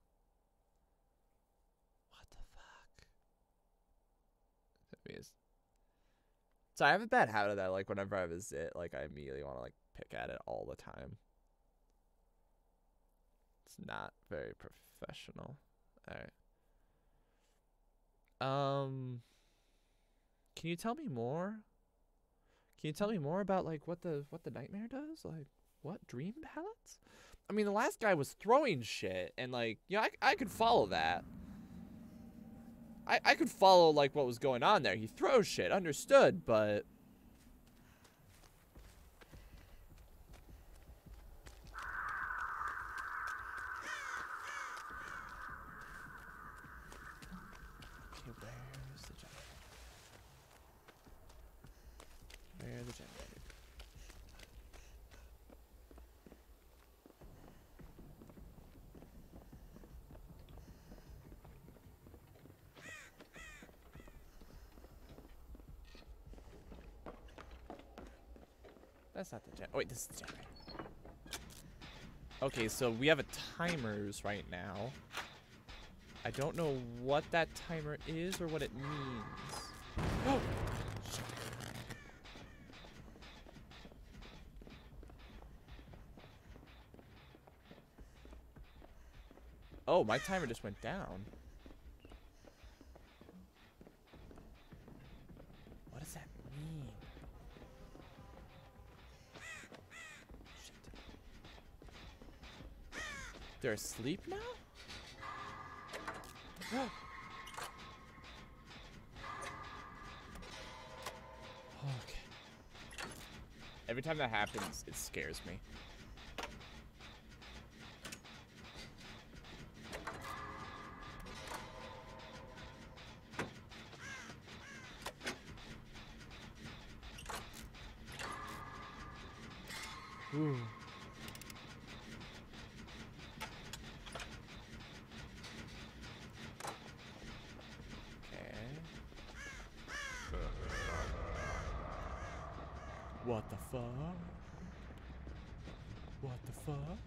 What the fuck? So I have a bad habit of that. Like whenever I visit, like I immediately want to like pick at it all the time. It's not very professional. All right. Um, can you tell me more? Can you tell me more about like what the what the nightmare does? Like what dream pallets? I mean, the last guy was throwing shit, and like, you know, I I could follow that. I I could follow like what was going on there. He throws shit, understood, but Okay, where's the generator? Where the generator? Gen. Wait, this is. Okay, so we have a timers right now. I don't know what that timer is or what it means. Oh! Oh, my timer just went down. They're asleep now? okay. Every time that happens, it scares me. Ooh. Okay. What the fuck? What the fuck?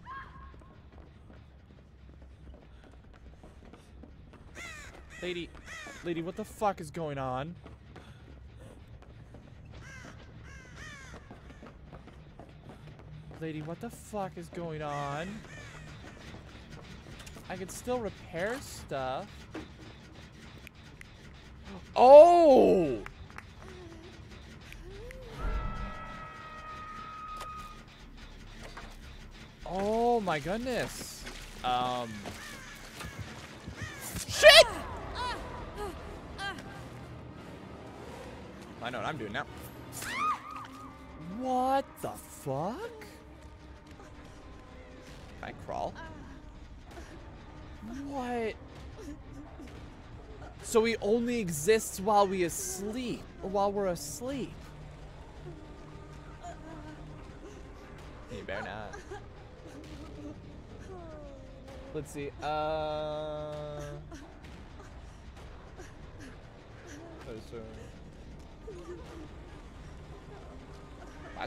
Lady, lady, what the fuck is going on? Lady, what the fuck is going on? I can still repair stuff. Oh! Oh my goodness. Um. Shit! I know what I'm doing now. What the fuck? Can I crawl? What? So he only exists while we asleep, while we're asleep. You better not. Let's see. Uh. Oh, so-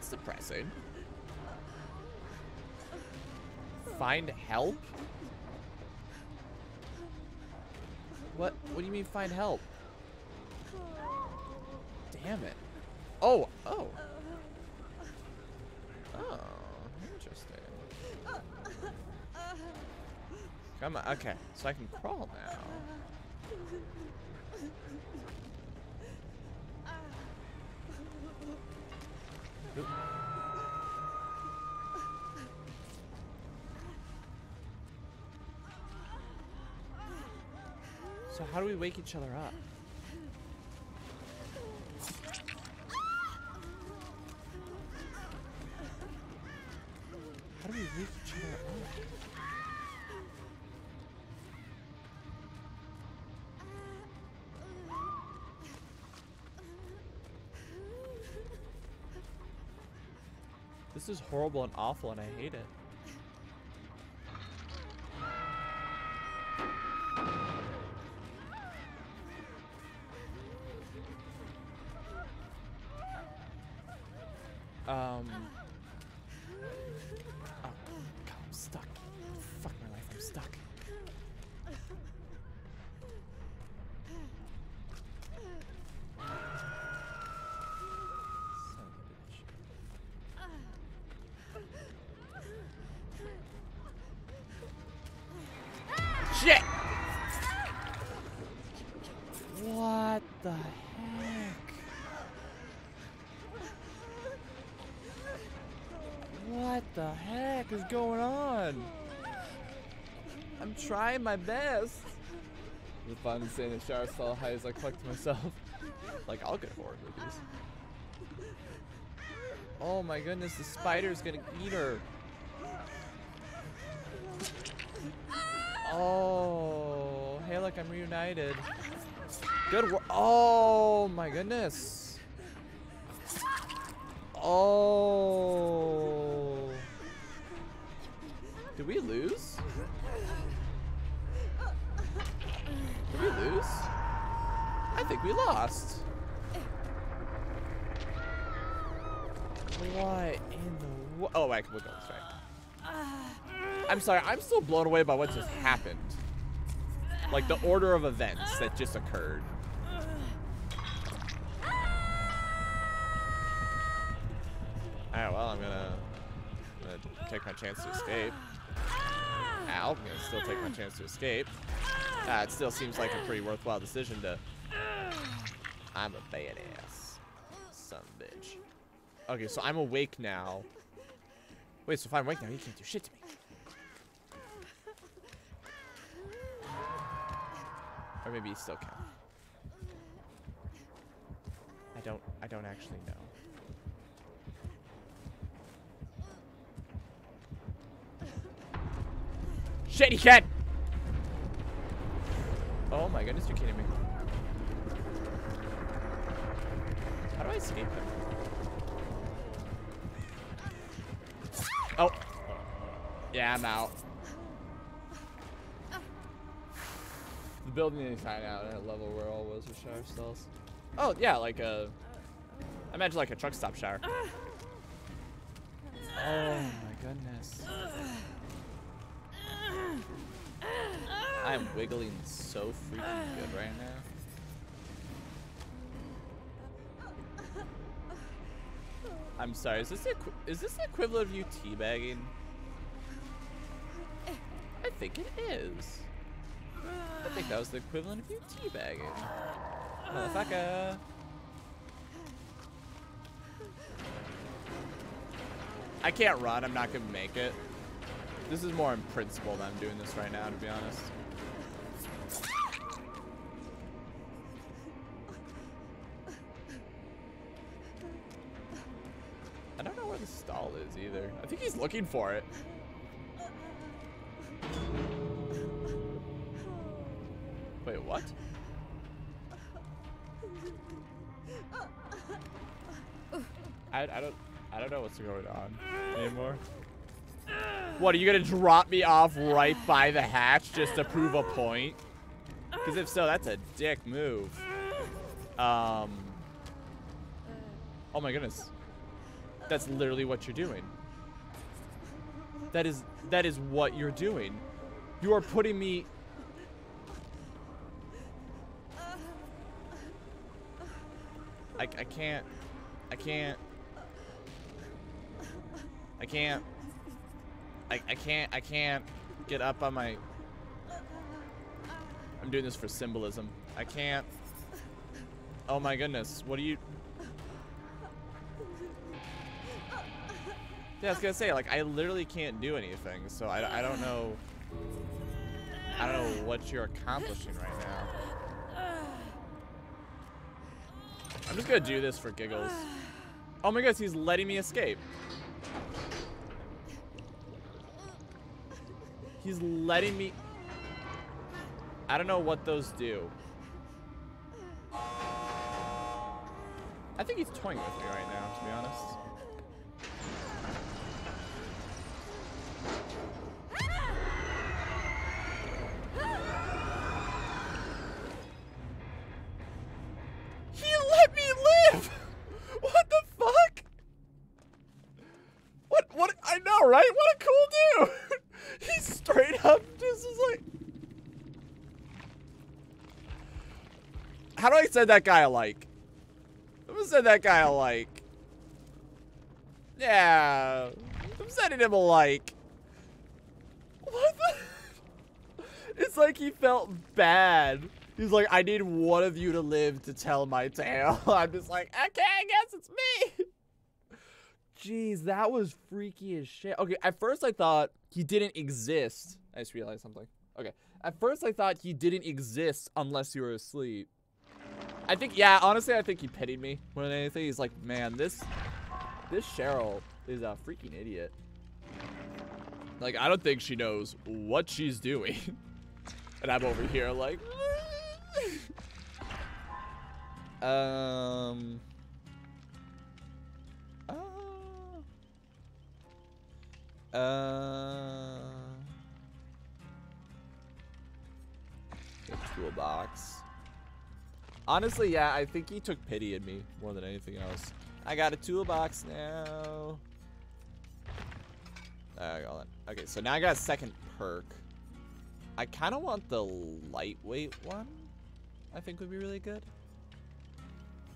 That's depressing. Find help? What? What do you mean find help? Damn it. Oh, oh. Oh, interesting. Come on, okay. So I can crawl now. So how do we wake each other up? Is horrible and awful and I hate it. Is going on? I'm trying my best. The fun saying in the shower stall high as I collect myself. like I'll get horror movies. Oh my goodness, the spider's gonna eat her. Oh, hey, look, I'm reunited. Good work. Oh my goodness. Oh. Did we lose? Did we lose? I think we lost. What in the Oh, I can on this right. I'm sorry, I'm still blown away by what just happened. Like the order of events that just occurred. Alright, well, I'm gonna, gonna take my chance to escape. I'm gonna still take my chance to escape. Uh, it still seems like a pretty worthwhile decision to... I'm a badass. Son of a bitch. Okay, so I'm awake now. Wait, so if I'm awake now, you can't do shit to me. Or maybe you still can. I don't I don't actually know. Shit, he can! Oh my goodness, you're kidding me. How do I escape him? Oh. Yeah, I'm out. The building is out at a level where all was with shower stalls. Oh, yeah, like a... I imagine like a truck stop shower. Oh my goodness. I'm wiggling so freaking good right now. I'm sorry. Is this the is this the equivalent of you teabagging? I think it is. I think that was the equivalent of you teabagging. Motherfucker. I can't run. I'm not gonna make it. This is more in principle that I'm doing this right now, to be honest. Either. I think he's looking for it. Wait, what? I, I don't I don't know what's going on anymore. What, are you gonna drop me off right by the hatch just to prove a point? Because if so, that's a dick move. Um. Oh my goodness. That's literally what you're doing. That is that is what you're doing. You are putting me I, I can't I can't I can't I, I can't I can't get up on my I'm doing this for symbolism. I can't Oh my goodness. What are you Yeah, I was gonna say, like, I literally can't do anything, so I, I don't know... I don't know what you're accomplishing right now. I'm just gonna do this for giggles. Oh my goodness, he's letting me escape. He's letting me... I don't know what those do. I think he's toying with me right now, to be honest. Right? What a cool dude! He straight up just was like... How do I send that guy a like? I'm gonna send that guy a like. Yeah, I'm sending him a like. What the? It's like he felt bad. He's like, I need one of you to live to tell my tale. I'm just like, okay, I guess it's me. Jeez, that was freaky as shit. Okay, at first I thought he didn't exist. I just realized something. Okay, at first I thought he didn't exist unless you were asleep. I think, yeah, honestly, I think he pitied me more than anything. He's like, man, this, this Cheryl is a freaking idiot. Like, I don't think she knows what she's doing. and I'm over here like, um, uh, toolbox. Honestly, yeah, I think he took pity in me more than anything else. I got a toolbox now. Uh, hold on. Okay, so now I got a second perk. I kind of want the lightweight one. I think would be really good.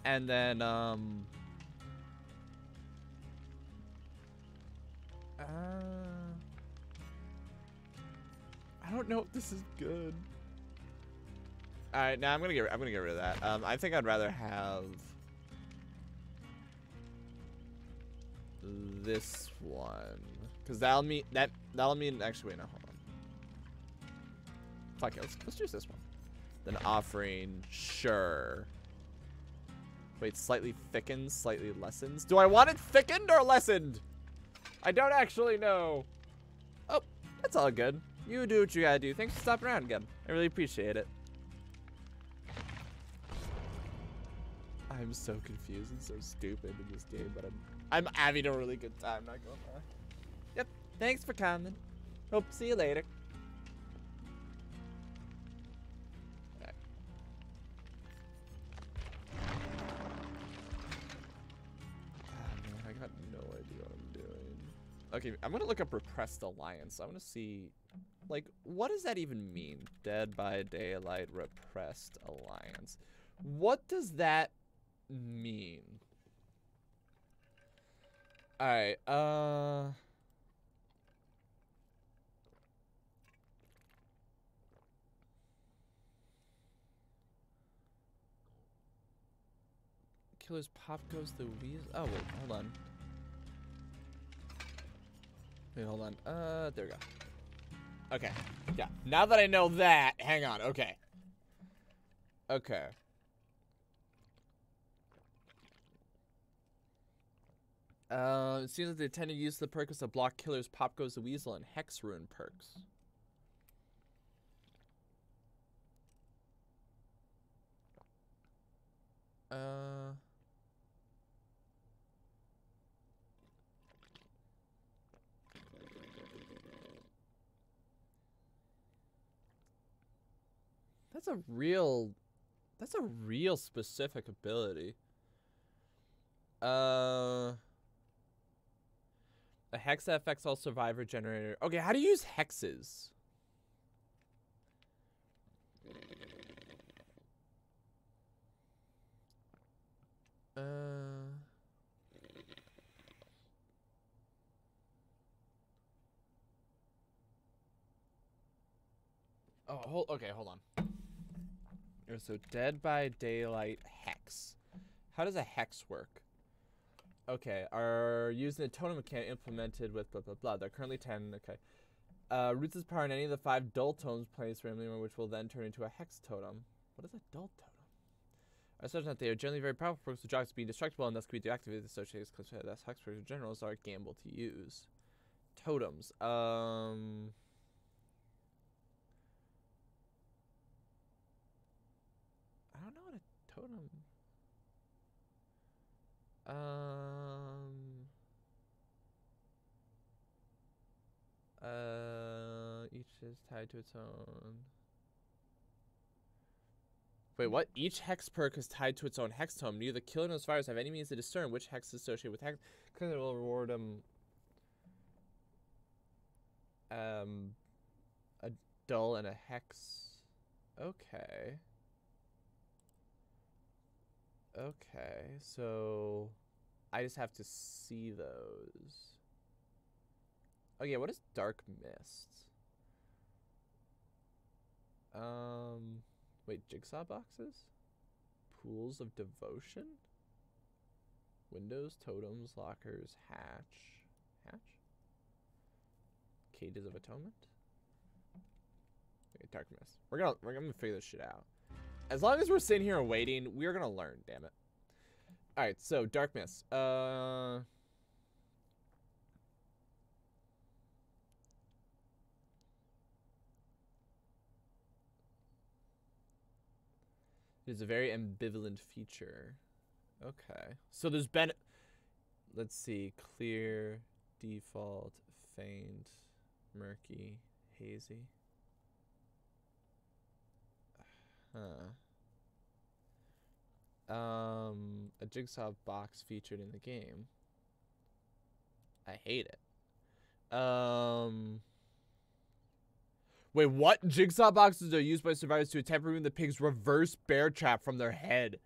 And then, um... Uh, I don't know if this is good. All right, now I'm gonna get I'm gonna get rid of that. Um, I think I'd rather have this one because that'll mean that that'll mean actually wait no hold on. Fuck it, let's let's choose this one. Then offering sure. Wait, slightly thickens, slightly lessens. Do I want it thickened or lessened? I don't actually know. Oh, that's all good. You do what you gotta do. Thanks for stopping around again. I really appreciate it. I'm so confused and so stupid in this game, but I'm I'm having a really good time, not gonna lie. Yep. Thanks for coming. Hope to see you later. Okay, I'm gonna look up repressed alliance. I wanna see like what does that even mean? Dead by daylight repressed alliance. What does that mean? Alright, uh... Killer's pop goes the Weasel. Oh, wait, hold on. Wait, hold on. Uh, there we go. Okay. Yeah. Now that I know that, hang on. Okay. Okay. Uh, it seems like they tend to use the perk as a block killers, Pop Goes the Weasel, and Hex Ruin perks. Uh... That's a real that's a real specific ability. Uh a hex that affects all survivor generator. Okay, how do you use hexes? Uh Oh, hold, okay, hold on. So Dead by Daylight Hex. How does a hex work? Okay, are using a totem mechanic implemented with blah blah blah. They're currently 10, okay. Uh, roots its power in any of the five dull totems placed randomly, which will then turn into a hex totem. What is a dull totem? I such that they are generally very powerful perks with jocks being destructible and thus can be deactivated associated because that's hex in general are a gamble to use. Totems. Um I don't know what a totem. Um. Uh, each is tied to its own. Wait, what? Each hex perk is tied to its own hex tome. Neither the killer nor survivors have any means to discern which hex is associated with hex. Because it will reward them. Um, a dull and a hex. Okay. Okay, so I just have to see those. Oh yeah, what is dark mist? Um, wait, jigsaw boxes? Pools of devotion? Windows, totems, lockers, hatch. Hatch? Cages of atonement? Okay, dark mist. We're gonna we're gonna figure this shit out. As long as we're sitting here waiting, we're gonna learn, damn it. Alright, so Dark Mist. Uh It is a very ambivalent feature. Okay. So there's been let's see, clear, default, faint, murky, hazy. Huh. Um, a jigsaw box featured in the game. I hate it. Um. Wait, what? Jigsaw boxes are used by survivors to attempt removing the pig's reverse bear trap from their head.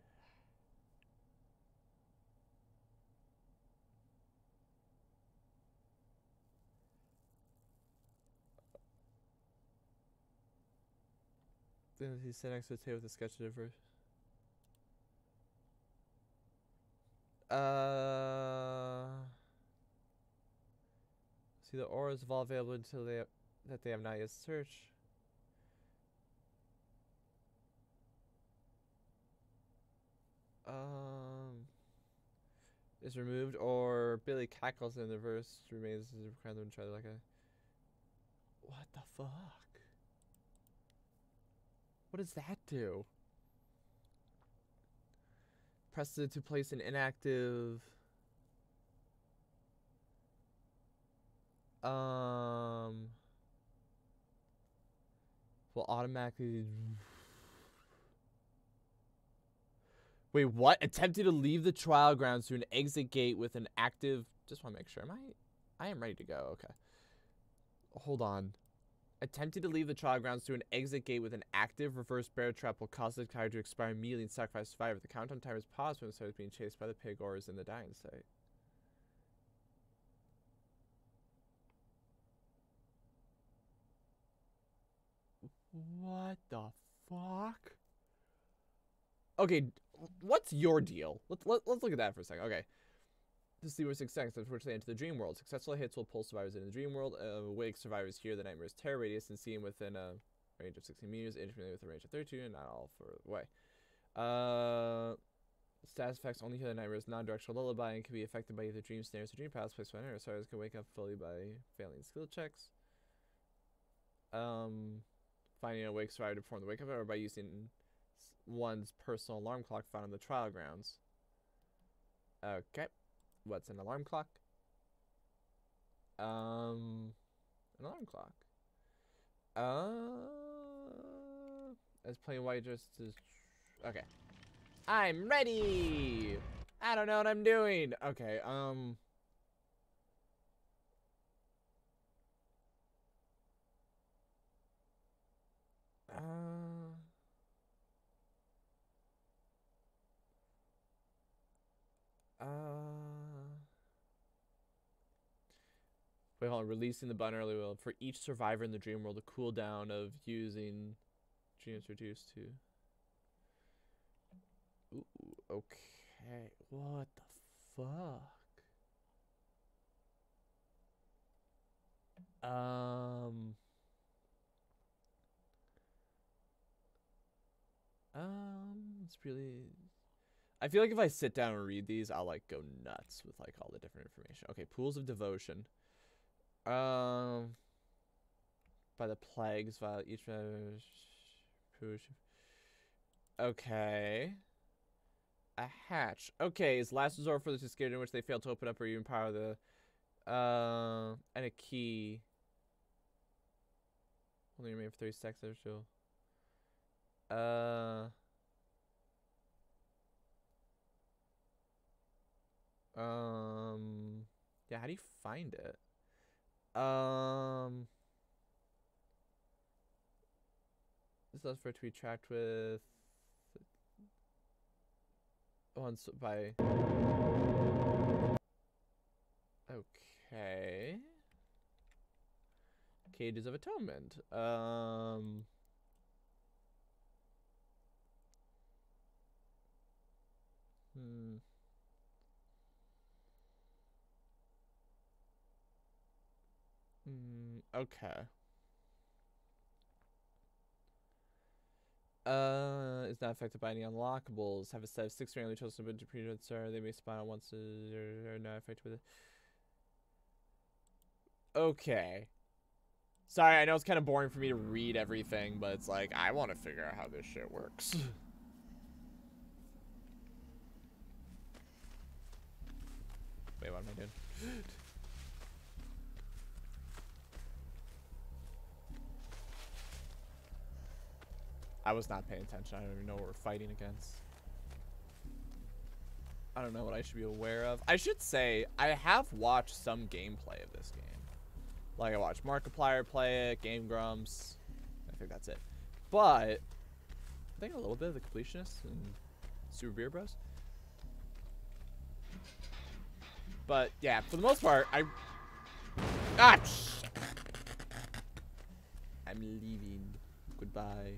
Then he sat next to the table with a sketch of the verse. Uh, see the auras of all available until they have, that they have not yet searched. Um, is removed or Billy cackles in the verse remains as a random try like a. What the fuck? What does that do? Press it to place an inactive. Um. Will automatically. Wait, what? Attempting to leave the trial grounds through an exit gate with an active. Just want to make sure. Am I? I am ready to go. Okay. Hold on. Attempting to leave the trial grounds through an exit gate with an active reverse bear trap will cause the card to expire immediately and sacrifice survivor. The countdown timer is paused when the starts being chased by the pig or is in the dying state. What the fuck? Okay, what's your deal? Let's let, let's look at that for a second. Okay. See where success, unfortunately, enter the dream world. Successful hits will pull survivors into the dream world. Uh, wake survivors here, the nightmare's terror radius, and see them within a range of 16 meters, infinitely with a range of 32, and not all far away. Uh, status effects only hear the nightmare's non-directional lullaby and can be affected by either dream snares or dream pallets placed by nightmare. Survivors can wake up fully by failing skill checks. Um, finding a wake survivor to perform the wake up or by using one's personal alarm clock found on the trial grounds. Okay. What's an alarm clock? Um, an alarm clock. Uh, as plain white just is. Okay. I'm ready. I don't know what I'm doing. Okay. Um. Uh. Uh. Wait, hold on. Releasing the button early will for each survivor in the dream world. The cooldown of using dreams reduced to. Ooh, okay. What the fuck? Um. Um, it's really. I feel like if I sit down and read these, I'll like go nuts with like all the different information. Okay, pools of devotion. Um, by the plagues, via each. push. Okay. A hatch. Okay, is last resort for the security in which they fail to open up or even power the. Uh, and a key. Only remain for 30 seconds or so. Uh. Um. Yeah, how do you find it? Um. This allows for it to be tracked with. Once by. Okay. Cages of Atonement. Um. Hmm. Mm, okay. Uh, is not affected by any unlockables. Have a set of six randomly chosen to predates or they may spawn at once or are not affected with it. Okay. Sorry, I know it's kind of boring for me to read everything, but it's like I want to figure out how this shit works. Wait, what am I doing? I was not paying attention. I don't even know what we're fighting against. I don't know what I should be aware of. I should say, I have watched some gameplay of this game. Like, I watched Markiplier play it, Game Grumps. I think that's it. But, I think a little bit of the Completionists and Super Beard Bros. But, yeah, for the most part, I... Ah! I'm leaving. Goodbye.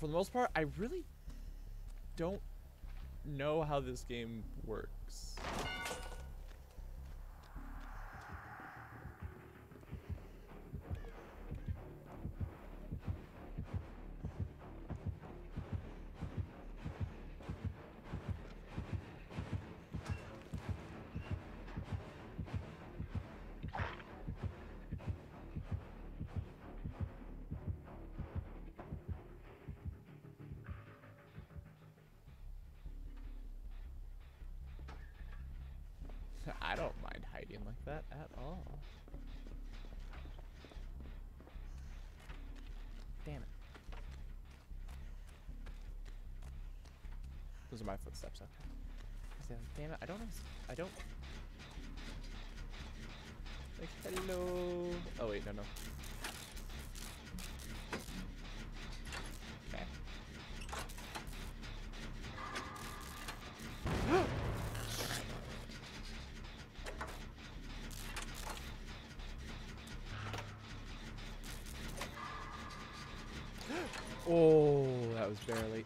For the most part, I really don't know how this game works. Those are my footsteps, okay. Damn it, I don't. I don't. Like, hello. Oh, wait, no, no. Okay. Oh, that was barely.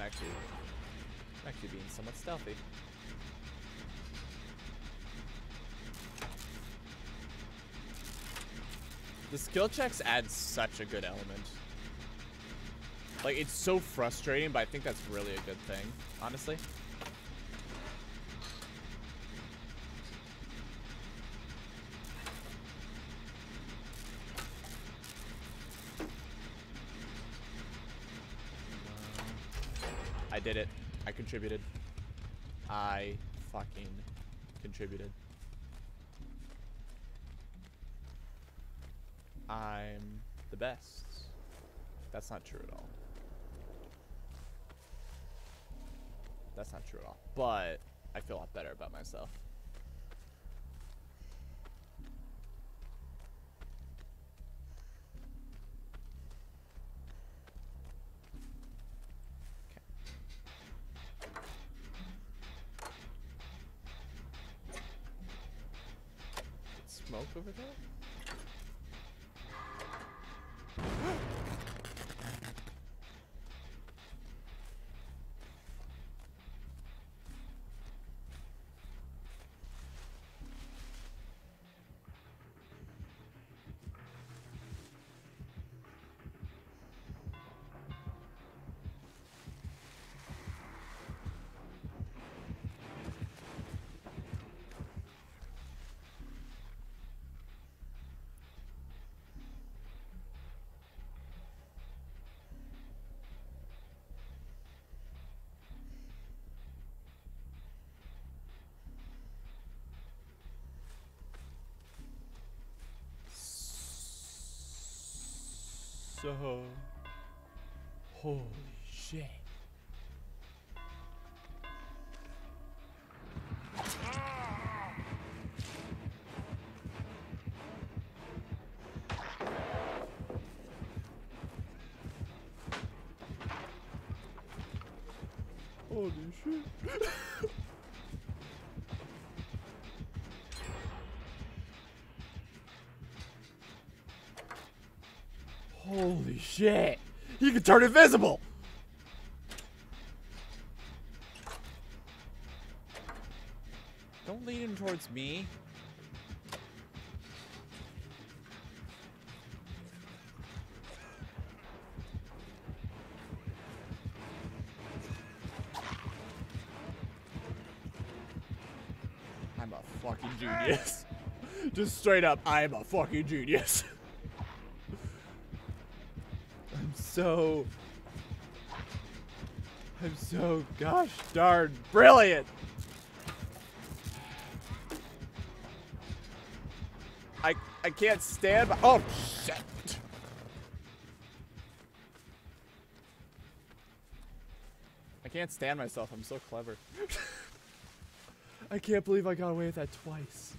Actually, I'm actually being somewhat stealthy. The skill checks add such a good element. Like, it's so frustrating, but I think that's really a good thing, honestly. I did it. I contributed. I fucking contributed. I'm the best. That's not true at all. That's not true at all. But I feel a lot better about myself. So, holy shit. Shit. He can turn invisible. Don't lead him towards me. I'm a fucking genius. Just straight up, I'm a fucking genius. so... I'm so gosh darn brilliant. I I can't stand by- Oh shit. I can't stand myself. I'm so clever. I can't believe I got away with that twice.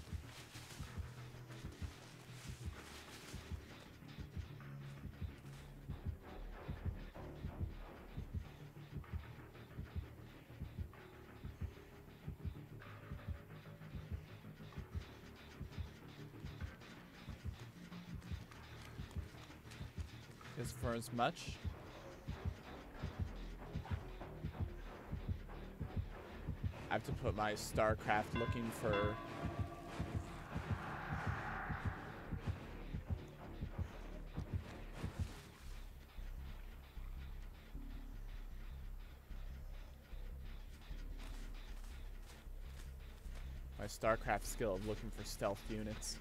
As much. I have to put my StarCraft looking for my StarCraft skill of looking for stealth units.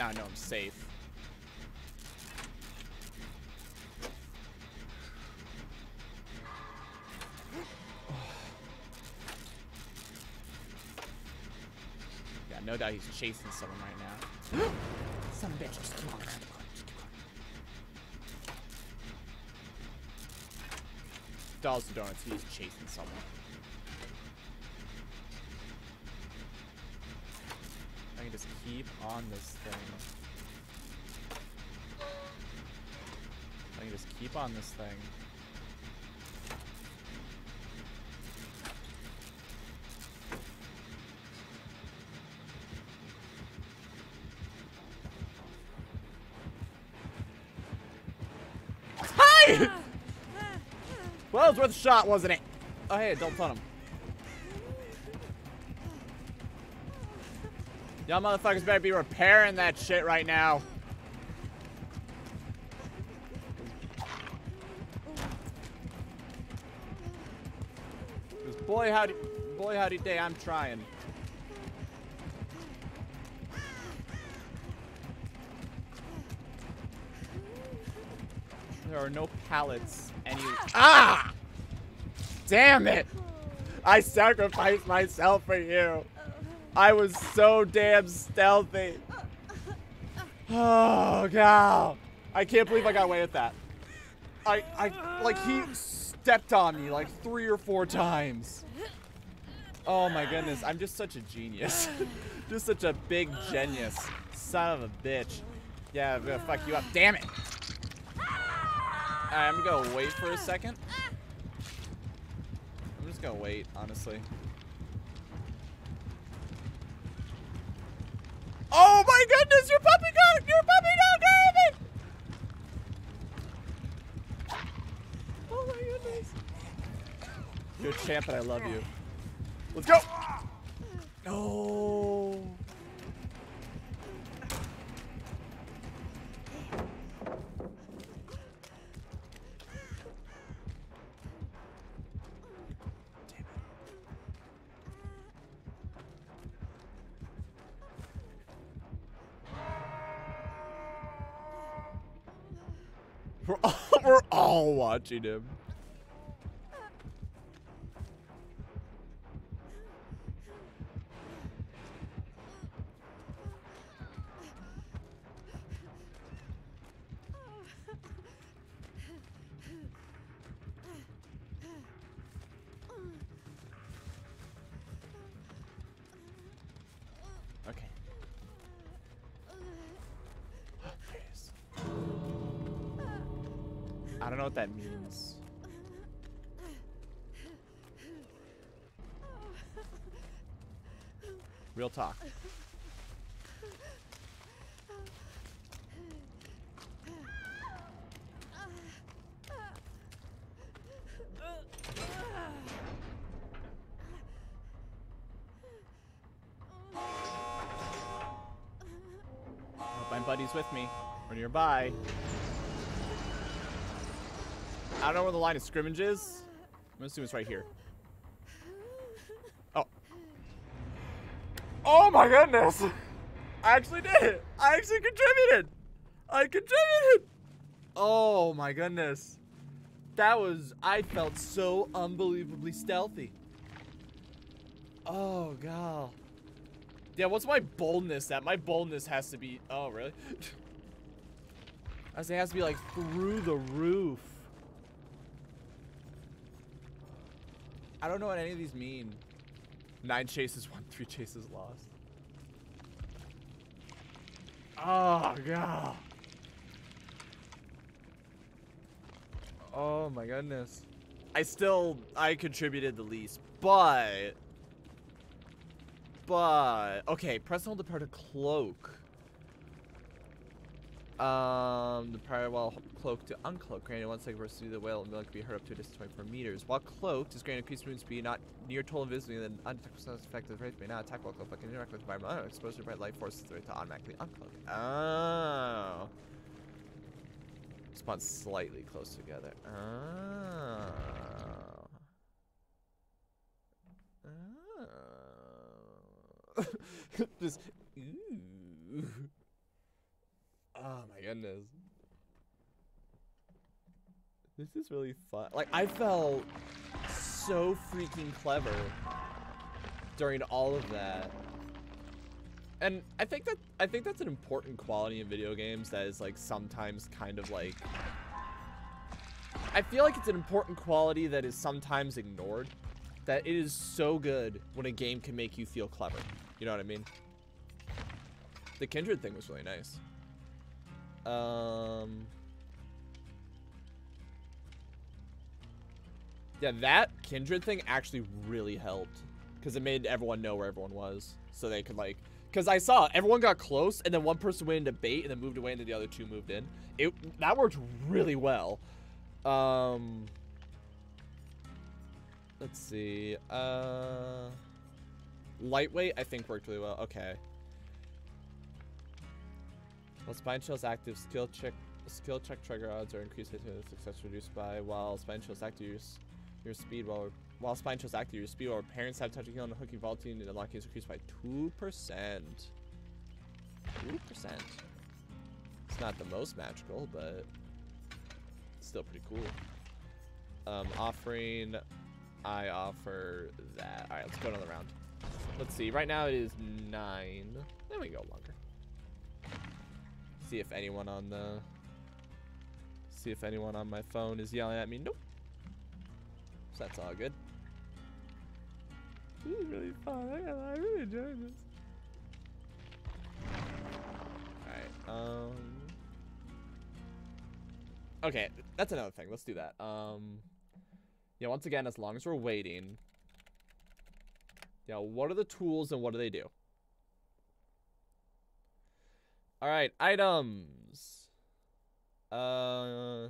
Now I know I'm safe. Yeah, no doubt he's chasing someone right now. Some bitch, just come on. Dolls and donuts, he's chasing someone. I can just keep on this thing. I can just keep on this thing. Hi! Well, it was worth a shot, wasn't it? Oh, hey, don't ton him. Y'all motherfuckers better be repairing that shit right now. boy howdy, boy howdy day, I'm trying. There are no pallets any- Ah! Damn it! I sacrificed myself for you. I was so damn stealthy. Oh, God. I can't believe I got away with that. I, I, like, he stepped on me like three or four times. Oh my goodness, I'm just such a genius. just such a big genius. Son of a bitch. Yeah, I'm gonna fuck you up. Damn it! Right, I'm gonna wait for a second. I'm just gonna wait, honestly. Oh my goodness, your puppy got your puppy got David! Oh my goodness. You're a champ and I love you. Let's go! No. Watching him. With me or nearby. I don't know where the line of scrimmage is. I'm assume it's right here. Oh. Oh my goodness! I actually did it! I actually contributed! I contributed! Oh my goodness. That was, I felt so unbelievably stealthy. Oh god. Yeah, what's my boldness at? My boldness has to be, oh really? I say it has to be like through the roof. I don't know what any of these mean. Nine chases won, three chases lost. Oh, God. Oh, my goodness. I still, I contributed the least, but, but, okay, press and hold the part of cloak. Um, the prior while cloaked to uncloak, granted one second burst through the whale and can be heard up to a distance of 24 meters. While cloaked, is granted increased movement speed, not near total invisibility, then undetectable effective rate may not attack while cloaked, but can interact with environmental exposure to bright light forces the to automatically uncloak. Oh. Spawn slightly close together. Oh. Just, ooh. Oh my goodness. This is really fun. Like, I felt so freaking clever during all of that. and I think that I think that's an important quality in video games that is like sometimes kind of like I feel like it's an important quality that is sometimes ignored. That it is so good when a game can make you feel clever. You know what I mean? The Kindred thing was really nice. Um Yeah, that Kindred thing actually really helped. Because it made everyone know where everyone was. So they could, like... Because I saw everyone got close, and then one person went into bait, and then moved away, and then the other two moved in. It That worked really well. Um... Let's see. Uh... Lightweight, I think, worked really well. Okay. While Spine Chill's active, skill check skill check trigger odds are increased to success reduced by while Spine Chill's active your speed while while spine chills active, your speed while parents have touching heal and hooking vaulting and unlocking is increased by two percent. Two percent. It's not the most magical, but still pretty cool. Um, offering, I offer that. All right, let's go another round. Let's see. Right now it is nine. Then we go longer. See if anyone on the. See if anyone on my phone is yelling at me. Nope So that's all good. This is really fun. I, I really enjoyed this. Alright, um... Okay, that's another thing. Let's do that. Um, yeah, once again, as long as we're waiting... Yeah, what are the tools and what do they do? Alright, items. Uh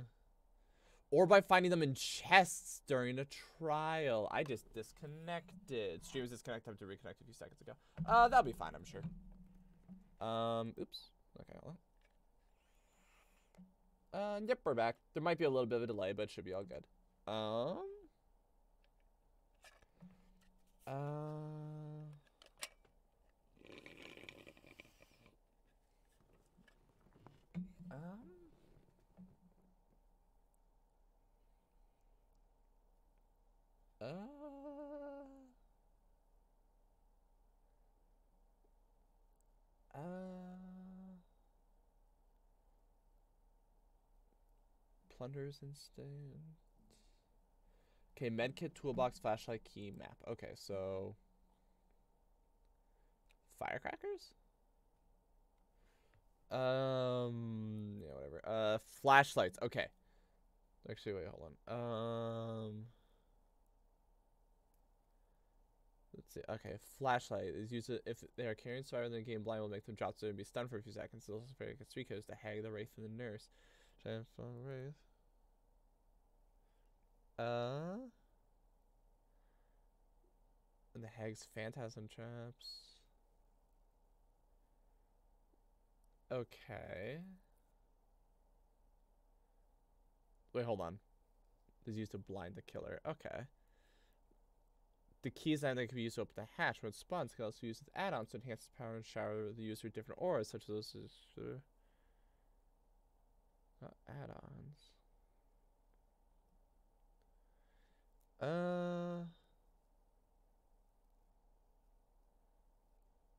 or by finding them in chests during a trial. I just disconnected. Stream was disconnected. I have to reconnect a few seconds ago. Uh, that'll be fine, I'm sure. Um, oops. Okay. Uh, yep, we're back. There might be a little bit of a delay, but it should be all good. Um. Uh. Um. Uh. Uh. Plunderer's Instinct. Okay, medkit, toolbox, flashlight, key, map. Okay, so firecrackers. Um, yeah, whatever. Uh, flashlights. Okay. Actually, wait, hold on. Um. Let's see. Okay, flashlight is used if they are carrying survivor in the game. Blind will make them drop so and be stunned for a few seconds. They'll also break three codes to hag the wraith and the nurse. Giant wraith. Uh. And the hag's phantasm traps. Okay. Wait, hold on. This Is used to blind the killer. Okay. The keys that can be used to open the hatch when it spawns can also be used as add-ons to enhance the power and shower the user with different auras, such as those uh, add-ons. Uh.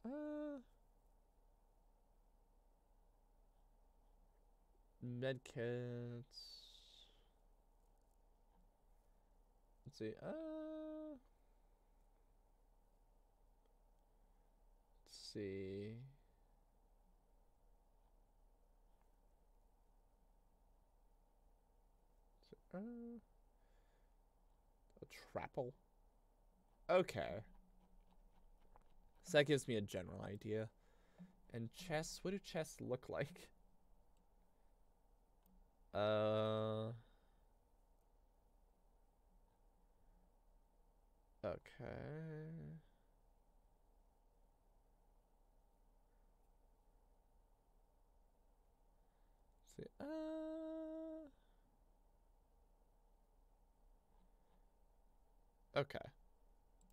Uh. Medkits. Let's see. Uh. Let's see. Uh, a trapple. Okay. So that gives me a general idea. And chests, what do chests look like? Uh. Okay. see. Uh... Okay.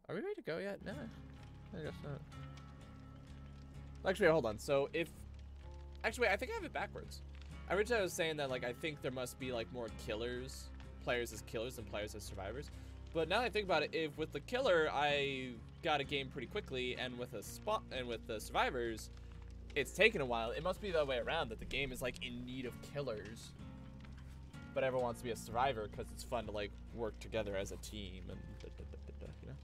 Are we ready to go yet? No. I guess not. Actually, hold on. So if... Actually, I think I have it backwards. I originally, I was saying that, like, I think there must be, like, more killers, players as killers than players as survivors. But now that I think about it, if with the killer, I got a game pretty quickly, and with a spot and with the survivors, it's taken a while. It must be the way around that the game is like in need of killers, but everyone wants to be a survivor because it's fun to like work together as a team and da, da, da, you know.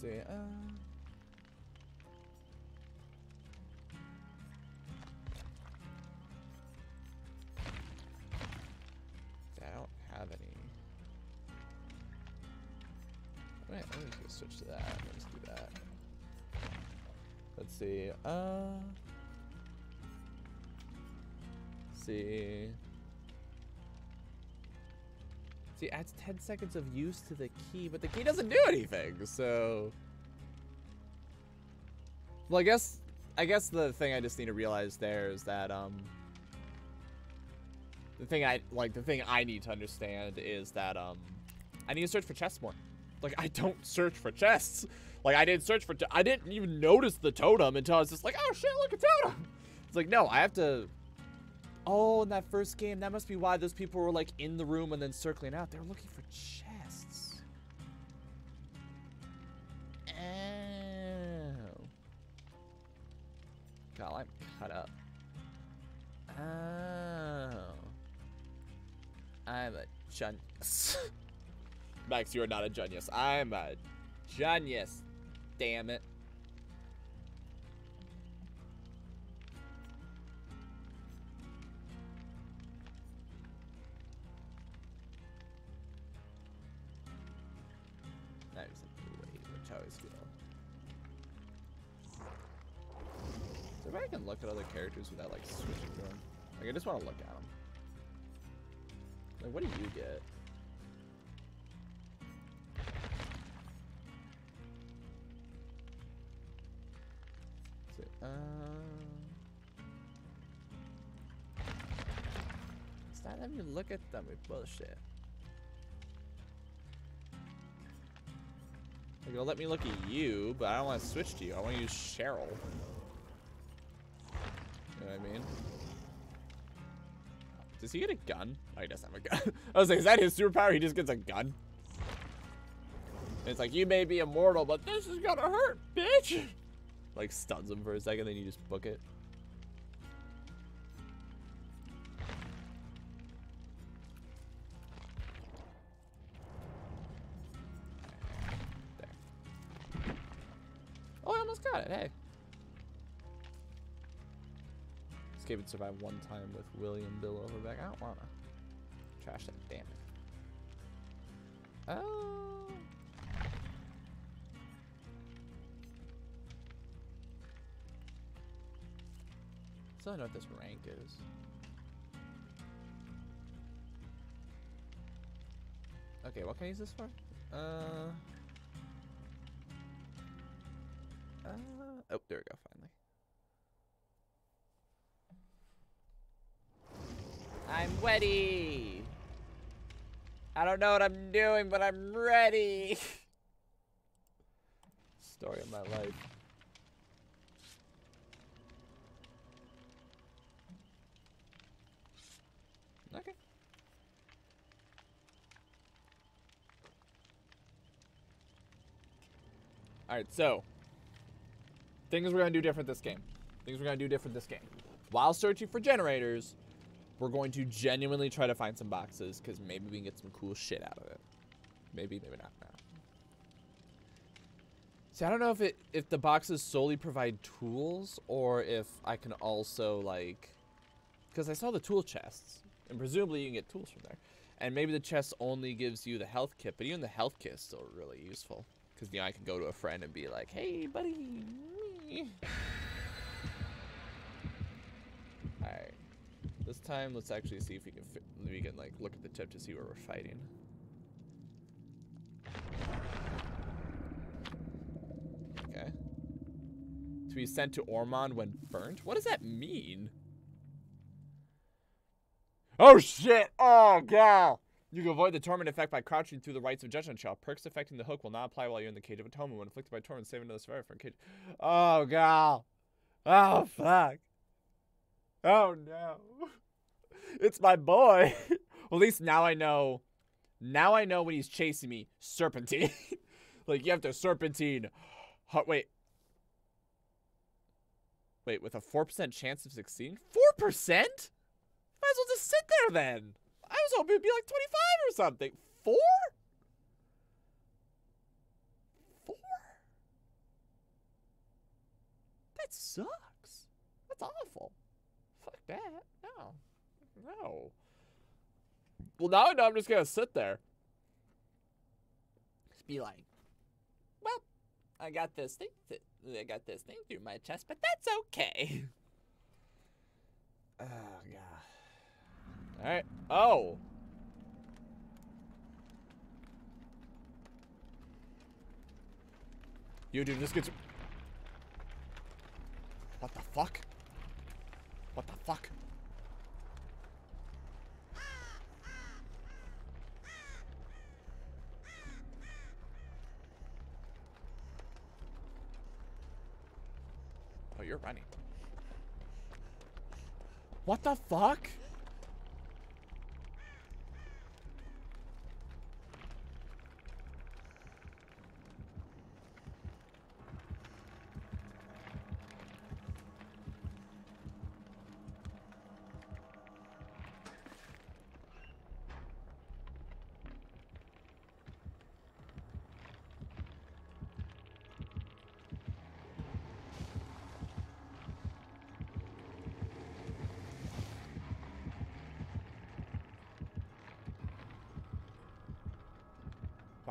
See, uh. I don't have any. Wait, let me just switch to that. Let's do that. Let's see. Uh. See. See, adds 10 seconds of use to the key, but the key doesn't do anything, so. Well, I guess, I guess the thing I just need to realize there is that, um, the thing I, like, the thing I need to understand is that, um, I need to search for chests more. Like, I don't search for chests. Like, I didn't search for, I didn't even notice the totem until I was just like, oh shit, look, a totem. It's like, no, I have to, oh, in that first game, that must be why those people were, like, in the room and then circling out. They were looking for chests. Oh. God, I'm cut up. Oh. I'm a genius. Max, you are not a genius. I'm a genius. Damn it. Look at them with bullshit. Like, it'll let me look at you, but I don't want to switch to you. I want to use Cheryl. You know what I mean? Does he get a gun? Oh, he doesn't have a gun. I was like, is that his superpower? He just gets a gun? And it's like, you may be immortal, but this is gonna hurt, bitch! Like, stuns him for a second, then you just book it. I it, hey. Escape and survive one time with William Bill Overbeck. I don't wanna. Trash that, damn it. Oh. Still don't know what this rank is. Okay, what can I use this for? Uh. Uh. Oh, there we go, finally. I'm ready. I don't know what I'm doing, but I'm ready. Story of my life. Okay. Alright, so. Things we're going to do different this game. Things we're going to do different this game. While searching for generators, we're going to genuinely try to find some boxes because maybe we can get some cool shit out of it. Maybe, maybe not now. See, I don't know if it if the boxes solely provide tools or if I can also like because I saw the tool chests and presumably you can get tools from there. And maybe the chest only gives you the health kit, but even the health kit is still really useful because you know I can go to a friend and be like, "Hey, buddy." All right. This time, let's actually see if we can fi we can like look at the tip to see where we're fighting. Okay. To be sent to Ormond when burnt? What does that mean? Oh shit! Oh god! You can avoid the torment effect by crouching through the rites of judgment shell. Perks affecting the hook will not apply while you're in the cage of atonement. When afflicted by torment, save another survivor from cage. Oh god! Oh fuck! Oh no! It's my boy! well, at least now I know Now I know when he's chasing me, serpentine. like you have to serpentine. Wait. Wait, with a 4% chance of succeeding? 4%? Might as well just sit there then. Was hoping it'd be like 25 or something. Four? Four? That sucks. That's awful. Fuck that. No. No. Well, now I know I'm just gonna sit there. Just be like, well, I got this thing. Th- I got this thing through my chest, but that's okay. oh god. All right. Oh. You dude, this gets. What the fuck? What the fuck? Oh, you're running. What the fuck?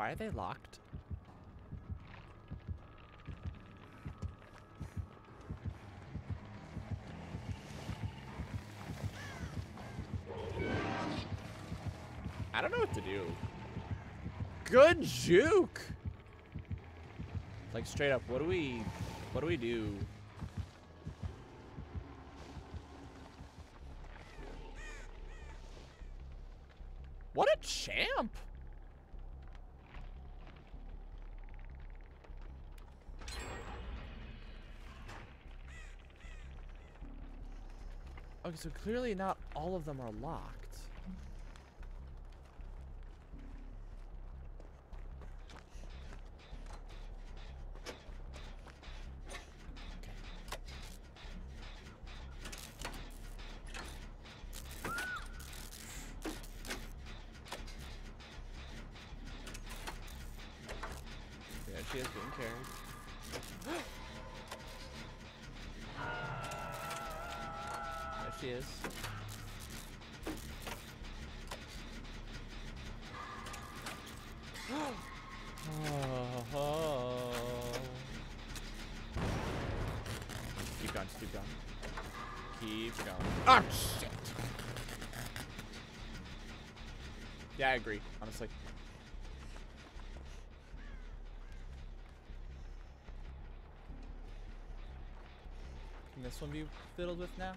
Why are they locked? I don't know what to do. Good juke! Like straight up, what do we what do we do? What a champ! Okay, so clearly not all of them are locked. This one be fiddled with now?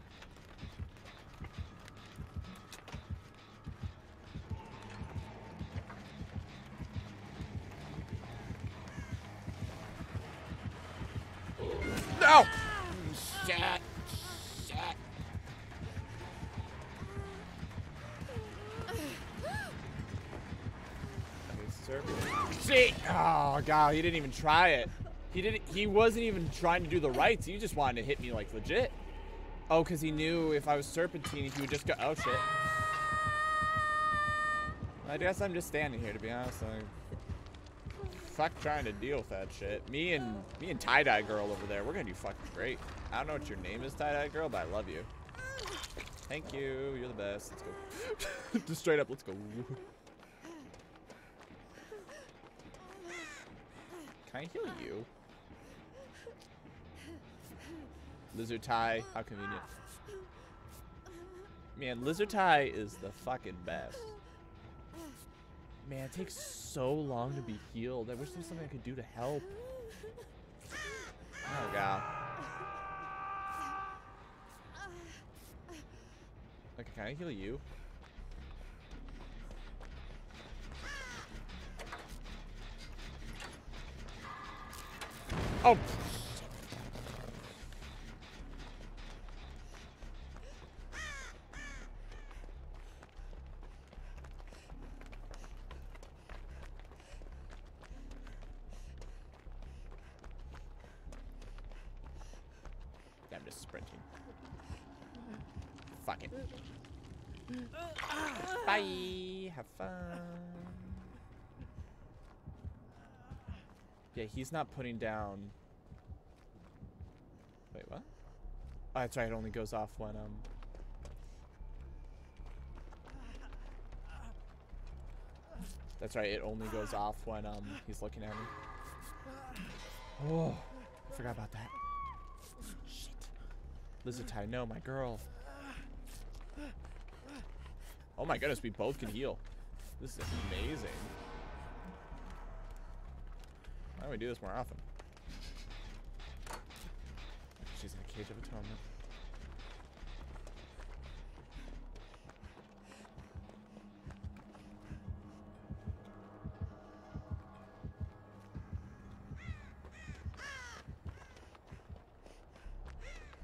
No! Shit! Shit! See? Oh god, he didn't even try it. He didn't. He wasn't even trying to do the rights. He just wanted to hit me like legit. Oh, because he knew if I was serpentine, he would just go. Oh shit. I guess I'm just standing here to be honest. Like, fuck trying to deal with that shit. Me and me and tie dye girl over there, we're gonna do fucking great. I don't know what your name is, tie dye girl, but I love you. Thank you. You're the best. Let's go. just straight up. Let's go. Can I heal you? Lizard tie, how convenient. Man, lizard tie is the fucking best. Man, it takes so long to be healed. I wish there was something I could do to help. Oh god. Okay, can I heal you? Oh! Yeah, he's not putting down. Wait, what? Oh, that's right. It only goes off when um. That's right. It only goes off when um he's looking at me. Oh, I forgot about that. Shit. Lizardtai, no, my girl. Oh my goodness, we both can heal. This is amazing. Don't we do this more often? She's in a cage of atonement.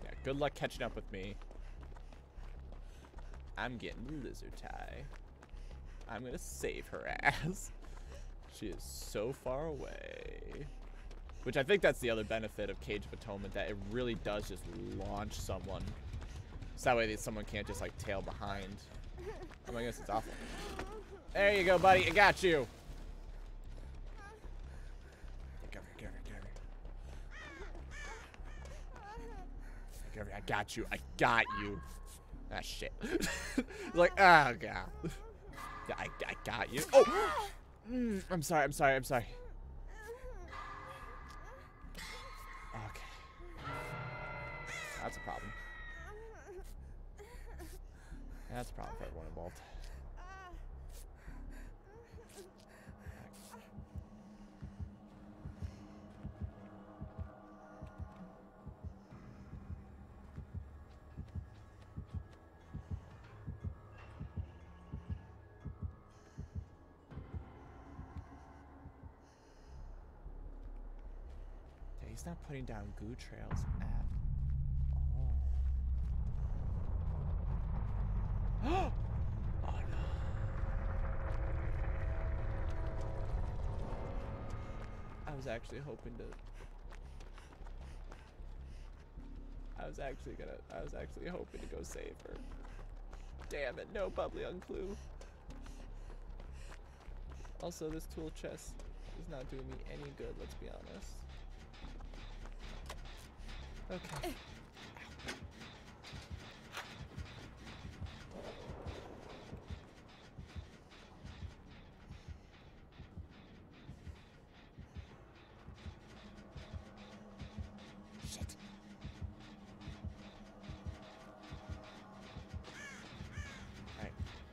Yeah, good luck catching up with me. I'm getting the Lizardtai. I'm gonna save her ass. She is so far away. Which I think that's the other benefit of Cage of Atonement, that it really does just launch someone. So that way that someone can't just like tail behind. Oh my goodness, it's awful. There you go, buddy. I got you. I got you. I got you. Ah, shit. like, oh, God. I, I got you. Oh! Mm, I'm sorry, I'm sorry, I'm sorry. Putting down goo trails at all. oh no. I was actually hoping to. I was actually gonna. I was actually hoping to go save her. Damn it, no bubbly on clue. Also, this tool chest is not doing me any good, let's be honest. Okay.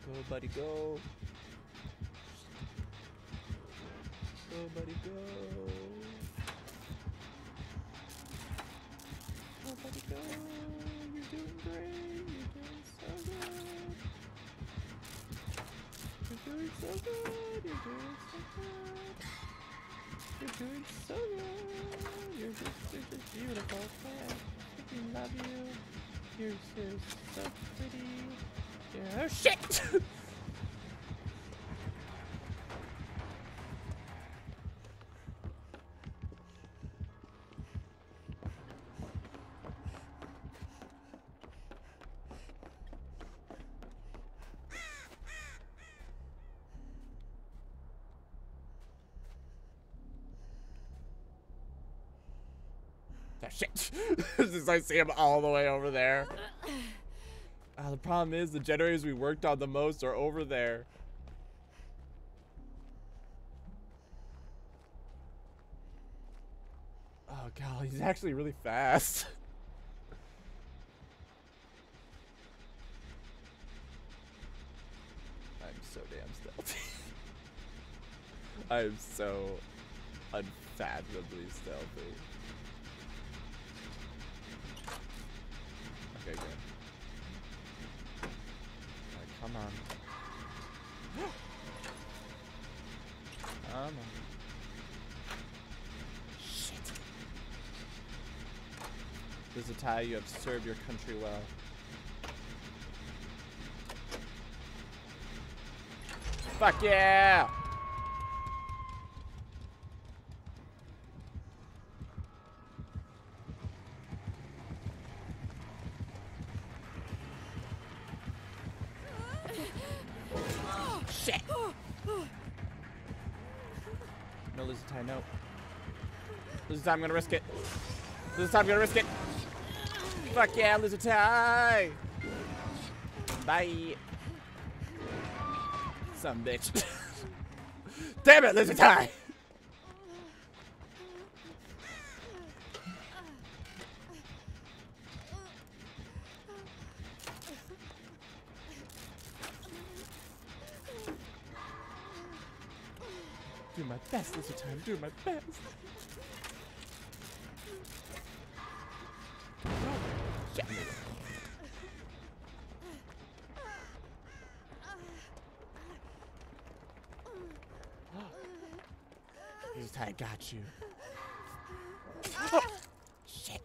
Go, buddy, go. Go, buddy, go. You're you're beautiful. I freaking love you. You're just so pretty. You're, oh shit! Ah, shit. Just I see him all the way over there. Uh, the problem is the generators we worked on the most are over there. Oh god, he's actually really fast. I'm so damn stealthy. I'm so unfathomably stealthy. you have served your country well. Fuck yeah! Shit! No, lose time, no. Lose time, I'm gonna risk it. Lose time, I'm gonna risk it. Fuck yeah, Lizard Tie! Bye. Some bitch. Damn it, Lizard Tie! Do my best, Lizard Tie. I'm my best. Shit. Lizard You. Oh, shit.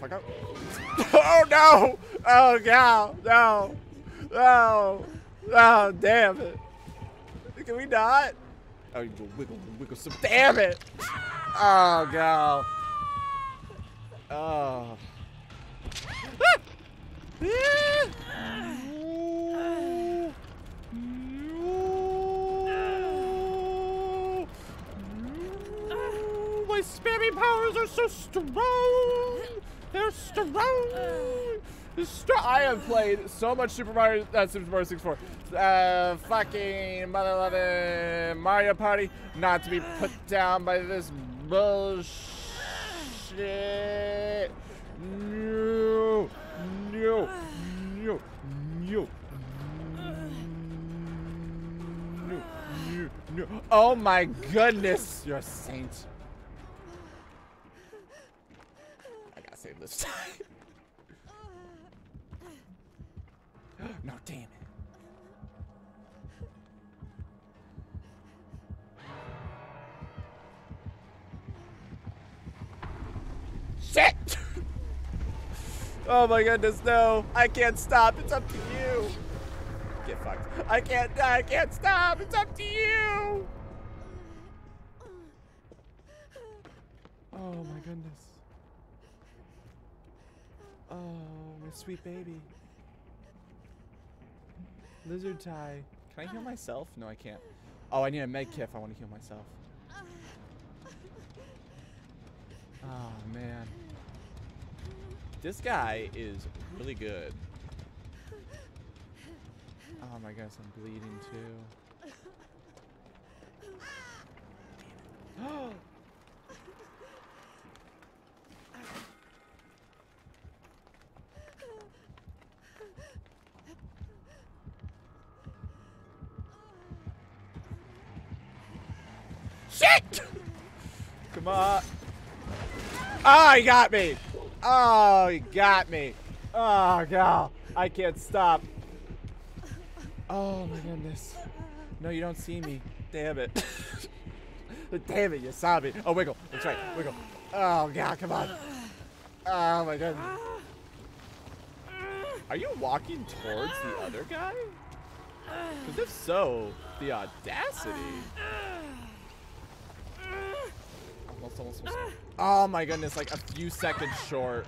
Fuck. Oh no! Oh god! No! No! Oh damn it! Can we not? Oh, you wiggle, wiggle some. Damn it! Oh god! So strong! They're strong! Str I have played so much Super Mario, uh, Super Mario 64. Uh, fucking mother loving Mario Party, not to be put down by this bullshit. No, no, no, no. No, no, no. Oh my goodness, you're a saint. I gotta save this time. no, damn it. Shit! oh my goodness, no. I can't stop. It's up to you. Get fucked. I can't, I can't stop. It's up to you. Oh my goodness. Oh, my sweet baby. Lizard tie. Can I heal myself? No, I can't. Oh, I need a med kit if I want to heal myself. Oh, man. This guy is really good. Oh my goodness, I'm bleeding too. Shit! Come on. Oh, he got me. Oh, he got me. Oh, God. I can't stop. Oh, my goodness. No, you don't see me. Damn it. Damn it, you saw me. Oh, wiggle. That's right. Wiggle. Oh, God, come on. Oh, my goodness. Are you walking towards the other guy? Because if so, the audacity. Almost, almost. Oh my goodness, like a few seconds short.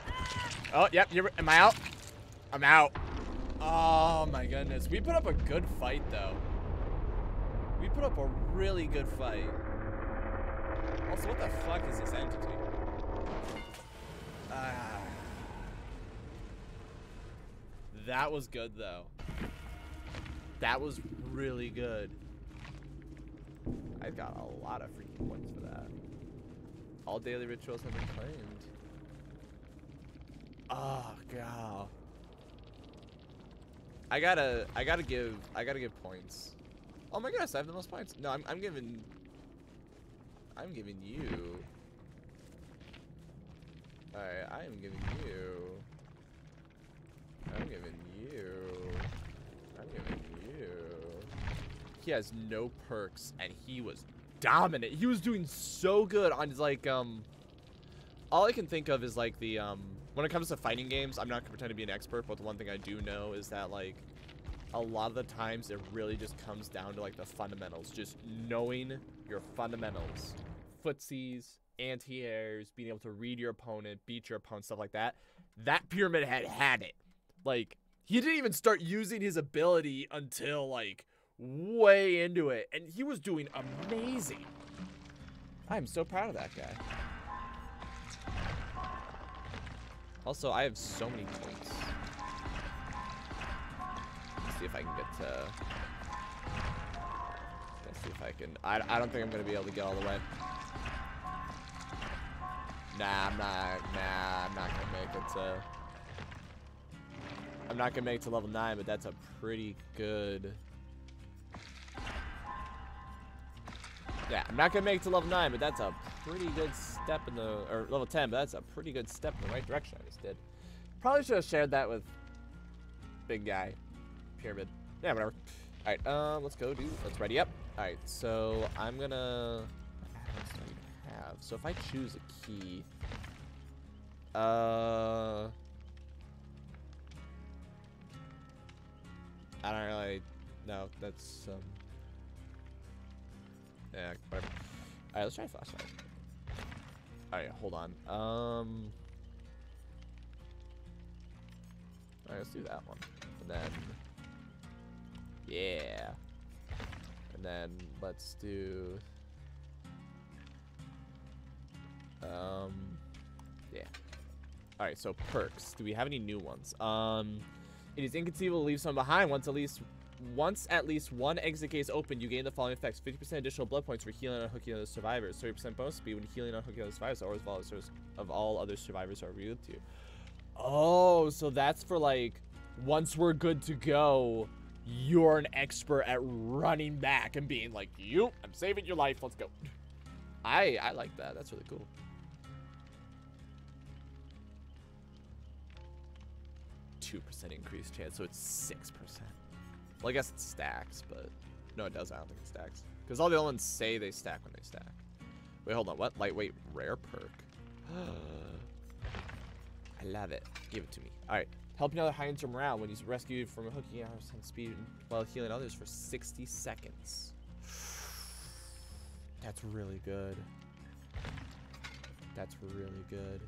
Oh, yep, you're, am I out? I'm out. Oh my goodness. We put up a good fight though. We put up a really good fight. Also, what the fuck is this entity? Ah. That was good though. That was really good. I've got a lot of freaking points for that. All daily rituals have been claimed. Oh ah, god. I gotta I gotta give I gotta give points. Oh my goodness, I have the most points. No, I'm I'm giving I'm giving you Alright, I am giving you I'm giving you I'm giving you He has no perks and he was dominant. He was doing so good on his like um all I can think of is like the um when it comes to fighting games, I'm not gonna pretend to be an expert, but the one thing I do know is that like a lot of the times it really just comes down to like the fundamentals, just knowing your fundamentals. Footsies, anti-airs, being able to read your opponent, beat your opponent, stuff like that. That Pyramid Head had it. Like he didn't even start using his ability until like way into it, and he was doing amazing. I'm so proud of that guy. Also, I have so many points. Let's see if I can get to. Let's see if I can. I, I don't think I'm gonna be able to get all the way. Nah, I'm not. Nah, I'm not gonna make it to. I'm not gonna make it to level nine, but that's a pretty good. Yeah, I'm not gonna make it to level nine, but that's a pretty good step in the or level ten. But that's a pretty good step in the right direction. I just did. Probably should have shared that with big guy, pyramid. Yeah, whatever. All right, um, let's go, dude. Let's ready up. All right, so I'm gonna. Do have? So if I choose a key, uh. I don't really know. That's um. Yeah, whatever. All right, let's try flashlight. All right, hold on. Um. All right, let's do that one, and then. Yeah. And then let's do. Um. Yeah. All right, so perks. Do we have any new ones? Um. It is inconceivable to leave someone behind once at least once at least one exit gate is open, you gain the following effects. 50% additional blood points for healing and unhooking other survivors. 30% bonus speed when healing and unhooking other survivors or as of all other survivors are revealed to you. Oh, so that's for like once we're good to go, you're an expert at running back and being like, you, I'm saving your life, let's go. I I like that. That's really cool. Two percent increased chance, so it's six percent. Well, I guess it stacks, but no, it doesn't. I don't think it stacks because all the other ones say they stack when they stack. Wait, hold on. What? Lightweight rare perk. I love it. Give it to me. All right. Helping other heighten your morale when he's rescued from a hooking hours and speed while healing others for 60 seconds. That's really good. That's really good.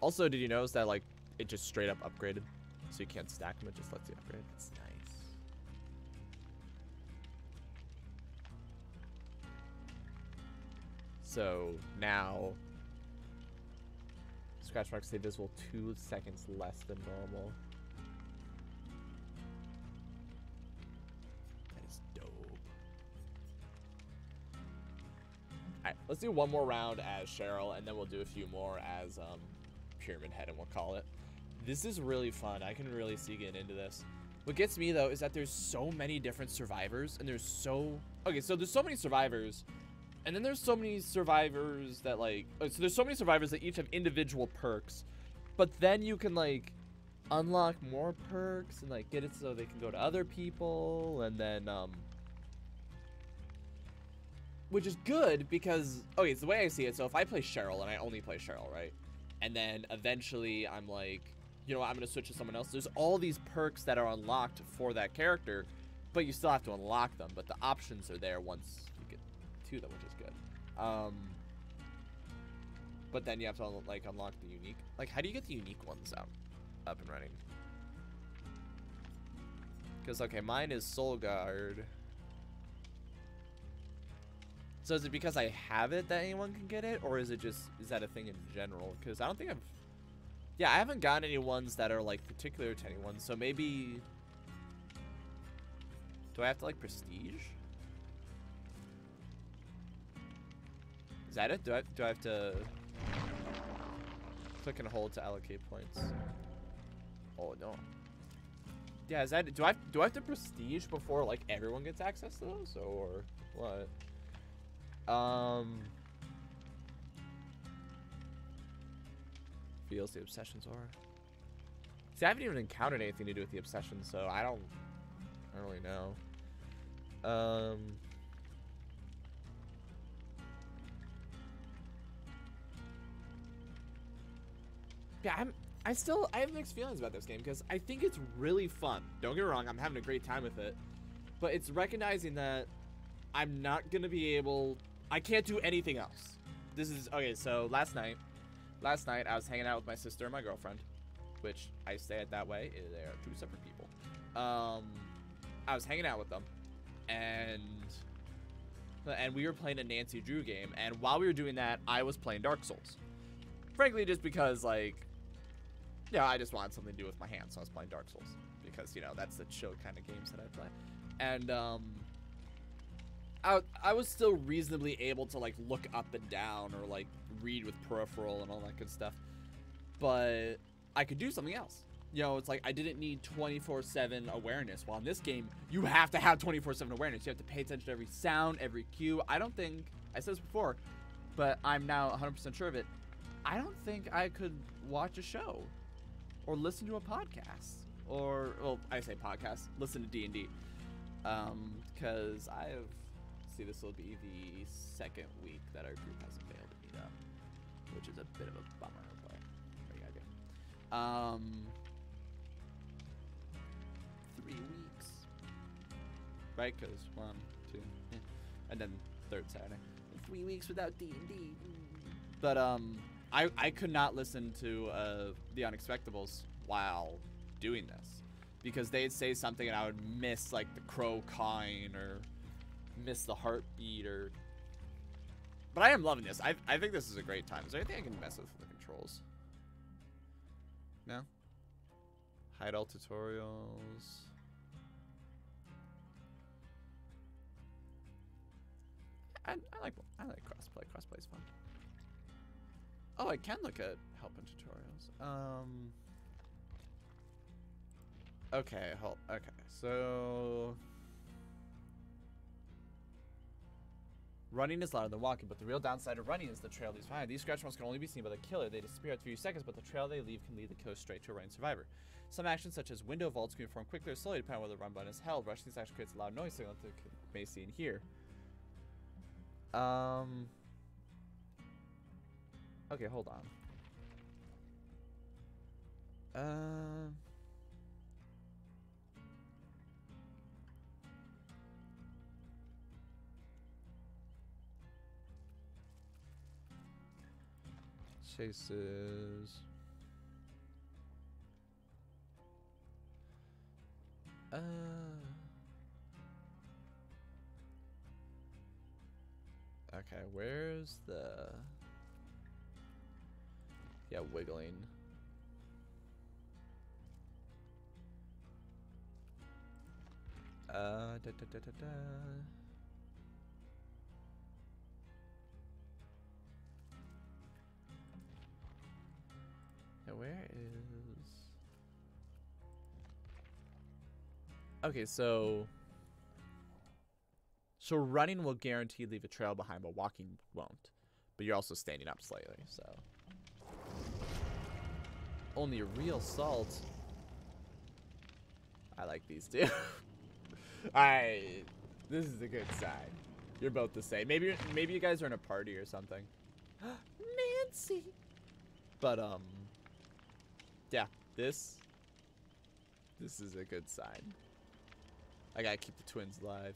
Also, did you notice that like it just straight up upgraded? So you can't stack them, it just lets you upgrade. It's nice. So now scratch marks stay visible two seconds less than normal. That is dope. Alright, let's do one more round as Cheryl, and then we'll do a few more as um, Pyramid Head, and we'll call it. This is really fun. I can really see getting into this. What gets me, though, is that there's so many different survivors, and there's so... Okay, so there's so many survivors, and then there's so many survivors that, like... So there's so many survivors that each have individual perks, but then you can, like, unlock more perks and, like, get it so they can go to other people, and then, um... Which is good, because... Okay, it's the way I see it. So if I play Cheryl, and I only play Cheryl, right? And then eventually I'm like you know, I'm going to switch to someone else. There's all these perks that are unlocked for that character, but you still have to unlock them. But the options are there once you get to them, which is good. Um, but then you have to like unlock the unique. Like, how do you get the unique ones out, up and running? Because okay, mine is Soul Guard. So is it because I have it that anyone can get it, or is it just is that a thing in general? Because I don't think I've yeah, I haven't gotten any ones that are, like, particular to anyone, so maybe... Do I have to, like, prestige? Is that it? Do I, do I have to... Click and hold to allocate points? Oh, no. Yeah, is that... Do I, do I have to prestige before, like, everyone gets access to those? Or what? Um... feels the obsessions are. See, I haven't even encountered anything to do with the obsession, so I don't, I don't really know. Um. Yeah, I'm. I still I have mixed feelings about this game because I think it's really fun. Don't get me wrong, I'm having a great time with it, but it's recognizing that I'm not gonna be able. I can't do anything else. This is okay. So last night, last night I was hanging out with my sister and my girlfriend, which I say it that way. eh, They are two separate people. Um, I was hanging out with them, and and we were playing a Nancy Drew game. And while we were doing that, I was playing Dark Souls. Frankly, just because like, yeah, I just wanted something to do with my hands, so I was playing Dark Souls because you know that's the chill kind of games that I play. And um, I I was still reasonably able to like look up and down or like read with peripheral and all that good stuff, but I could do something else. You know, it's like I didn't need 24/7 awareness. While in this game, you have to have 24/7 awareness. You have to pay attention to every sound, every cue. I don't think I said this before, but I'm now 100% sure of it. I don't think I could watch a show or listen to a podcast or well, I say podcast, listen to D&D. Um cuz I have see this will be the second week that our group hasn't failed to meet up, which is a bit of a bummer, but what you do? Um 3 weeks. Right? Cuz one, two, and then third Saturday. 3 weeks without D&D. But um I, I could not listen to uh, the Unexpectables while doing this because they'd say something and I would miss like the crow cawing or miss the heartbeat or. But I am loving this. I, I think this is a great time. Is there anything I can mess with the controls? No. Hide all tutorials. I, I like I like crossplay. Crossplay is fun. Oh, I can look at help and tutorials. Um. Okay, hold. Okay, so running is louder than walking, but the real downside of running is the trail leaves behind. These scratch marks can only be seen by the killer. They disappear after a few seconds, but the trail they leave can lead the killer straight to a running survivor. Some actions, such as window vaults, can be performed quickly or slowly, depending on whether the run button is held. Rushing these actions creates a loud noise signal that you may see and hear. Um. Okay, hold on. Uh. Chases. Uh. Okay, where's the yeah wiggling? Uh, da, da, da, da, da. Yeah, where is? Okay, so so running will guarantee leave a trail behind, but walking won't. But you're also standing up slightly, so only a real salt. I like these two. I... this is a good sign. You're both the same. Maybe maybe you guys are in a party or something. Nancy. But um, yeah, this this is a good sign. I gotta keep the twins alive.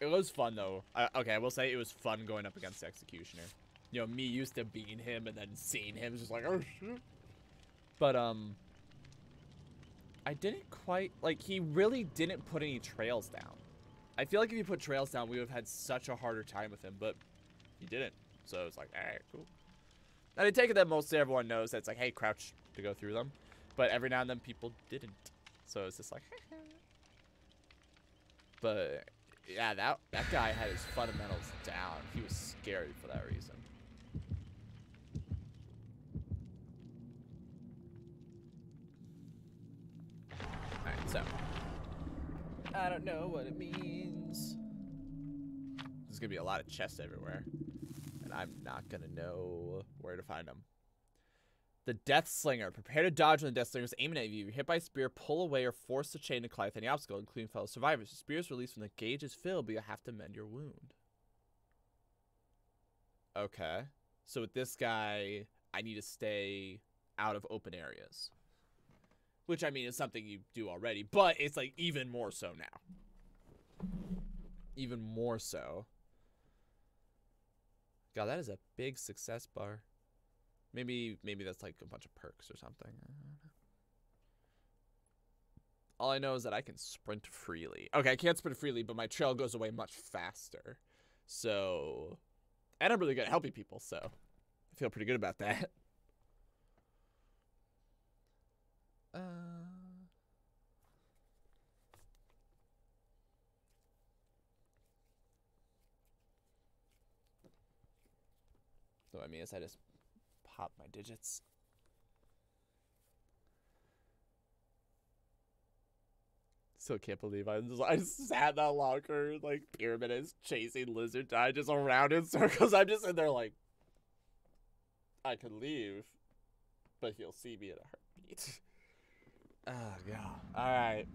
It was fun though. I, okay, I will say it was fun going up against the executioner. You know, me used to being him and then seeing him just like, oh shit. But um, I didn't quite like. He really didn't put any trails down. I feel like if you put trails down, we would have had such a harder time with him, but he didn't. So it's like, alright, cool. And I take it that mostly everyone knows that it's like, hey, crouch to go through them. But every now and then people didn't. So it's just like, but yeah, that that guy had his fundamentals down. He was scary for that reason. Alright, so. I don't know what it means. There's gonna be a lot of chests everywhere. I'm not gonna know where to find them. The Death Slinger. Prepare to dodge when the Death Slinger is aiming at you. You're hit by a spear, pull away, or force the chain to collide with any obstacle, including fellow survivors. The spear is released when the gauge is filled, but you'll have to mend your wound. Okay. So with this guy, I need to stay out of open areas. Which, I mean, is something you do already, but it's like even more so now. even more so. God, that is a big success bar. Maybe maybe that's like a bunch of perks or something. All I know is that I can sprint freely. Okay, I can't sprint freely, but my trail goes away much faster. So, and I'm really good at helping people, so I feel pretty good about that. Uh, so I mean, is I just pop my digits. Still can't believe I just I sat in that locker like pyramid is chasing lizard die just around in circles. I'm just in there like I could leave, but he'll see me in a heartbeat. Ah, oh god. Alright.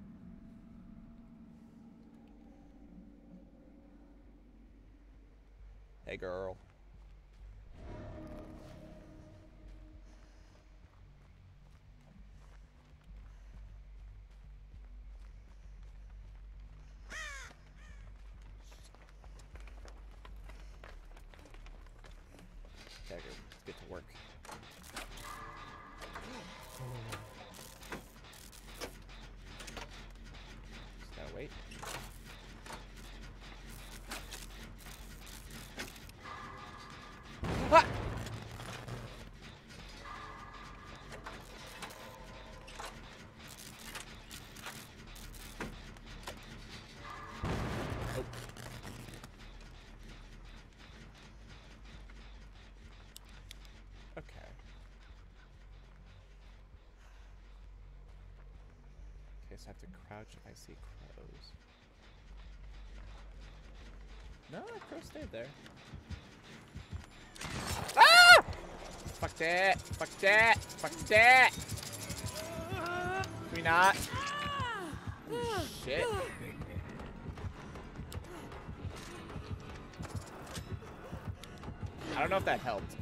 Hey girl. So I have to crouch if I see crows. No, that crow stayed there. Ah! Fuck that! Fuck that! Fuck that! Can we not? Oh, shit. I don't know if that helped. To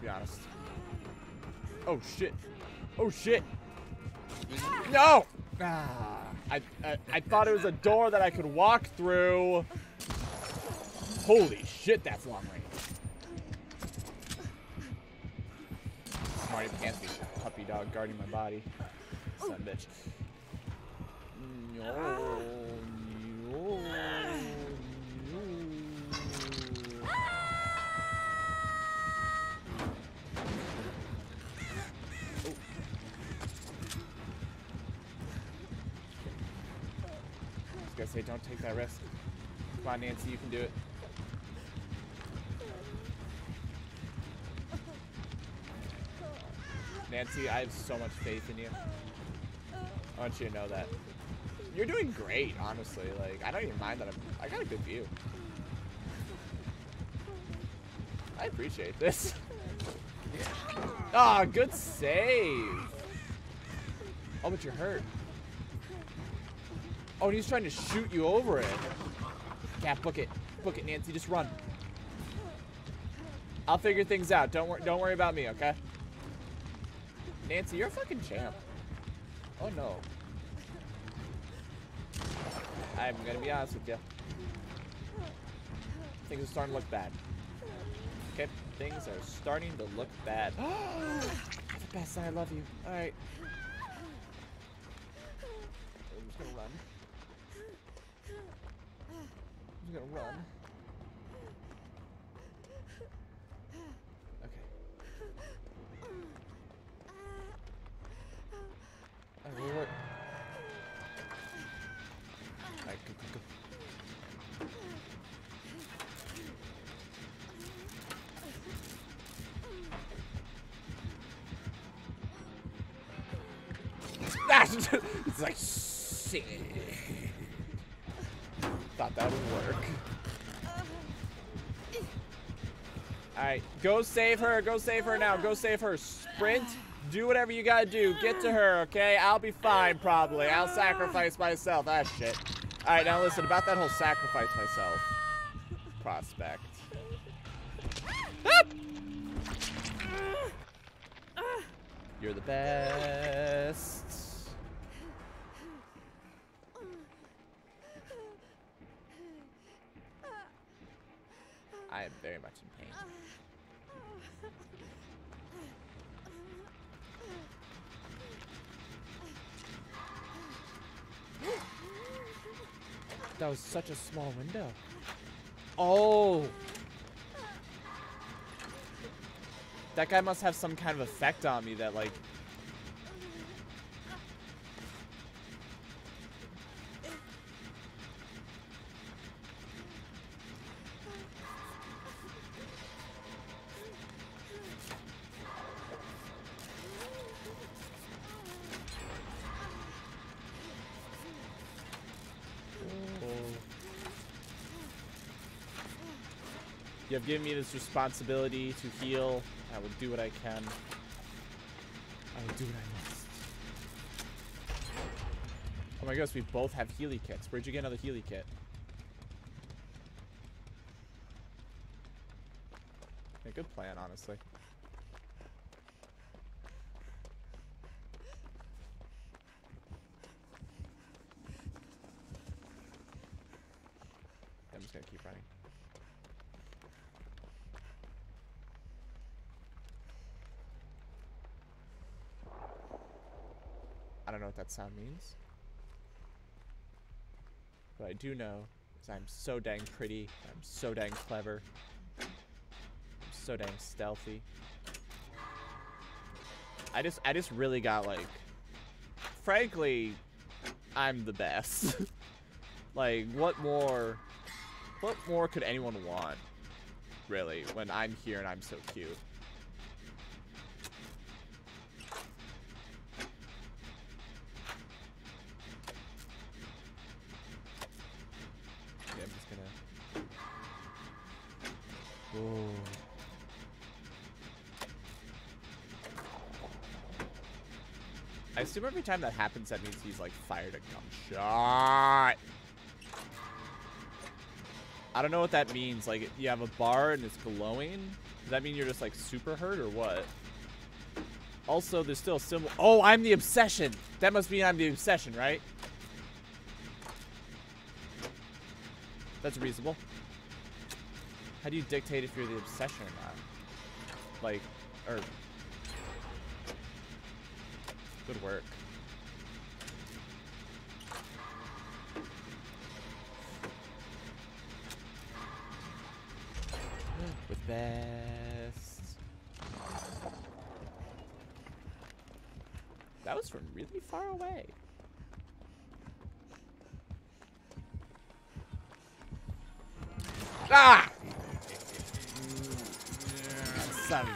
be honest. Oh shit. Oh shit. No! Ah, I, I I thought it was a door that I could walk through. Holy shit, that's long range. Smarty pants puppy dog guarding my body. Son of a bitch. That risk. Come on, Nancy, you can do it. Nancy, I have so much faith in you. I want you to know that. You're doing great, honestly. Like, I don't even mind that I'm. I got a good view. I appreciate this. Ah, good save. Oh, but you're hurt. Oh, and he's trying to shoot you over it. Yeah, book it. Book it, Nancy. Just run. I'll figure things out. Don't worry. Don't worry about me, okay? Nancy, you're a fucking champ. Oh no. I'm gonna be honest with you. Things are starting to look bad. Okay, things are starting to look bad. the best, I love you. Alright. It's like shit. Thought that would work. Alright, go save her. Go save her now. Go save her. Sprint. Do whatever you gotta do. Get to her, okay? I'll be fine, probably. I'll sacrifice myself. Ah, shit. Alright, now listen, about that whole sacrifice myself prospect. Ah! You're the best. I'm very much in pain. That was such a small window. Oh. That guy must have some kind of effect on me that like have given me this responsibility to heal. I will do what I can. I will do what I must. Oh my gosh, we both have Healy kits. Where'd you get another Healy kit? A good plan, honestly. I'm just gonna keep running. I don't know what that sound means. What I do know is I'm so dang pretty. I'm so dang clever. I'm so dang stealthy. I just I just really got like frankly I'm the best. like what more what more could anyone want? Really, when I'm here and I'm so cute. Every time that happens, that means he's like fired a gunshot. I don't know what that means. Like, if you have a bar and it's glowing. Does that mean you're just like super hurt or what? Also, there's still a symbol. Oh, I'm the obsession. That must mean I'm the obsession, right? That's reasonable. How do you dictate if you're the obsession or not? Like, or... Good work. Best. That was from really far away. Ah! Son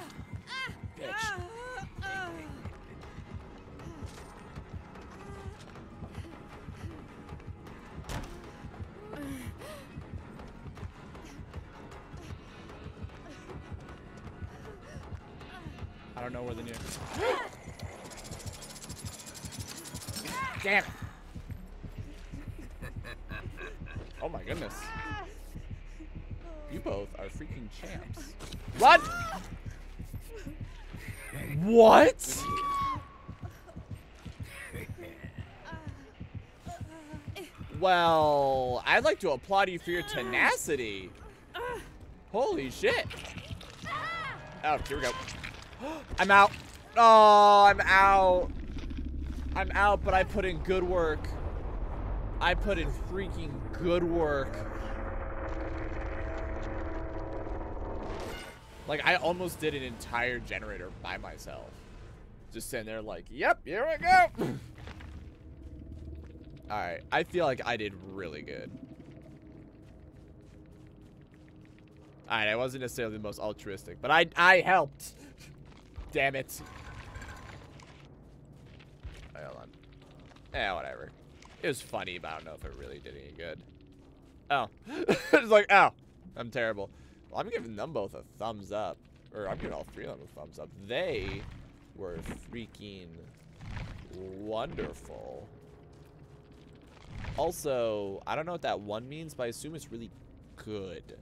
to applaud you for your tenacity. Holy shit. Oh, here we go. I'm out. Oh, I'm out. I'm out, but I put in good work. I put in freaking good work. Like, I almost did an entire generator by myself. Just sitting there like, yep, here we go. Alright, I feel like I did really good. Alright, I wasn't necessarily the most altruistic, but I I helped. Damn it. Wait, hold on. Yeah, whatever. It was funny, but I don't know if it really did any good. Oh. it's like, oh, I'm terrible. Well, I'm giving them both a thumbs up. Or I'm giving all three of them a thumbs up. They were freaking wonderful. Also, I don't know what that one means, but I assume it's really good.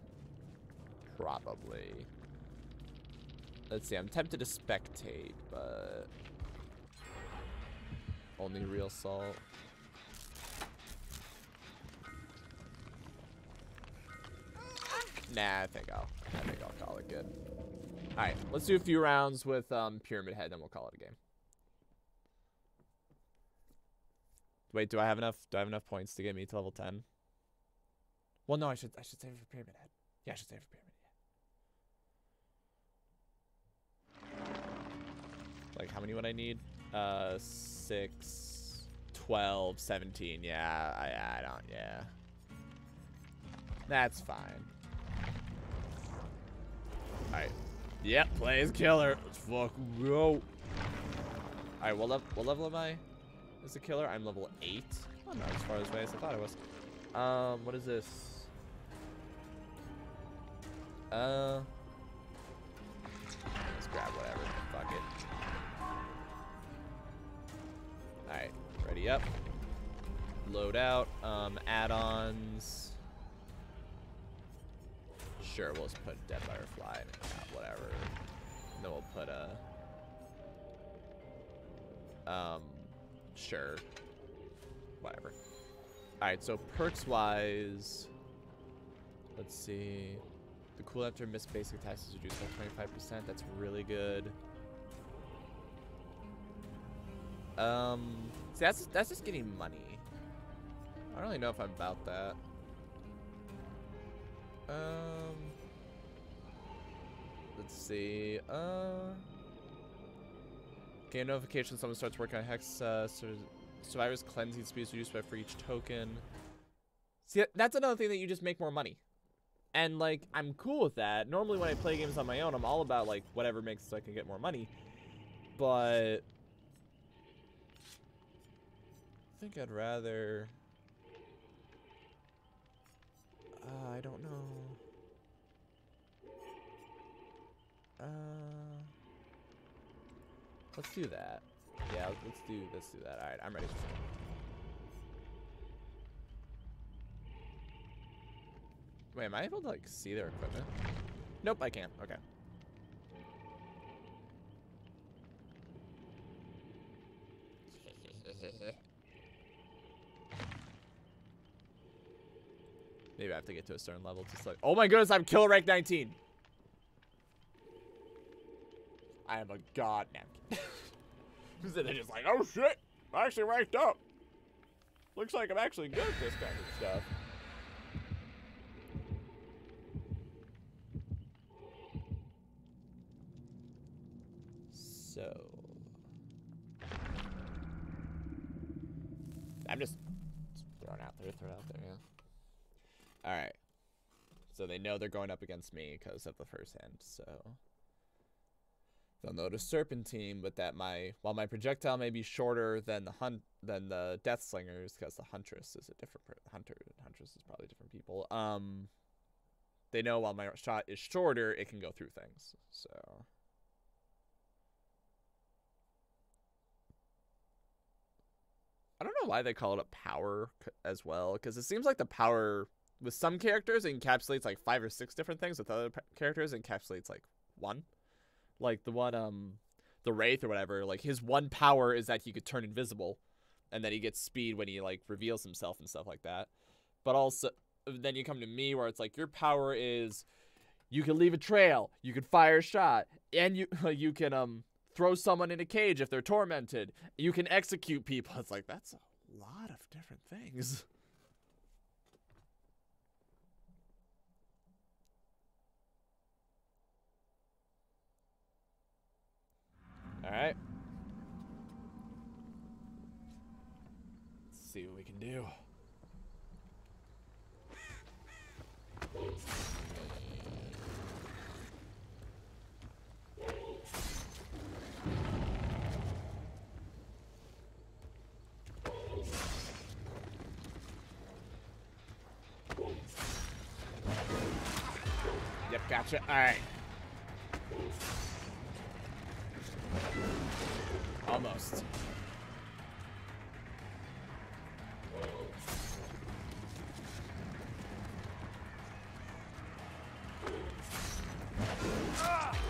Probably. Let's see, I'm tempted to spectate, but... Only real salt. Nah, I think I'll, I think I'll call it good. All right, let's do a few rounds with um, Pyramid Head, then we'll call it a game. Wait, do I have enough? Do I have enough points to get me to level ten? Well, no, I should I should save it for Pyramid Head. Yeah, I should save it for Pyramid Like, how many would I need? Uh, six, 12, 17. Yeah, I, I don't, yeah. That's fine. Alright. Yep, plays killer. Let's fuck go. Alright, what, level, what level am I as a killer? I'm level 8. I'm not as far away as I thought I was. Um, what is this? Uh, let's grab whatever. Alright, ready up. Load out. Um, add-ons. Sure, we'll just put Dead Firefly and uh, whatever. And then we'll put a... Um, sure. Whatever. Alright, so perks-wise... Let's see... The cool after missed basic attacks is reduced by 25%. That's really good. Um, see, that's that's just getting money. I don't really know if I'm about that. Um, let's see. Uh, gain notification someone starts working on Hex. Uh, survivor's cleansing speed is reduced by for each token. See, that's another thing that you just make more money. And like, I'm cool with that. Normally when I play games on my own, I'm all about like whatever makes so I can get more money. But I think I'd rather... Uh, I don't know. Uh, let's do that. Yeah, let's do let's do that. All right, I'm ready. Wait, am I able to like see their equipment? Nope, I can't. Okay. Maybe I have to get to a certain level to start. Oh my goodness, I'm kill rank 19. I am a god now. so they're just like, oh shit, I actually ranked up. Looks like I'm actually good at this kind of stuff. So. I'm just throwing out there, throwing out there, yeah. Alright. So they know they're going up against me because of the first hand, so... They'll notice Serpentine, but that my while my projectile may be shorter than the hunt than the Death Slingers, because the Huntress is a different hunter. Huntress is probably different people. Um, they know while my shot is shorter, it can go through things. So. I don't know why they call it a power as well, because it seems like the power with some characters it encapsulates like five or six different things. With other characters, it encapsulates like one. Like the one, um, the wraith or whatever. Like his one power is that he could turn invisible, and then he gets speed when he like reveals himself and stuff like that. But also, then you come to me where it's like your power is you can leave a trail, you can fire a shot, and you you can um throw someone in a cage if they're tormented. You can execute people. It's like that's a lot of different things. All right. Let's see what we can do. Yep, gotcha. All Almost.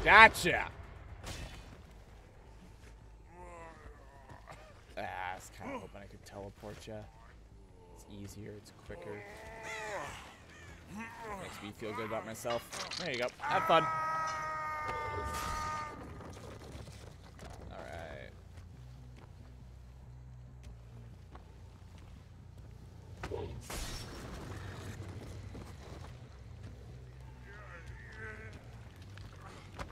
Gotcha. Ah, I was kind of hoping I could teleport you. It's easier, it's quicker. Makes me feel good about myself. There you go. Have fun. Alright. Now we just kick the shit out of this. Damn it.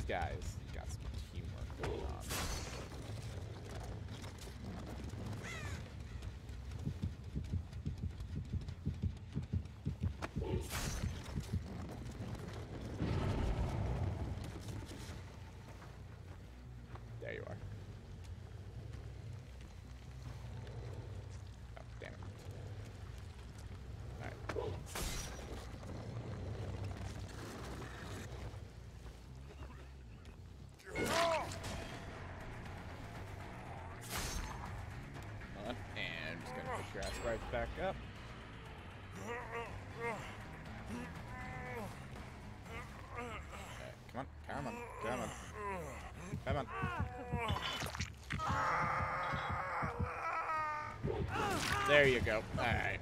These guys got some teamwork going on. There you are. Oh, damn it. Alright. Hold on, And I'm just gonna push your ass right back up. Okay, come on, come on, come on. Come on. There you go. Alright.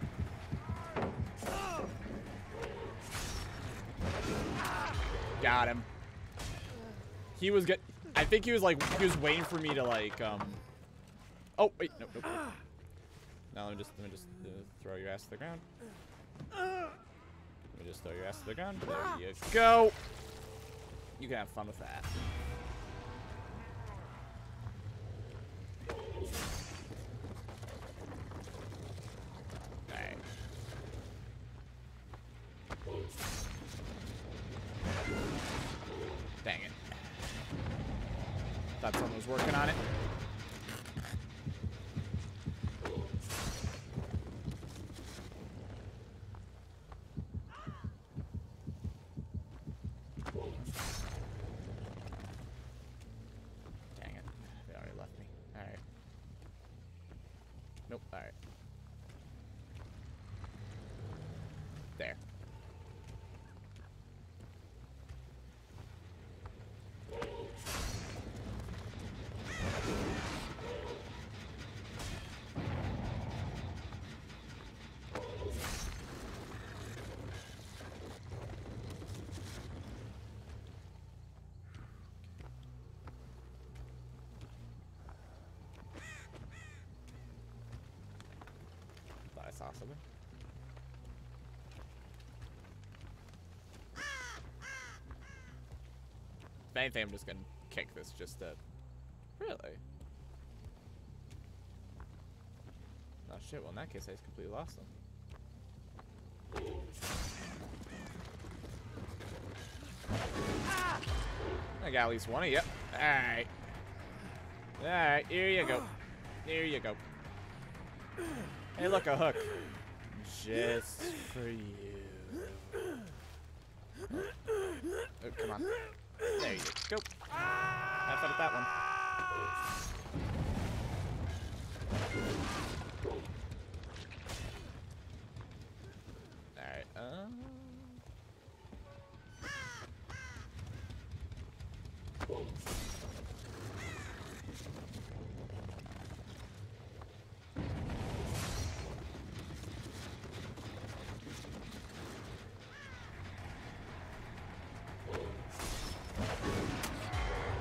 Got him. He was get. I think he was like he was waiting for me to like um. Oh wait, no, no. Let just let me just uh, throw your ass to the ground. Let me just throw your ass to the ground. There you go. You can have fun with that. Alright. Dang it. Thought someone was working on it. Dang it. They already left me. Alright. Nope, alright. There. If anything, I'm just gonna kick this just to. Really? Oh shit, well in that case I just completely lost them. I got at least one of you. Alright. Alright, here you go. Here you go. Hey, look, a hook. Just for you. Oh, come on. There you go. Have fun that one.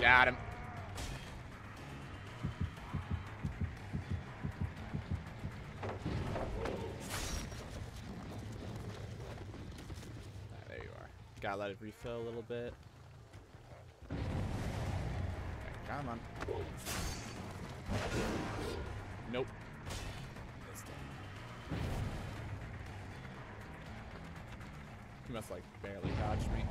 Got him. Ah, there you are. Gotta let it refill a little bit. Come on. Nope. He must like barely dodge me.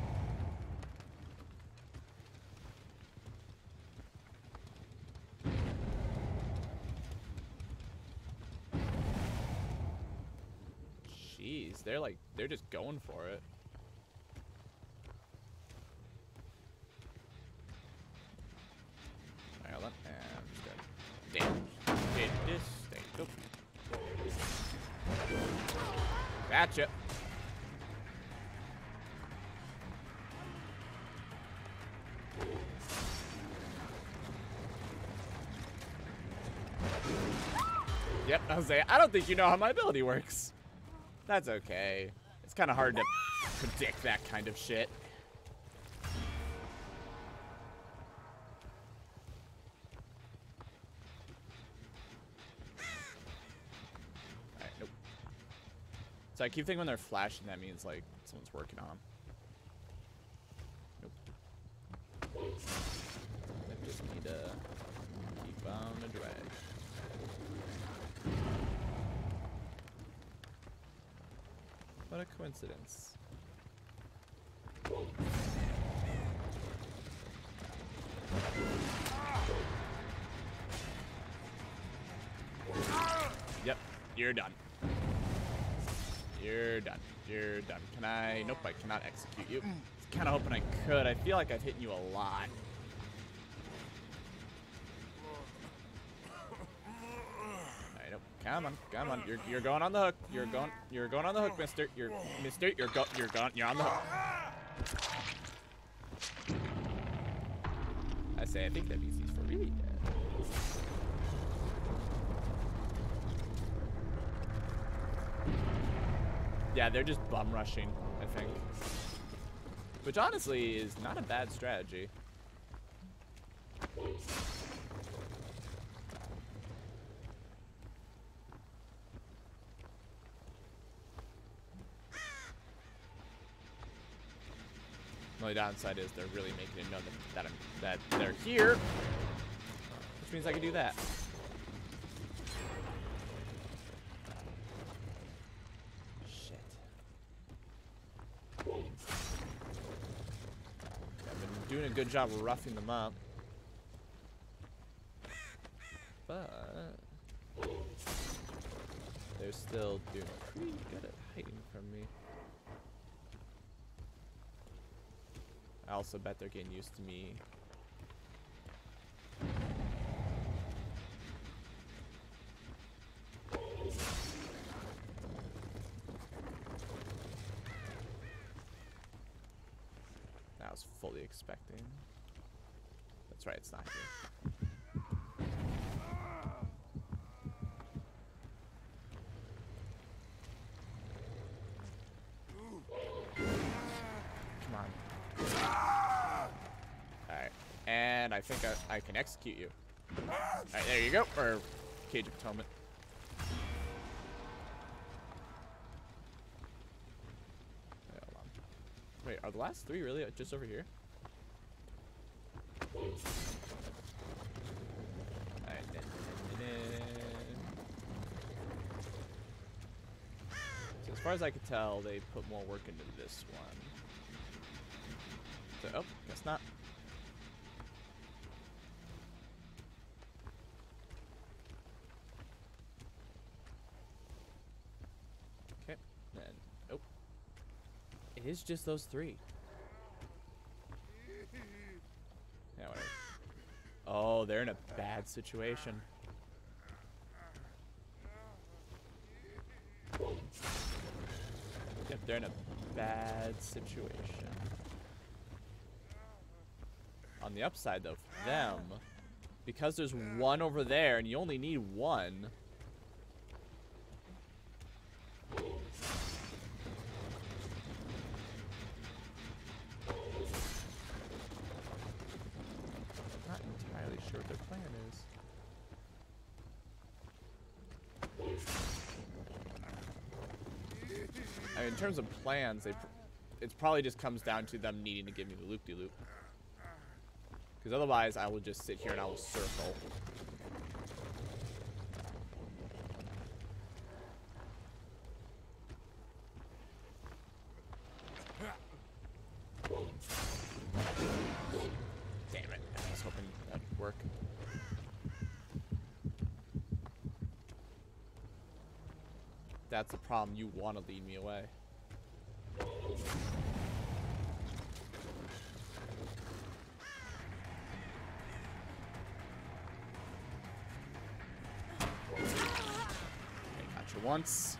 They're like, they're just going for it. Alright, hold on. And this. Go. Gotcha. Yep, I was saying, I don't think you know how my ability works. That's okay. It's kind of hard to predict that kind of shit. Nope. So I keep thinking when they're flashing, that means like someone's working on them. Nope. I just need to keep on the drag. What a coincidence. Yep, you're done. You're done. You're done. Can I? Cannot execute you. Mm. Kind of hoping I could. I feel like I've hit you a lot. Nope. Come on, come on. You're you're going on the hook. You're going you're going on the hook, Mister. You're Mister. You're go you're going. You're on the hook. I say I think that VC's for really dead. Yeah, they're just bum rushing, Which honestly is not a bad strategy. The only downside is they're really making it known that, that, that they're here. Which means I can do that. Shit. I've been doing a good job of roughing them up. But they're still doing pretty good at hiding from me. I also bet they're getting used to me. I was fully expecting. That's right, it's not here. Come on. Alright. And I think I, I can execute you. Alright, there you go. Or Cage of Atonement. Wait, are the last three really just over here? So as far as I could tell, they put more work into this one. So, oh, guess not. Okay, then, oh. It is just those three. Yeah, whatever. Oh, they're in a bad situation. Yep, they're in a bad situation. On the upside, though, for them, because there's one over there and you only need one. Not entirely sure what their plan is. I mean, in terms of plans, they it probably just comes down to them needing to give me the loop-de-loop. Because otherwise, I will just sit here and I will circle. Damn it. I was hoping that'd work. That's you want to lead me away. Okay, gotcha once.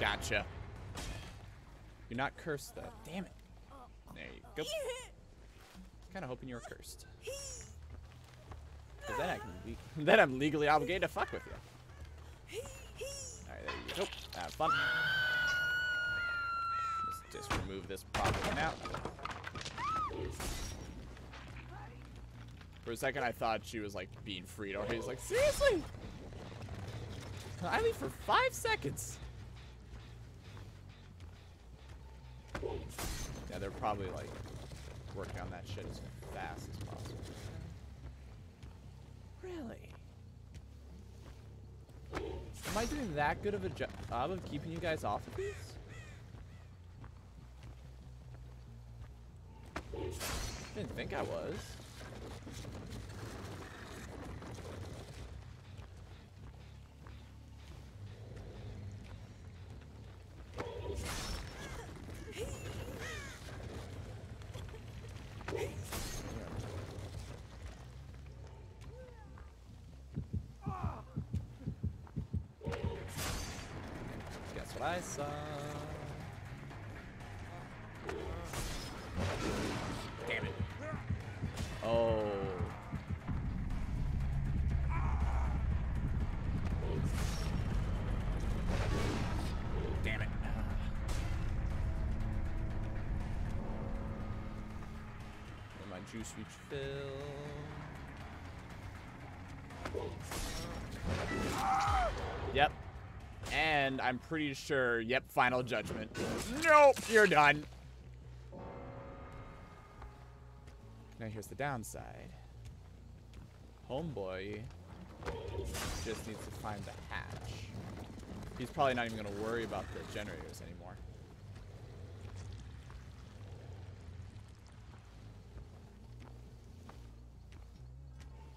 Gotcha. You're not cursed though. Damn it. There you go. Kind of hoping you were cursed. Then I can then I'm legally obligated to fuck with you. Alright, there you go. Have fun. Let's just remove this problem now. For a second I thought she was like being freed or he's like, seriously? I leave for five seconds. Yeah, they're probably like working on that shit as fast as possible. Really? Am I doing that good of a job of keeping you guys off of these? Didn't think I was. My fill. Yep. And I'm pretty sure, yep, final judgment. Nope, you're done. Now here's the downside. Homeboy just needs to find the hatch. He's probably not even gonna worry about the generators anymore.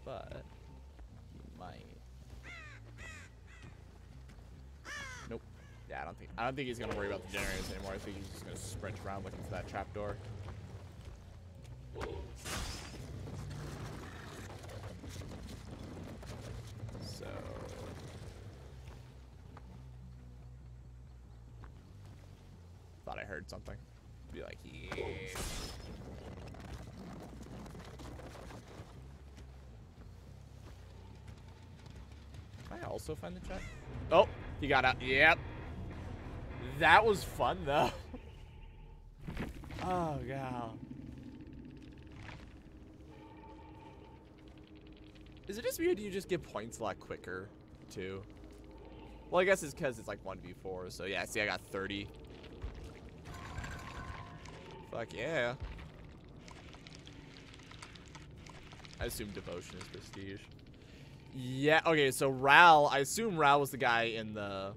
But he might. Nope. Yeah, I don't think I don't think he's gonna worry about the generators anymore. I think he's just gonna sprint around looking for that trapdoor. So thought I heard something. Be like, yeah. Can I also find the chat? Oh, he got out. Yep. That was fun though. oh god. Is it just weird you just get points a lot quicker, too? Well, I guess it's because it's like 1v4, so yeah, see, I got 30. Fuck yeah. I assume devotion is prestige. Yeah, okay, so Ral, I assume Ral was the guy in the...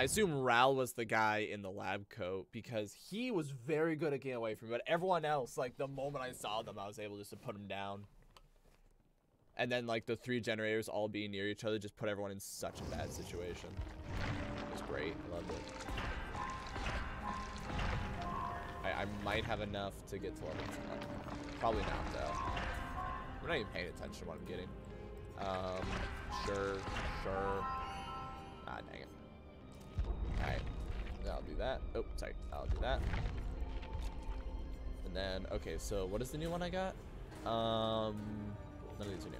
I assume Ral was the guy in the lab coat because he was very good at getting away from me, but everyone else, like, the moment I saw them, I was able just to put them down. And then, like, the three generators all being near each other just put everyone in such a bad situation. It was great. I loved it. I, I might have enough to get to level 10. Probably not, though. I'm not even paying attention to what I'm getting. Um, sure, sure. Ah, dang it. Alright. I'll do that. Oh, sorry. I'll do that. And then, okay, so what is the new one I got? Um, none of these are new.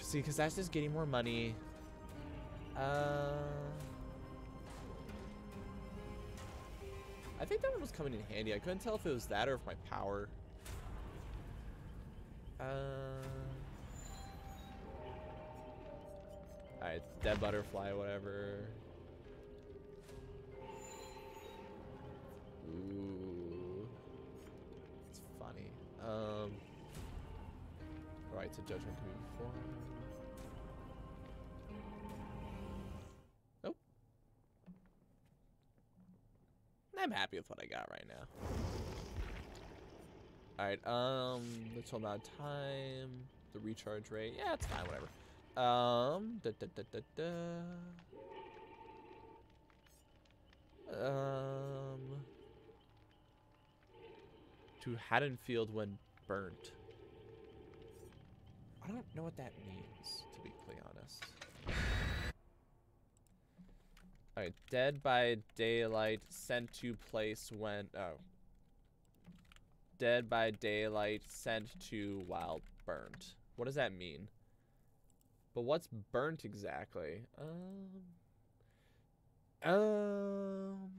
See, because that's just getting more money. Uh, I think that one was coming in handy. I couldn't tell if it was that or if my power. Uh. Alright, dead butterfly, whatever. Ooh. It's funny. Um. Rites of judgment can be performed. Nope. I'm happy with what I got right now. Alright, um, the total amount of time, the recharge rate. Yeah, it's fine, whatever. Um, da da da da da. Um, to Haddonfield when burnt. I don't know what that means, to be completely honest. Alright, dead by daylight, sent to place when, oh. Dead by daylight, sent to while burnt. What does that mean? But what's burnt exactly? Um. Um.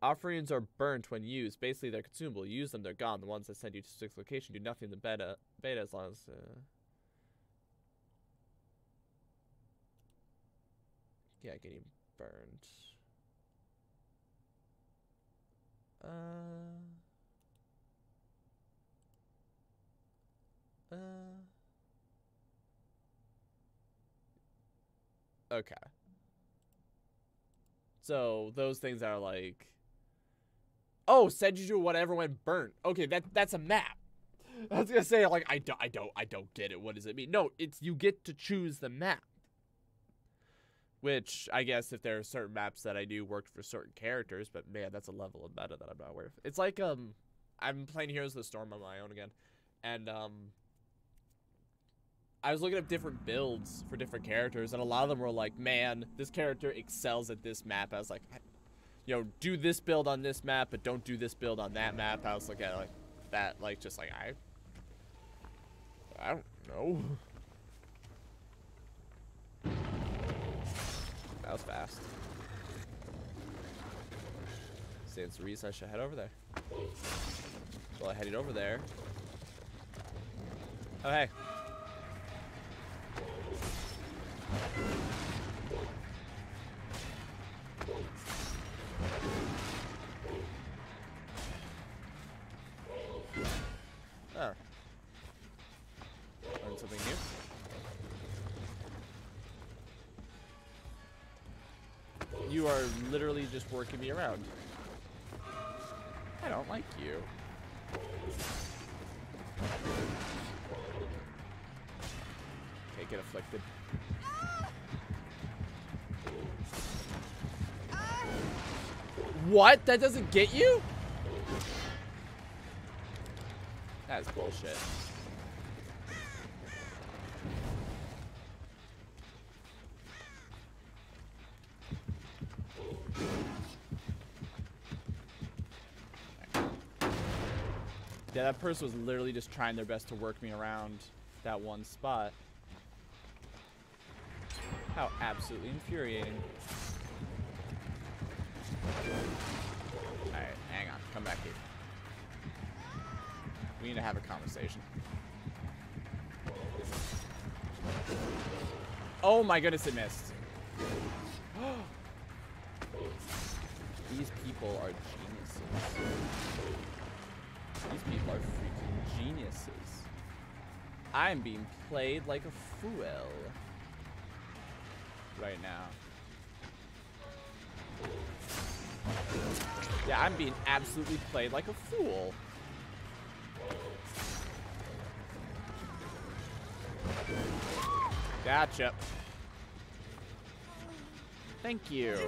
Offerings are burnt when used. Basically, they're consumable. Use them, they're gone. The ones that send you to sixth location do nothing in the beta, beta as long as. Uh... Yeah, getting burnt. Uh. Uh. Okay. So those things are like. Oh, send you to whatever went burnt. Okay, that that's a map. I was gonna say like I don't I don't I don't get it. What does it mean? No, it's you get to choose the map. Which I guess if there are certain maps that I knew worked for certain characters, but man, that's a level of meta that I'm not aware of. It's like um, I'm playing Heroes of the Storm on my own again, and um, I was looking at different builds for different characters, and a lot of them were like, man, this character excels at this map. I was like, you know, do this build on this map, but don't do this build on that map. I was looking at like that, like just like I, I don't know. That was fast. Stands to reason I should head over there. Well, I headed over there. Oh, hey. Oh. Learned something new. You are literally just working me around. I don't like you. Okay, get afflicted. What? That doesn't get you? That's bullshit. Yeah, that person was literally just trying their best to work me around that one spot. How absolutely infuriating. Alright, hang on. Come back here. We need to have a conversation. Oh my goodness, it missed. These people are geniuses. These people are freaking geniuses. I'm being played like a fool right now. Yeah, I'm being absolutely played like a fool. Gotcha. Thank you.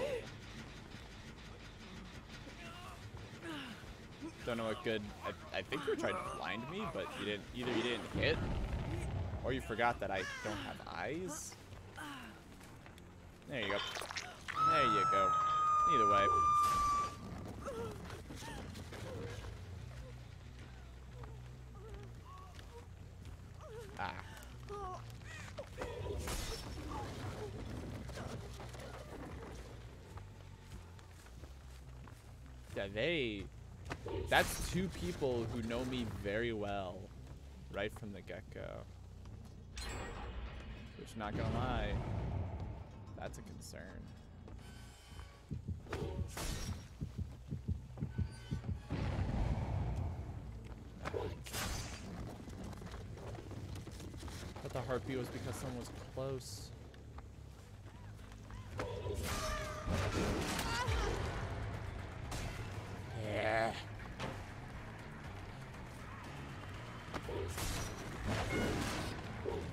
Don't know what good. I, I think you were trying to blind me, but you didn't. Either you didn't hit, or you forgot that I don't have eyes. There you go. There you go. Either way. Ah. Yeah, they... That's two people who know me very well right from the get-go. Which, not gonna lie, that's a concern. But the heartbeat was because someone was close.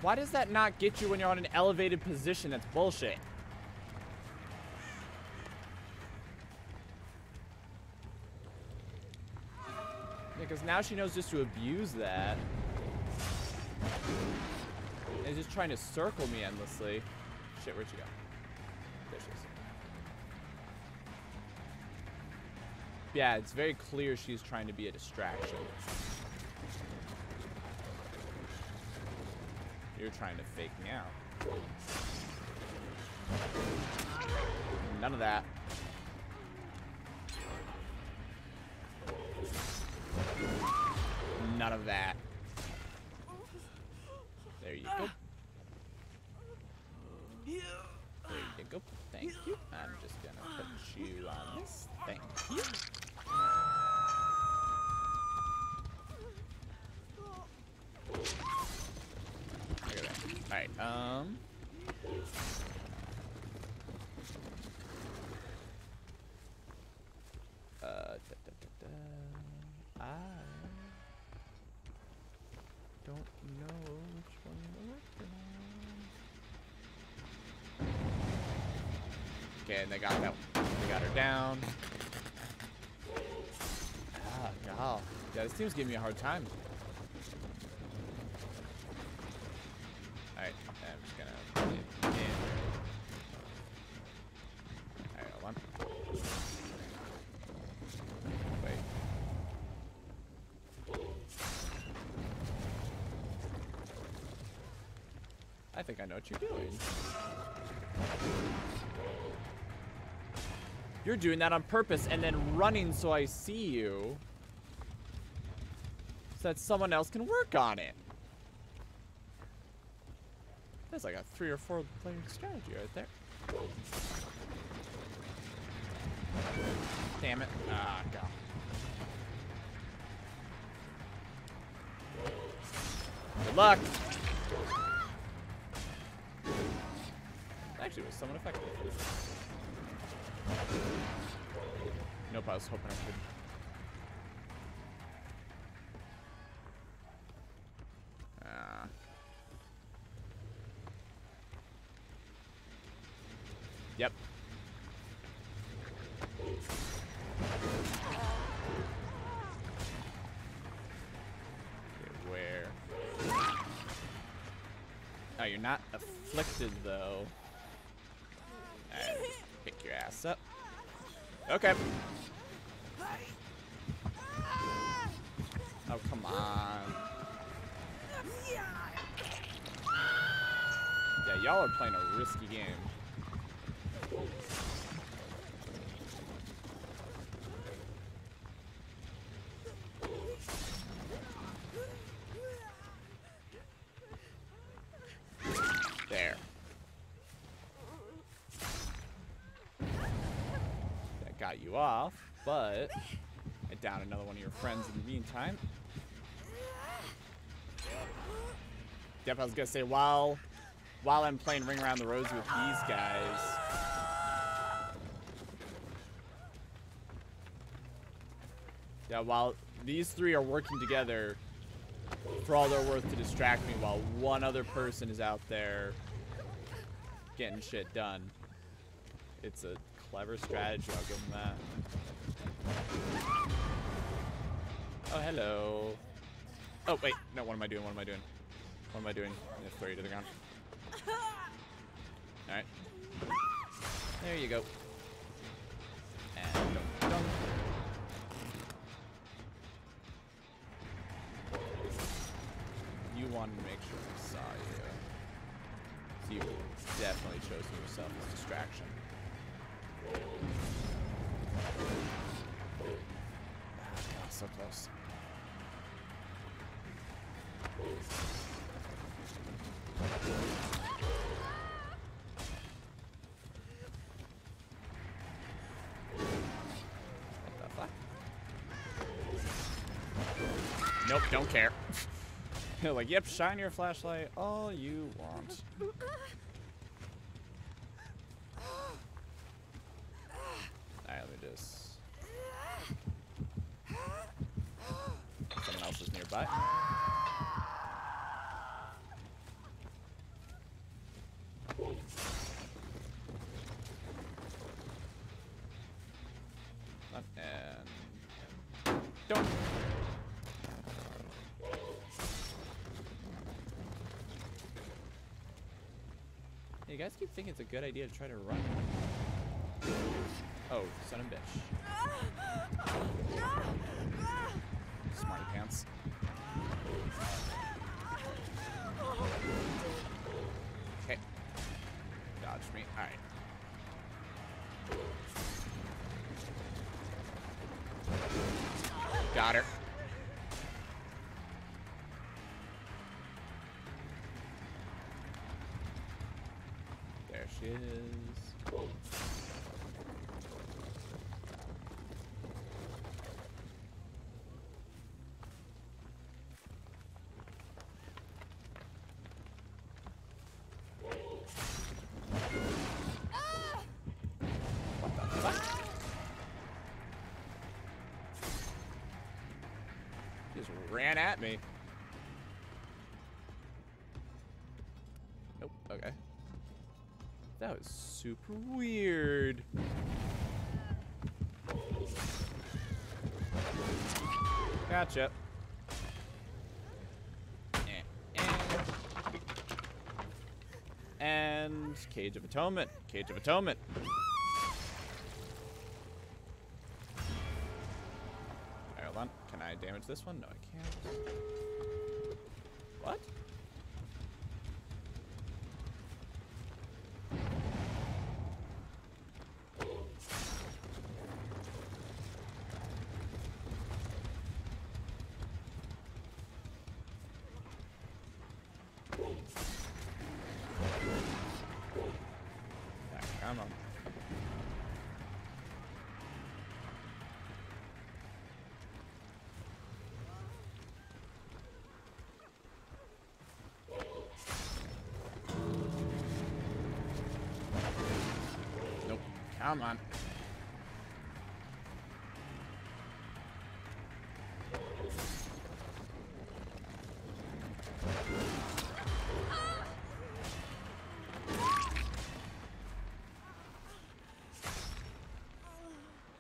Why does that not get you when you're on an elevated position? That's bullshit. Because now she knows just to abuse that. And just trying to circle me endlessly. Shit, where'd she go? There she is. Yeah, it's very clear she's trying to be a distraction. You're trying to fake me out. None of that. Okay, and they got that. They got her down. Ah, God. Yeah, this team's giving me a hard time. Alright, I'm just gonna. Alright, hold on. Wait. I think I know what you're doing. You're doing that on purpose and then running so I see you. So that someone else can work on it. That's like a three or four player strategy right there. Damn it. Ah, God. Good luck. Actually, it was somewhat effective. Nope, I was hoping I could. Ah. Yep. Okay, where? Oh, you're not afflicted though. Alright, pick your ass up. Okay. Oh, come on. Yeah, y'all are playing a risky game. There. That got you off, but I downed another one of your friends in the meantime. I was gonna say while while I'm playing Ring Around the Rosie with these guys. Yeah, while these three are working together for all they're worth to distract me while one other person is out there getting shit done. It's a clever strategy, I'll give them that. Oh, hello. Oh, wait. No, what am I doing? What am I doing? What am I doing? I'm gonna throw you to the ground. Alright. There you go. And dunk, dunk. You wanted to make sure I saw you. So you definitely chose yourself as distraction. Ah, so close. Nope, don't care. Like, yep, shine your flashlight all you want. Alright, let me just. Someone else is nearby. Up and don't. You guys keep thinking it's a good idea to try to run. Oh, son of a bitch. Smarty pants. Okay. Dodge me. Alright. Got her. Ran at me. Nope. Okay. That was super weird. Gotcha. Eh, eh. And Cage of Atonement. Cage of Atonement. This one? No, I can't. Come on.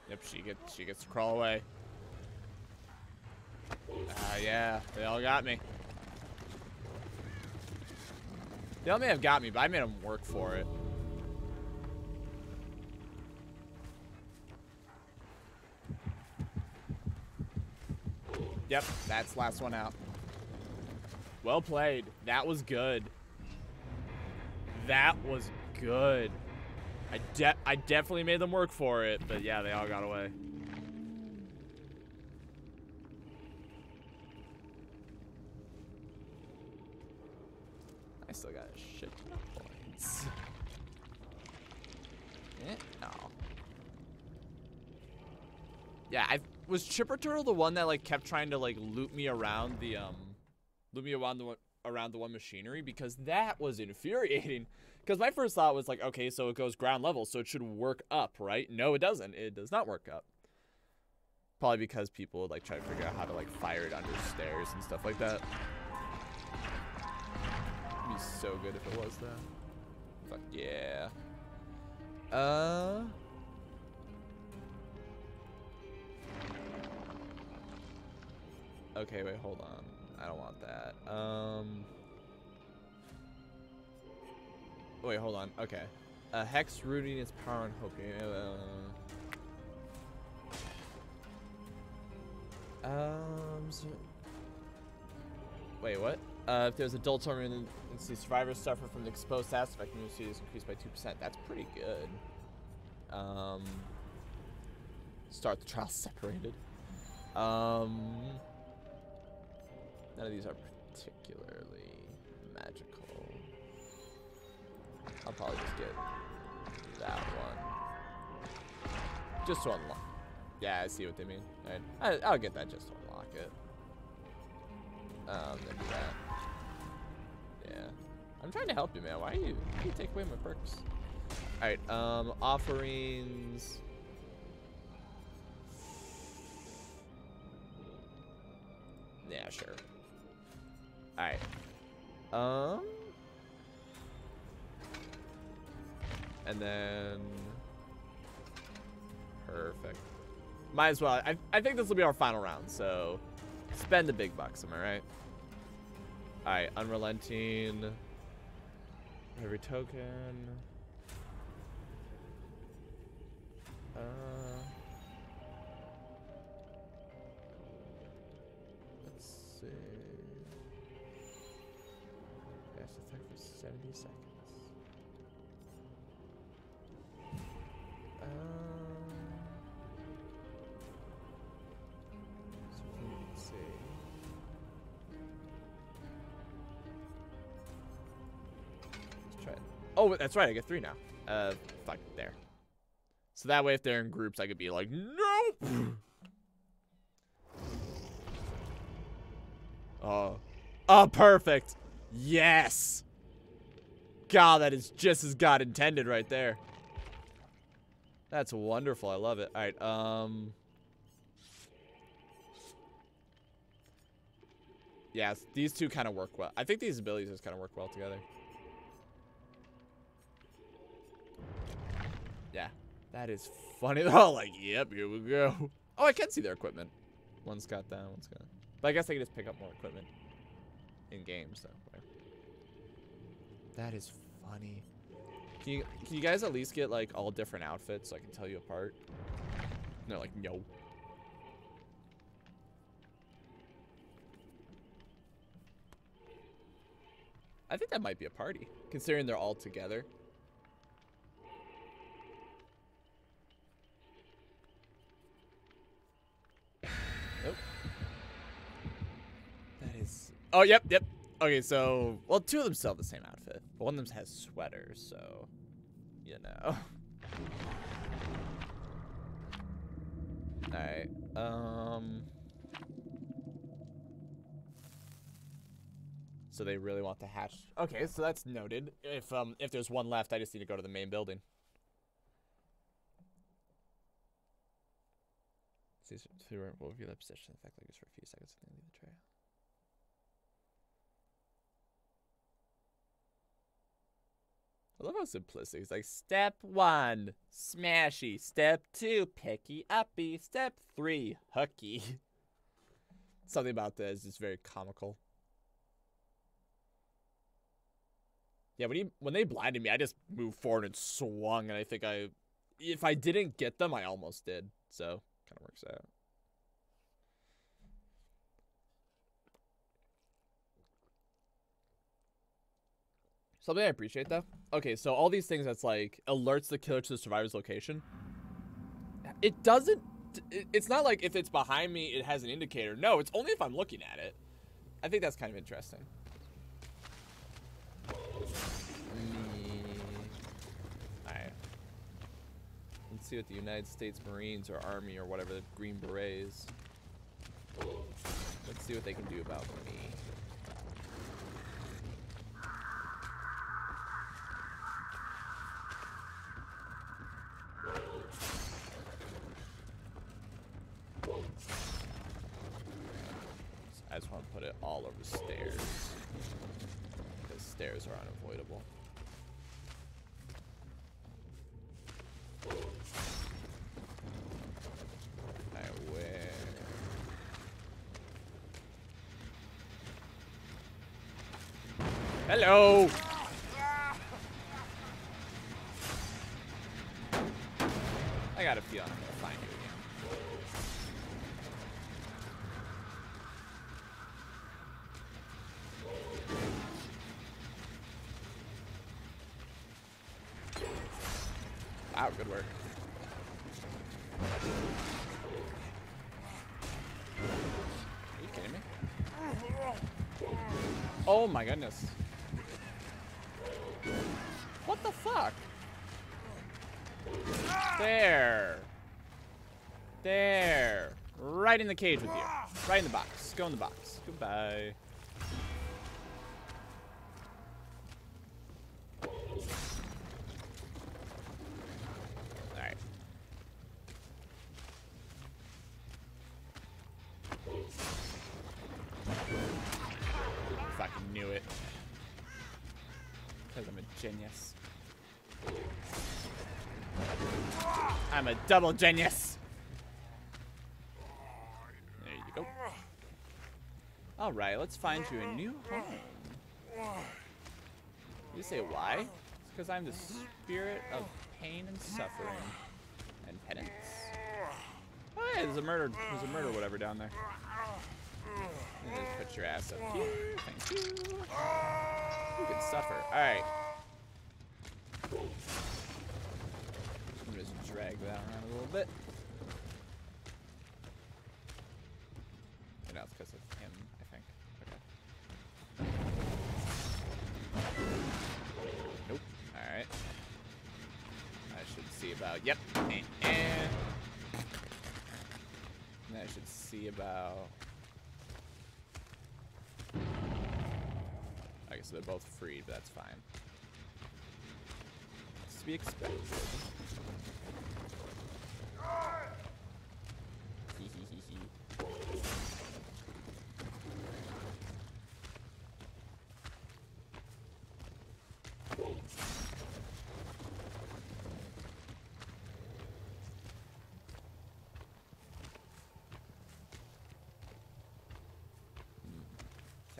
Yep, she gets she gets to crawl away. Ah, yeah, they all got me. They all may have got me, but I made them work for it. Yep, that's last one out. Well played. That was good. That was good. I de I definitely made them work for it, but yeah, they all got away. Was Chipper Turtle the one that like kept trying to like loop me around the um loop me around the one around the one machinery because that was infuriating. Because my first thought was like, okay, so it goes ground level, so it should work up, right? No, it doesn't. It does not work up. Probably because people would like try to figure out how to like fire it under stairs and stuff like that. It'd be so good if it was that. Fuck yeah. Uh. Okay, wait, hold on. I don't want that. Um. Wait, hold on. Okay. Uh, Hex rooting its power and hoping. Uh, um. So, wait, what? Uh, if there's adult tournament and see survivors suffer from the exposed effect, immunity is increased by 2%. That's pretty good. Um. Start the trial separated. Um. None of these are particularly magical. I'll probably just get that one. Just to unlock. Yeah, I see what they mean. Alright. I'll get that just to unlock it. Um, do that. Yeah. I'm trying to help you, man. Why are you, why you take away my perks? Alright, um, offerings. Yeah, sure. Alright. Um. And then... Perfect. Might as well. I, I think this will be our final round, so spend the big bucks, am I right? Alright, unrelenting. Every token. Uh, Oh, that's right. I get three now. Uh, fuck there. So that way, if they're in groups, I could be like, nope. oh, oh, perfect. Yes. God, that is just as God intended right there. That's wonderful. I love it. All right. Um. Yeah, these two kind of work well. I think these abilities just kind of work well together. Yeah, that is funny. Oh, like, yep, here we go. Oh, I can see their equipment. One's got that, one's got. But I guess I can just pick up more equipment in games, so. That is funny. Can you, can you guys at least get like all different outfits so I can tell you apart? And they're like, no. I think that might be a party, considering they're all together. Nope. That is. Oh, yep, yep. Okay, so well, two of them have the same outfit, but one of them has sweaters, so you know. All right. Um. So they really want the hatch. Okay, so that's noted. If um if there's one left, I just need to go to the main building. Caesar will review that position for a few seconds and then leave the trail. I love how simplistic. It's like step one, smashy. Step two, picky uppy. Step three, hooky. Something about that is just very comical. Yeah, when he when they blinded me, I just moved forward and swung, and I think I, if I didn't get them, I almost did. So kind of works out. Something I appreciate though. Okay, so all these things that's like alerts the killer to the survivor's location. It doesn't. It's not like if it's behind me, it has an indicator. No, it's only if I'm looking at it. I think that's kind of interesting. Alright. Let's see what the United States Marines or Army or whatever the Green Berets. Let's see what they can do about me. I just want to put it all over stairs. Because stairs are unavoidable. I where? Hello! I got a feeling I'm gonna find you again. Wow, good work. Are you kidding me? Oh, oh my goodness. Right in the cage with you. Right in the box. Go in the box. Goodbye. Alright. Fucking knew it. Because I'm a genius. I'm a double genius. There you go. Right, let's find you a new home. You say why? It's because I'm the spirit of pain and suffering and penance. Oh yeah, there's a murder. There's a murder, whatever, down there. Put your ass up here. Thank you. You can suffer. All right. I'm just drag that around a little bit. And now it's because of him, I think. Okay. Nope. Alright. I should see about. Yep. And, and I should see about. I guess they're both free, but that's fine. It's to be expected.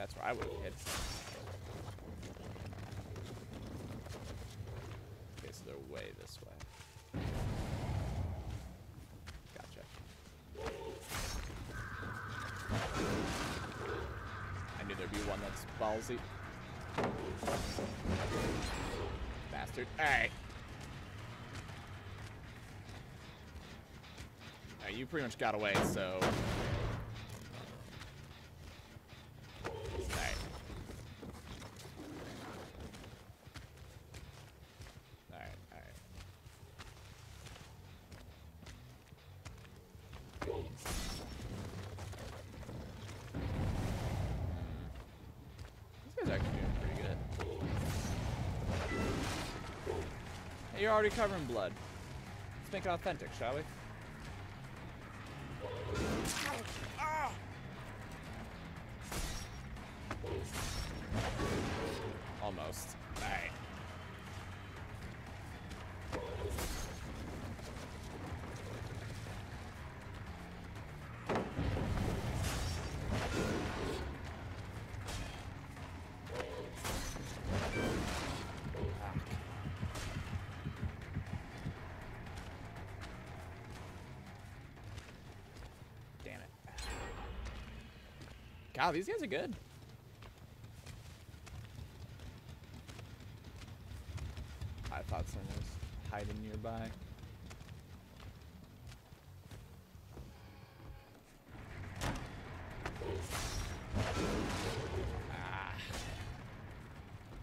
That's where I would hit. Okay, so they're way this way. Gotcha. I knew there'd be one that's ballsy. Bastard. Alright. Alright, you pretty much got away, so Alright. Alright, alright. This guy's actually doing pretty good. Hey, you're already covered in blood. Let's make it authentic, shall we? God, these guys are good. I thought someone was hiding nearby. Ah.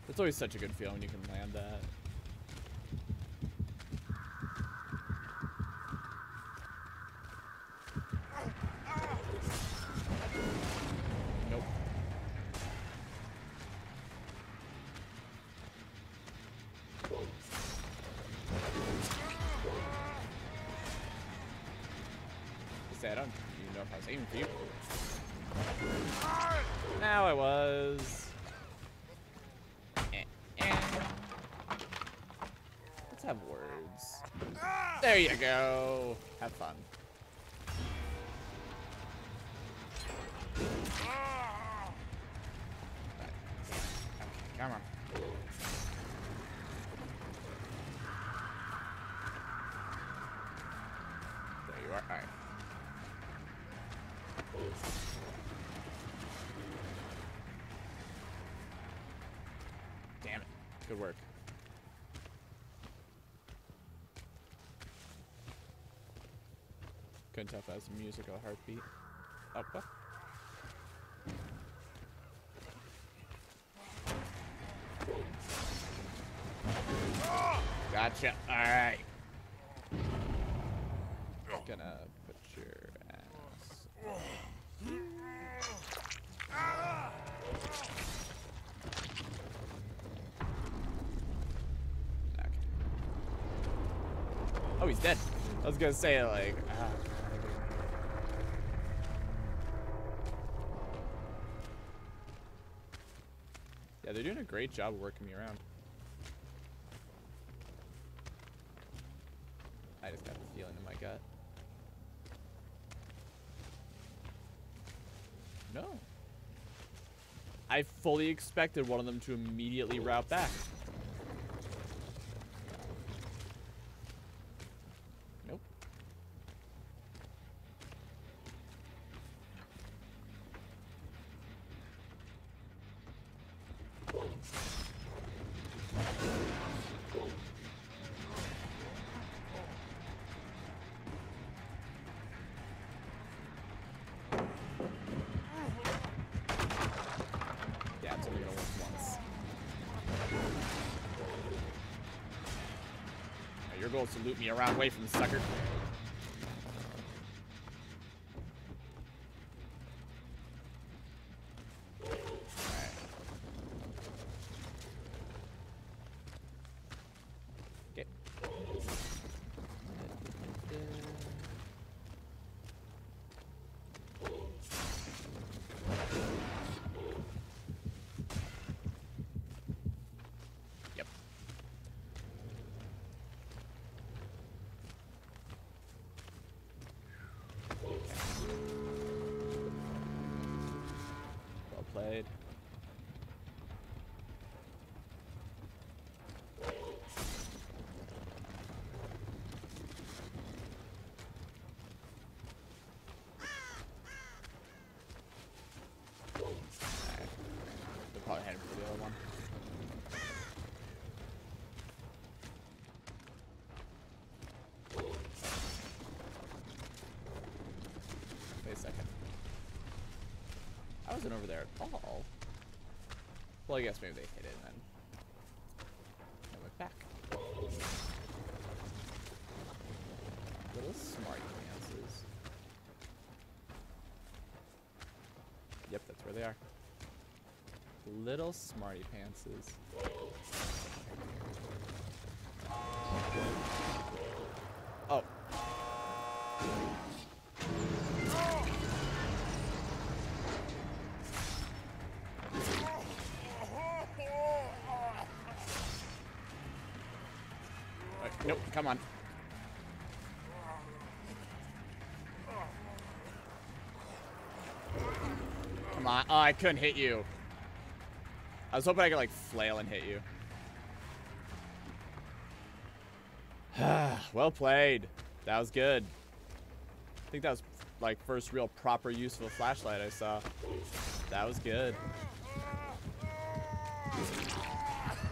It's always such a good feeling when you can land that. You go. Couldn't tell if that was music or a heartbeat. Oh, what? Gotcha. Alright. Gonna put your ass. Okay. Oh, he's dead. I was gonna say like. ah. Yeah, they're doing a great job of working me around. I just got the feeling in my gut. No. I fully expected one of them to immediately route back. Around away from the sucker. Alright. Okay. Yep. Well played. Alright. They're probably heading for the other one. Wait a second. I wasn't over there at all. Well, I guess maybe they hit it then I went back. Little dances. Yep, that's where they are. Little smarty pantses. Nope, come on. Come on. Oh, I couldn't hit you. I was hoping I could, like, flail and hit you. well played. That was good. I think that was, like, first real proper use of a flashlight I saw. That was good.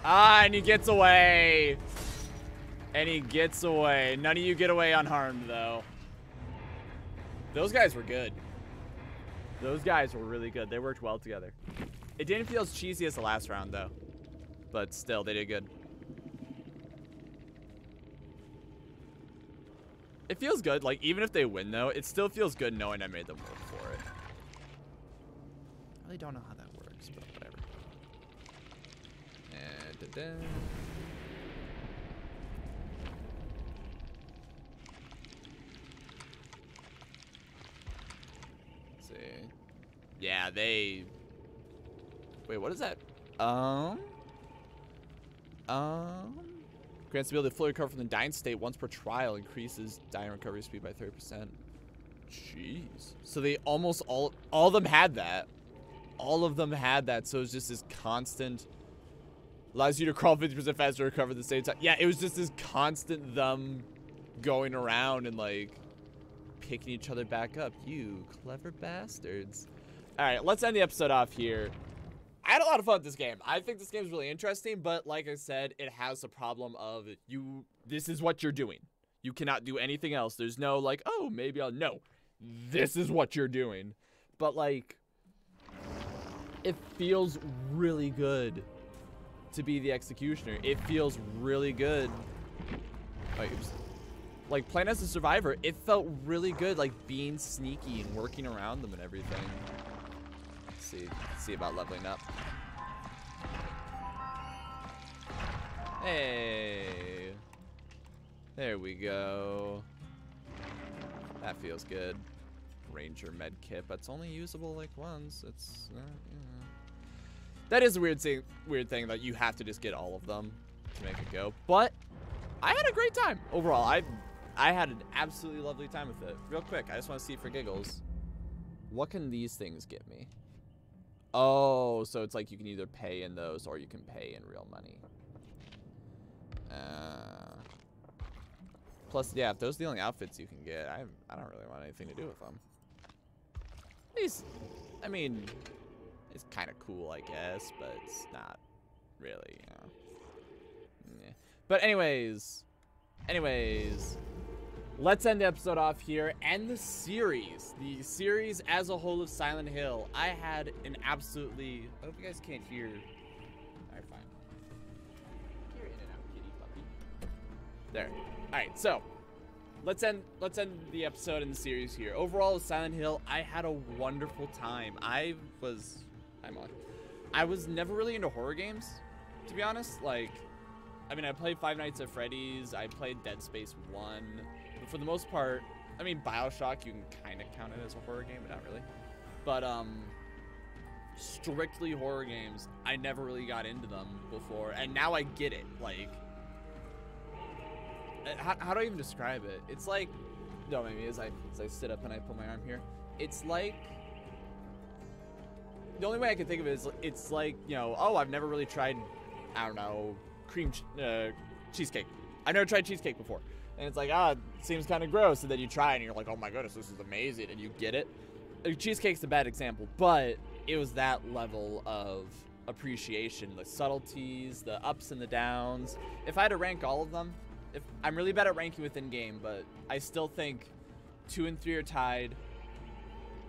Ah, and he gets away. And he gets away. None of you get away unharmed, though. Those guys were good. Those guys were really good. They worked well together. It didn't feel as cheesy as the last round, though. But still, they did good. It feels good. Like, even if they win, though, it still feels good knowing I made them work for it. I really don't know how that works, but whatever. Eh, and da -da. Let's see. Yeah, they. Wait, what is that? Um. Um. Grants the ability to fully recover from the dying state once per trial, increases dying recovery speed by 30%. Jeez. So they almost all, all of them had that. All of them had that, so it's just this constant, allows you to crawl 50% faster, recover the same time. Yeah, it was just this constant them going around and like picking each other back up. You clever bastards. All right, let's end the episode off here. I had a lot of fun with this game. I think this game is really interesting, but like I said, it has the problem of you. This is what you're doing. You cannot do anything else. There's no like, oh, maybe I'll. No, this is what you're doing. But like, it feels really good to be the executioner. It feels really good. Like, oops. like playing as a survivor, it felt really good. Like being sneaky and working around them and everything. See, see about leveling up. Hey. There we go. That feels good. Ranger med kit, but it's only usable like once. It's uh, know. That is a weird thing. Weird thing that you have to just get all of them to make it go. But I had a great time overall. I I had an absolutely lovely time with it. Real quick, I just want to see for giggles. What can these things get me? Oh, so it's like you can either pay in those or you can pay in real money. Uh, plus, yeah, if those are the only outfits you can get, I, I don't really want anything to do with them. These, I mean, it's kind of cool, I guess, but it's not really, you know. Yeah. But anyways, anyways, let's end the episode off here and the series. The series as a whole of Silent Hill. I had an absolutely. I hope you guys can't hear. Alright, fine. You're in and out, kitty puppy. There. Alright, so let's end let's end the episode and the series here. Overall, with Silent Hill, I had a wonderful time. I was I'm on. I was never really into horror games, to be honest. Like, I mean, I played Five Nights at Freddy's. I played Dead Space One but for the most part, I mean, Bioshock, you can kind of count it as a horror game, but not really. But, um, strictly horror games, I never really got into them before, and now I get it. Like, uh, how, how do I even describe it? It's like, no, maybe as I, as I sit up and I put my arm here, it's like, the only way I can think of it is, it's like, you know, oh, I've never really tried, I don't know, cream, uh, cheesecake. I've never tried cheesecake before and it's like, ah, it seems kind of gross. And then you try and you're like, oh my goodness, this is amazing. And you get it. Cheesecake's a bad example, but it was that level of appreciation the subtleties, the ups and the downs. If I had to rank all of them, if I'm really bad at ranking within game, but I still think two and three are tied.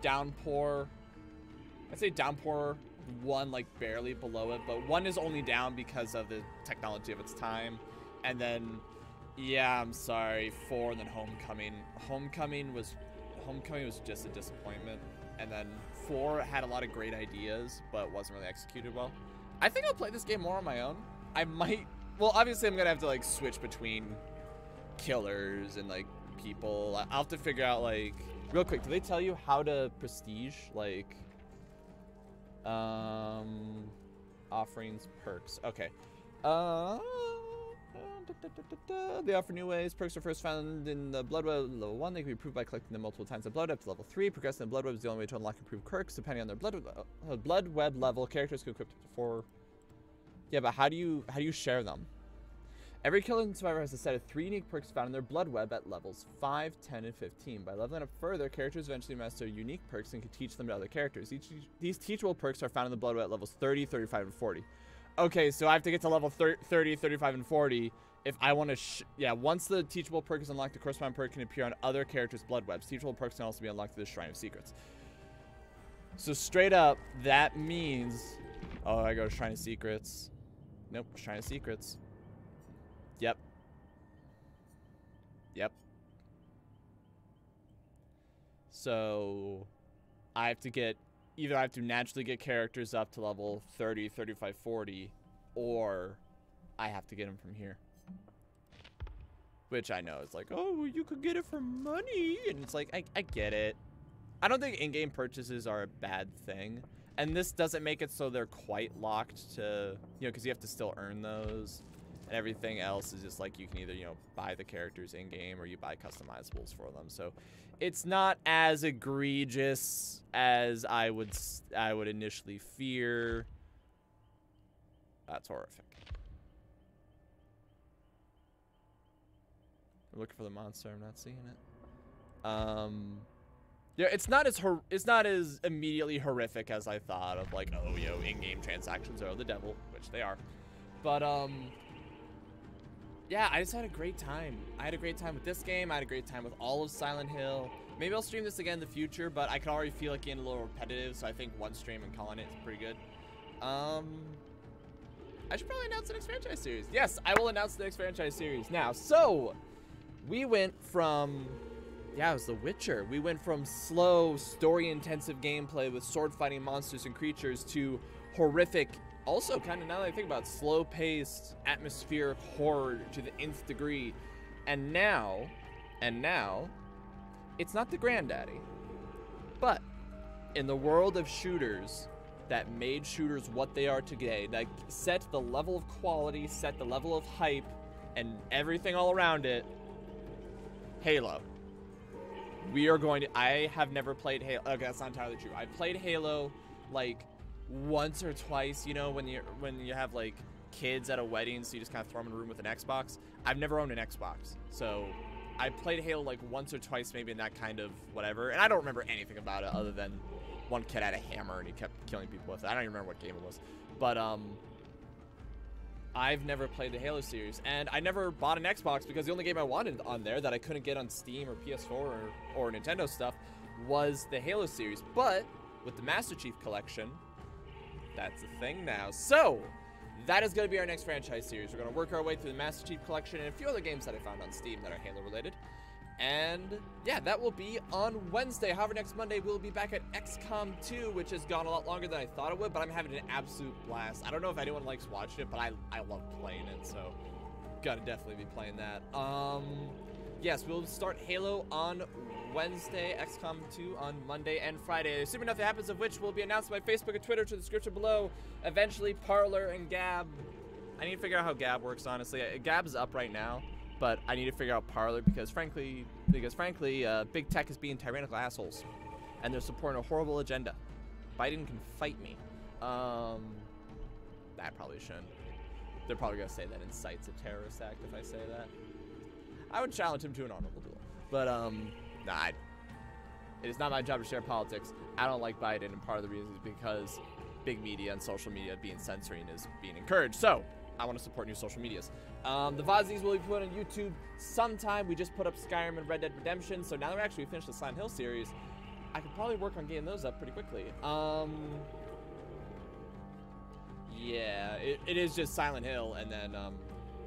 Downpour, I'd say Downpour one like barely below it, but one is only down because of the technology of its time. And then yeah, I'm sorry. Four and then Homecoming. Homecoming was Homecoming was just a disappointment. And then four had a lot of great ideas, but wasn't really executed well. I think I'll play this game more on my own. I might well, obviously I'm gonna have to like switch between killers and like people. I'll have to figure out like real quick, do they tell you how to prestige? Like um offerings perks. Okay. Uh they offer new ways. Perks are first found in the Blood Web level 1. They can be improved by collecting them multiple times in Blood Web to level 3. Progressing in Blood Web is the only way to unlock improved perks. Depending on their Blood, uh, blood Web level, characters can equip up to 4. Yeah, but how do you how do you share them? Every killing survivor has a set of three unique perks found in their blood web at levels 5, 10, and 15. By leveling up further, characters eventually master unique perks and can teach them to other characters. Each, these teachable perks are found in the blood web at levels 30, 35, and 40. Okay, so I have to get to level 30, 35, and 40 if I want to, yeah, once the teachable perk is unlocked, the corresponding perk can appear on other characters' blood webs. Teachable perks can also be unlocked through the Shrine of Secrets. So straight up, that means, oh, I go to Shrine of Secrets. Nope, Shrine of Secrets. Yep. Yep. So I have to get, either I have to naturally get characters up to level 30, 35, 40, or I have to get them from here. Which I know is like, oh, you could get it for money. And it's like, I, I get it. I don't think in-game purchases are a bad thing. And this doesn't make it so they're quite locked to, you know, because you have to still earn those. And everything else is just like you can either, you know, buy the characters in-game or you buy customizables for them. So it's not as egregious as I would I would initially fear. That's horrific. Looking for the monster. I'm not seeing it. Um, yeah, it's not as it's not as immediately horrific as I thought of like, oh, yo, in-game transactions are the devil, which they are. But, um, yeah, I just had a great time. I had a great time with this game. I had a great time with all of Silent Hill. Maybe I'll stream this again in the future, but I can already feel it getting a little repetitive, so I think one stream and calling it is pretty good. Um, I should probably announce the next franchise series. Yes, I will announce the next franchise series now. So, we went from yeah, it was The Witcher. We went from slow, story-intensive gameplay with sword-fighting monsters and creatures to horrific, also kind of now that I think about it, slow-paced, atmospheric horror to the nth degree. And now, and now, it's not the granddaddy. But in the world of shooters that made shooters what they are today, that set the level of quality, set the level of hype, and everything all around it, Halo. We are going to. I have never played Halo. Okay, that's not entirely true. I've played Halo like once or twice. You know, when you when you have like kids at a wedding, so you just kind of throw them in a room with an Xbox. I've never owned an Xbox, so I played Halo like once or twice, maybe in that kind of whatever. And I don't remember anything about it other than one kid had a hammer and he kept killing people with it. I don't even remember what game it was, but um. I've never played the Halo series, and I never bought an Xbox because the only game I wanted on there that I couldn't get on Steam or PS4 or, or Nintendo stuff was the Halo series. But with the Master Chief Collection, that's a thing now. So, that is going to be our next franchise series. We're going to work our way through the Master Chief Collection and a few other games that I found on Steam that are Halo related. And yeah, that will be on Wednesday. However, next Monday we'll be back at XCOM 2, which has gone a lot longer than I thought it would, but I'm having an absolute blast. I don't know if anyone likes watching it, but I, I love playing it, so gotta definitely be playing that. Um, yes, we'll start Halo on Wednesday, XCOM 2 on Monday and Friday. Assuming nothing happens, of which will be announced by Facebook and Twitter to the description below. Eventually, Parler and Gab. I need to figure out how Gab works, honestly. Gab's up right now but I need to figure out Parler because frankly, because frankly, uh, big tech is being tyrannical assholes, and they're supporting a horrible agenda. Biden can fight me. Um, I probably shouldn't. They're probably gonna say that incites a terrorist act if I say that. I would challenge him to an honorable duel, but um, nah. I, it is not my job to share politics. I don't like Biden, and part of the reason is because big media and social media being censoring is being encouraged. So I want to support new social medias. Um, the Vozzies will be put on YouTube sometime. We just put up Skyrim and Red Dead Redemption, so now that we're actually finished the Silent Hill series, I could probably work on getting those up pretty quickly. Um, yeah, it, it is just Silent Hill, and then um,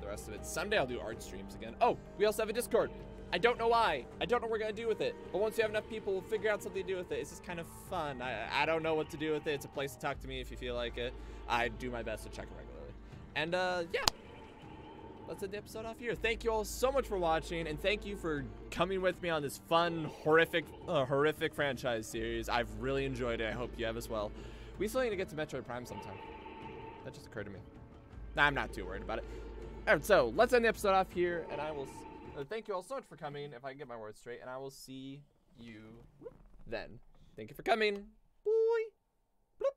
the rest of it. Someday I'll do art streams again. Oh, we also have a Discord. I don't know why. I don't know what we're going to do with it. But once you have enough people, we'll figure out something to do with it. It's just kind of fun. I, I don't know what to do with it. It's a place to talk to me if you feel like it. I do my best to check regularly. And uh, yeah, let's end the episode off here. Thank you all so much for watching, and thank you for coming with me on this fun, horrific, uh, horrific franchise series. I've really enjoyed it. I hope you have as well. We still need to get to Metroid Prime sometime. That just occurred to me. Nah, I'm not too worried about it. All right, so let's end the episode off here, and I will uh, thank you all so much for coming, if I can get my words straight, and I will see you then. Thank you for coming. Boy. Bloop.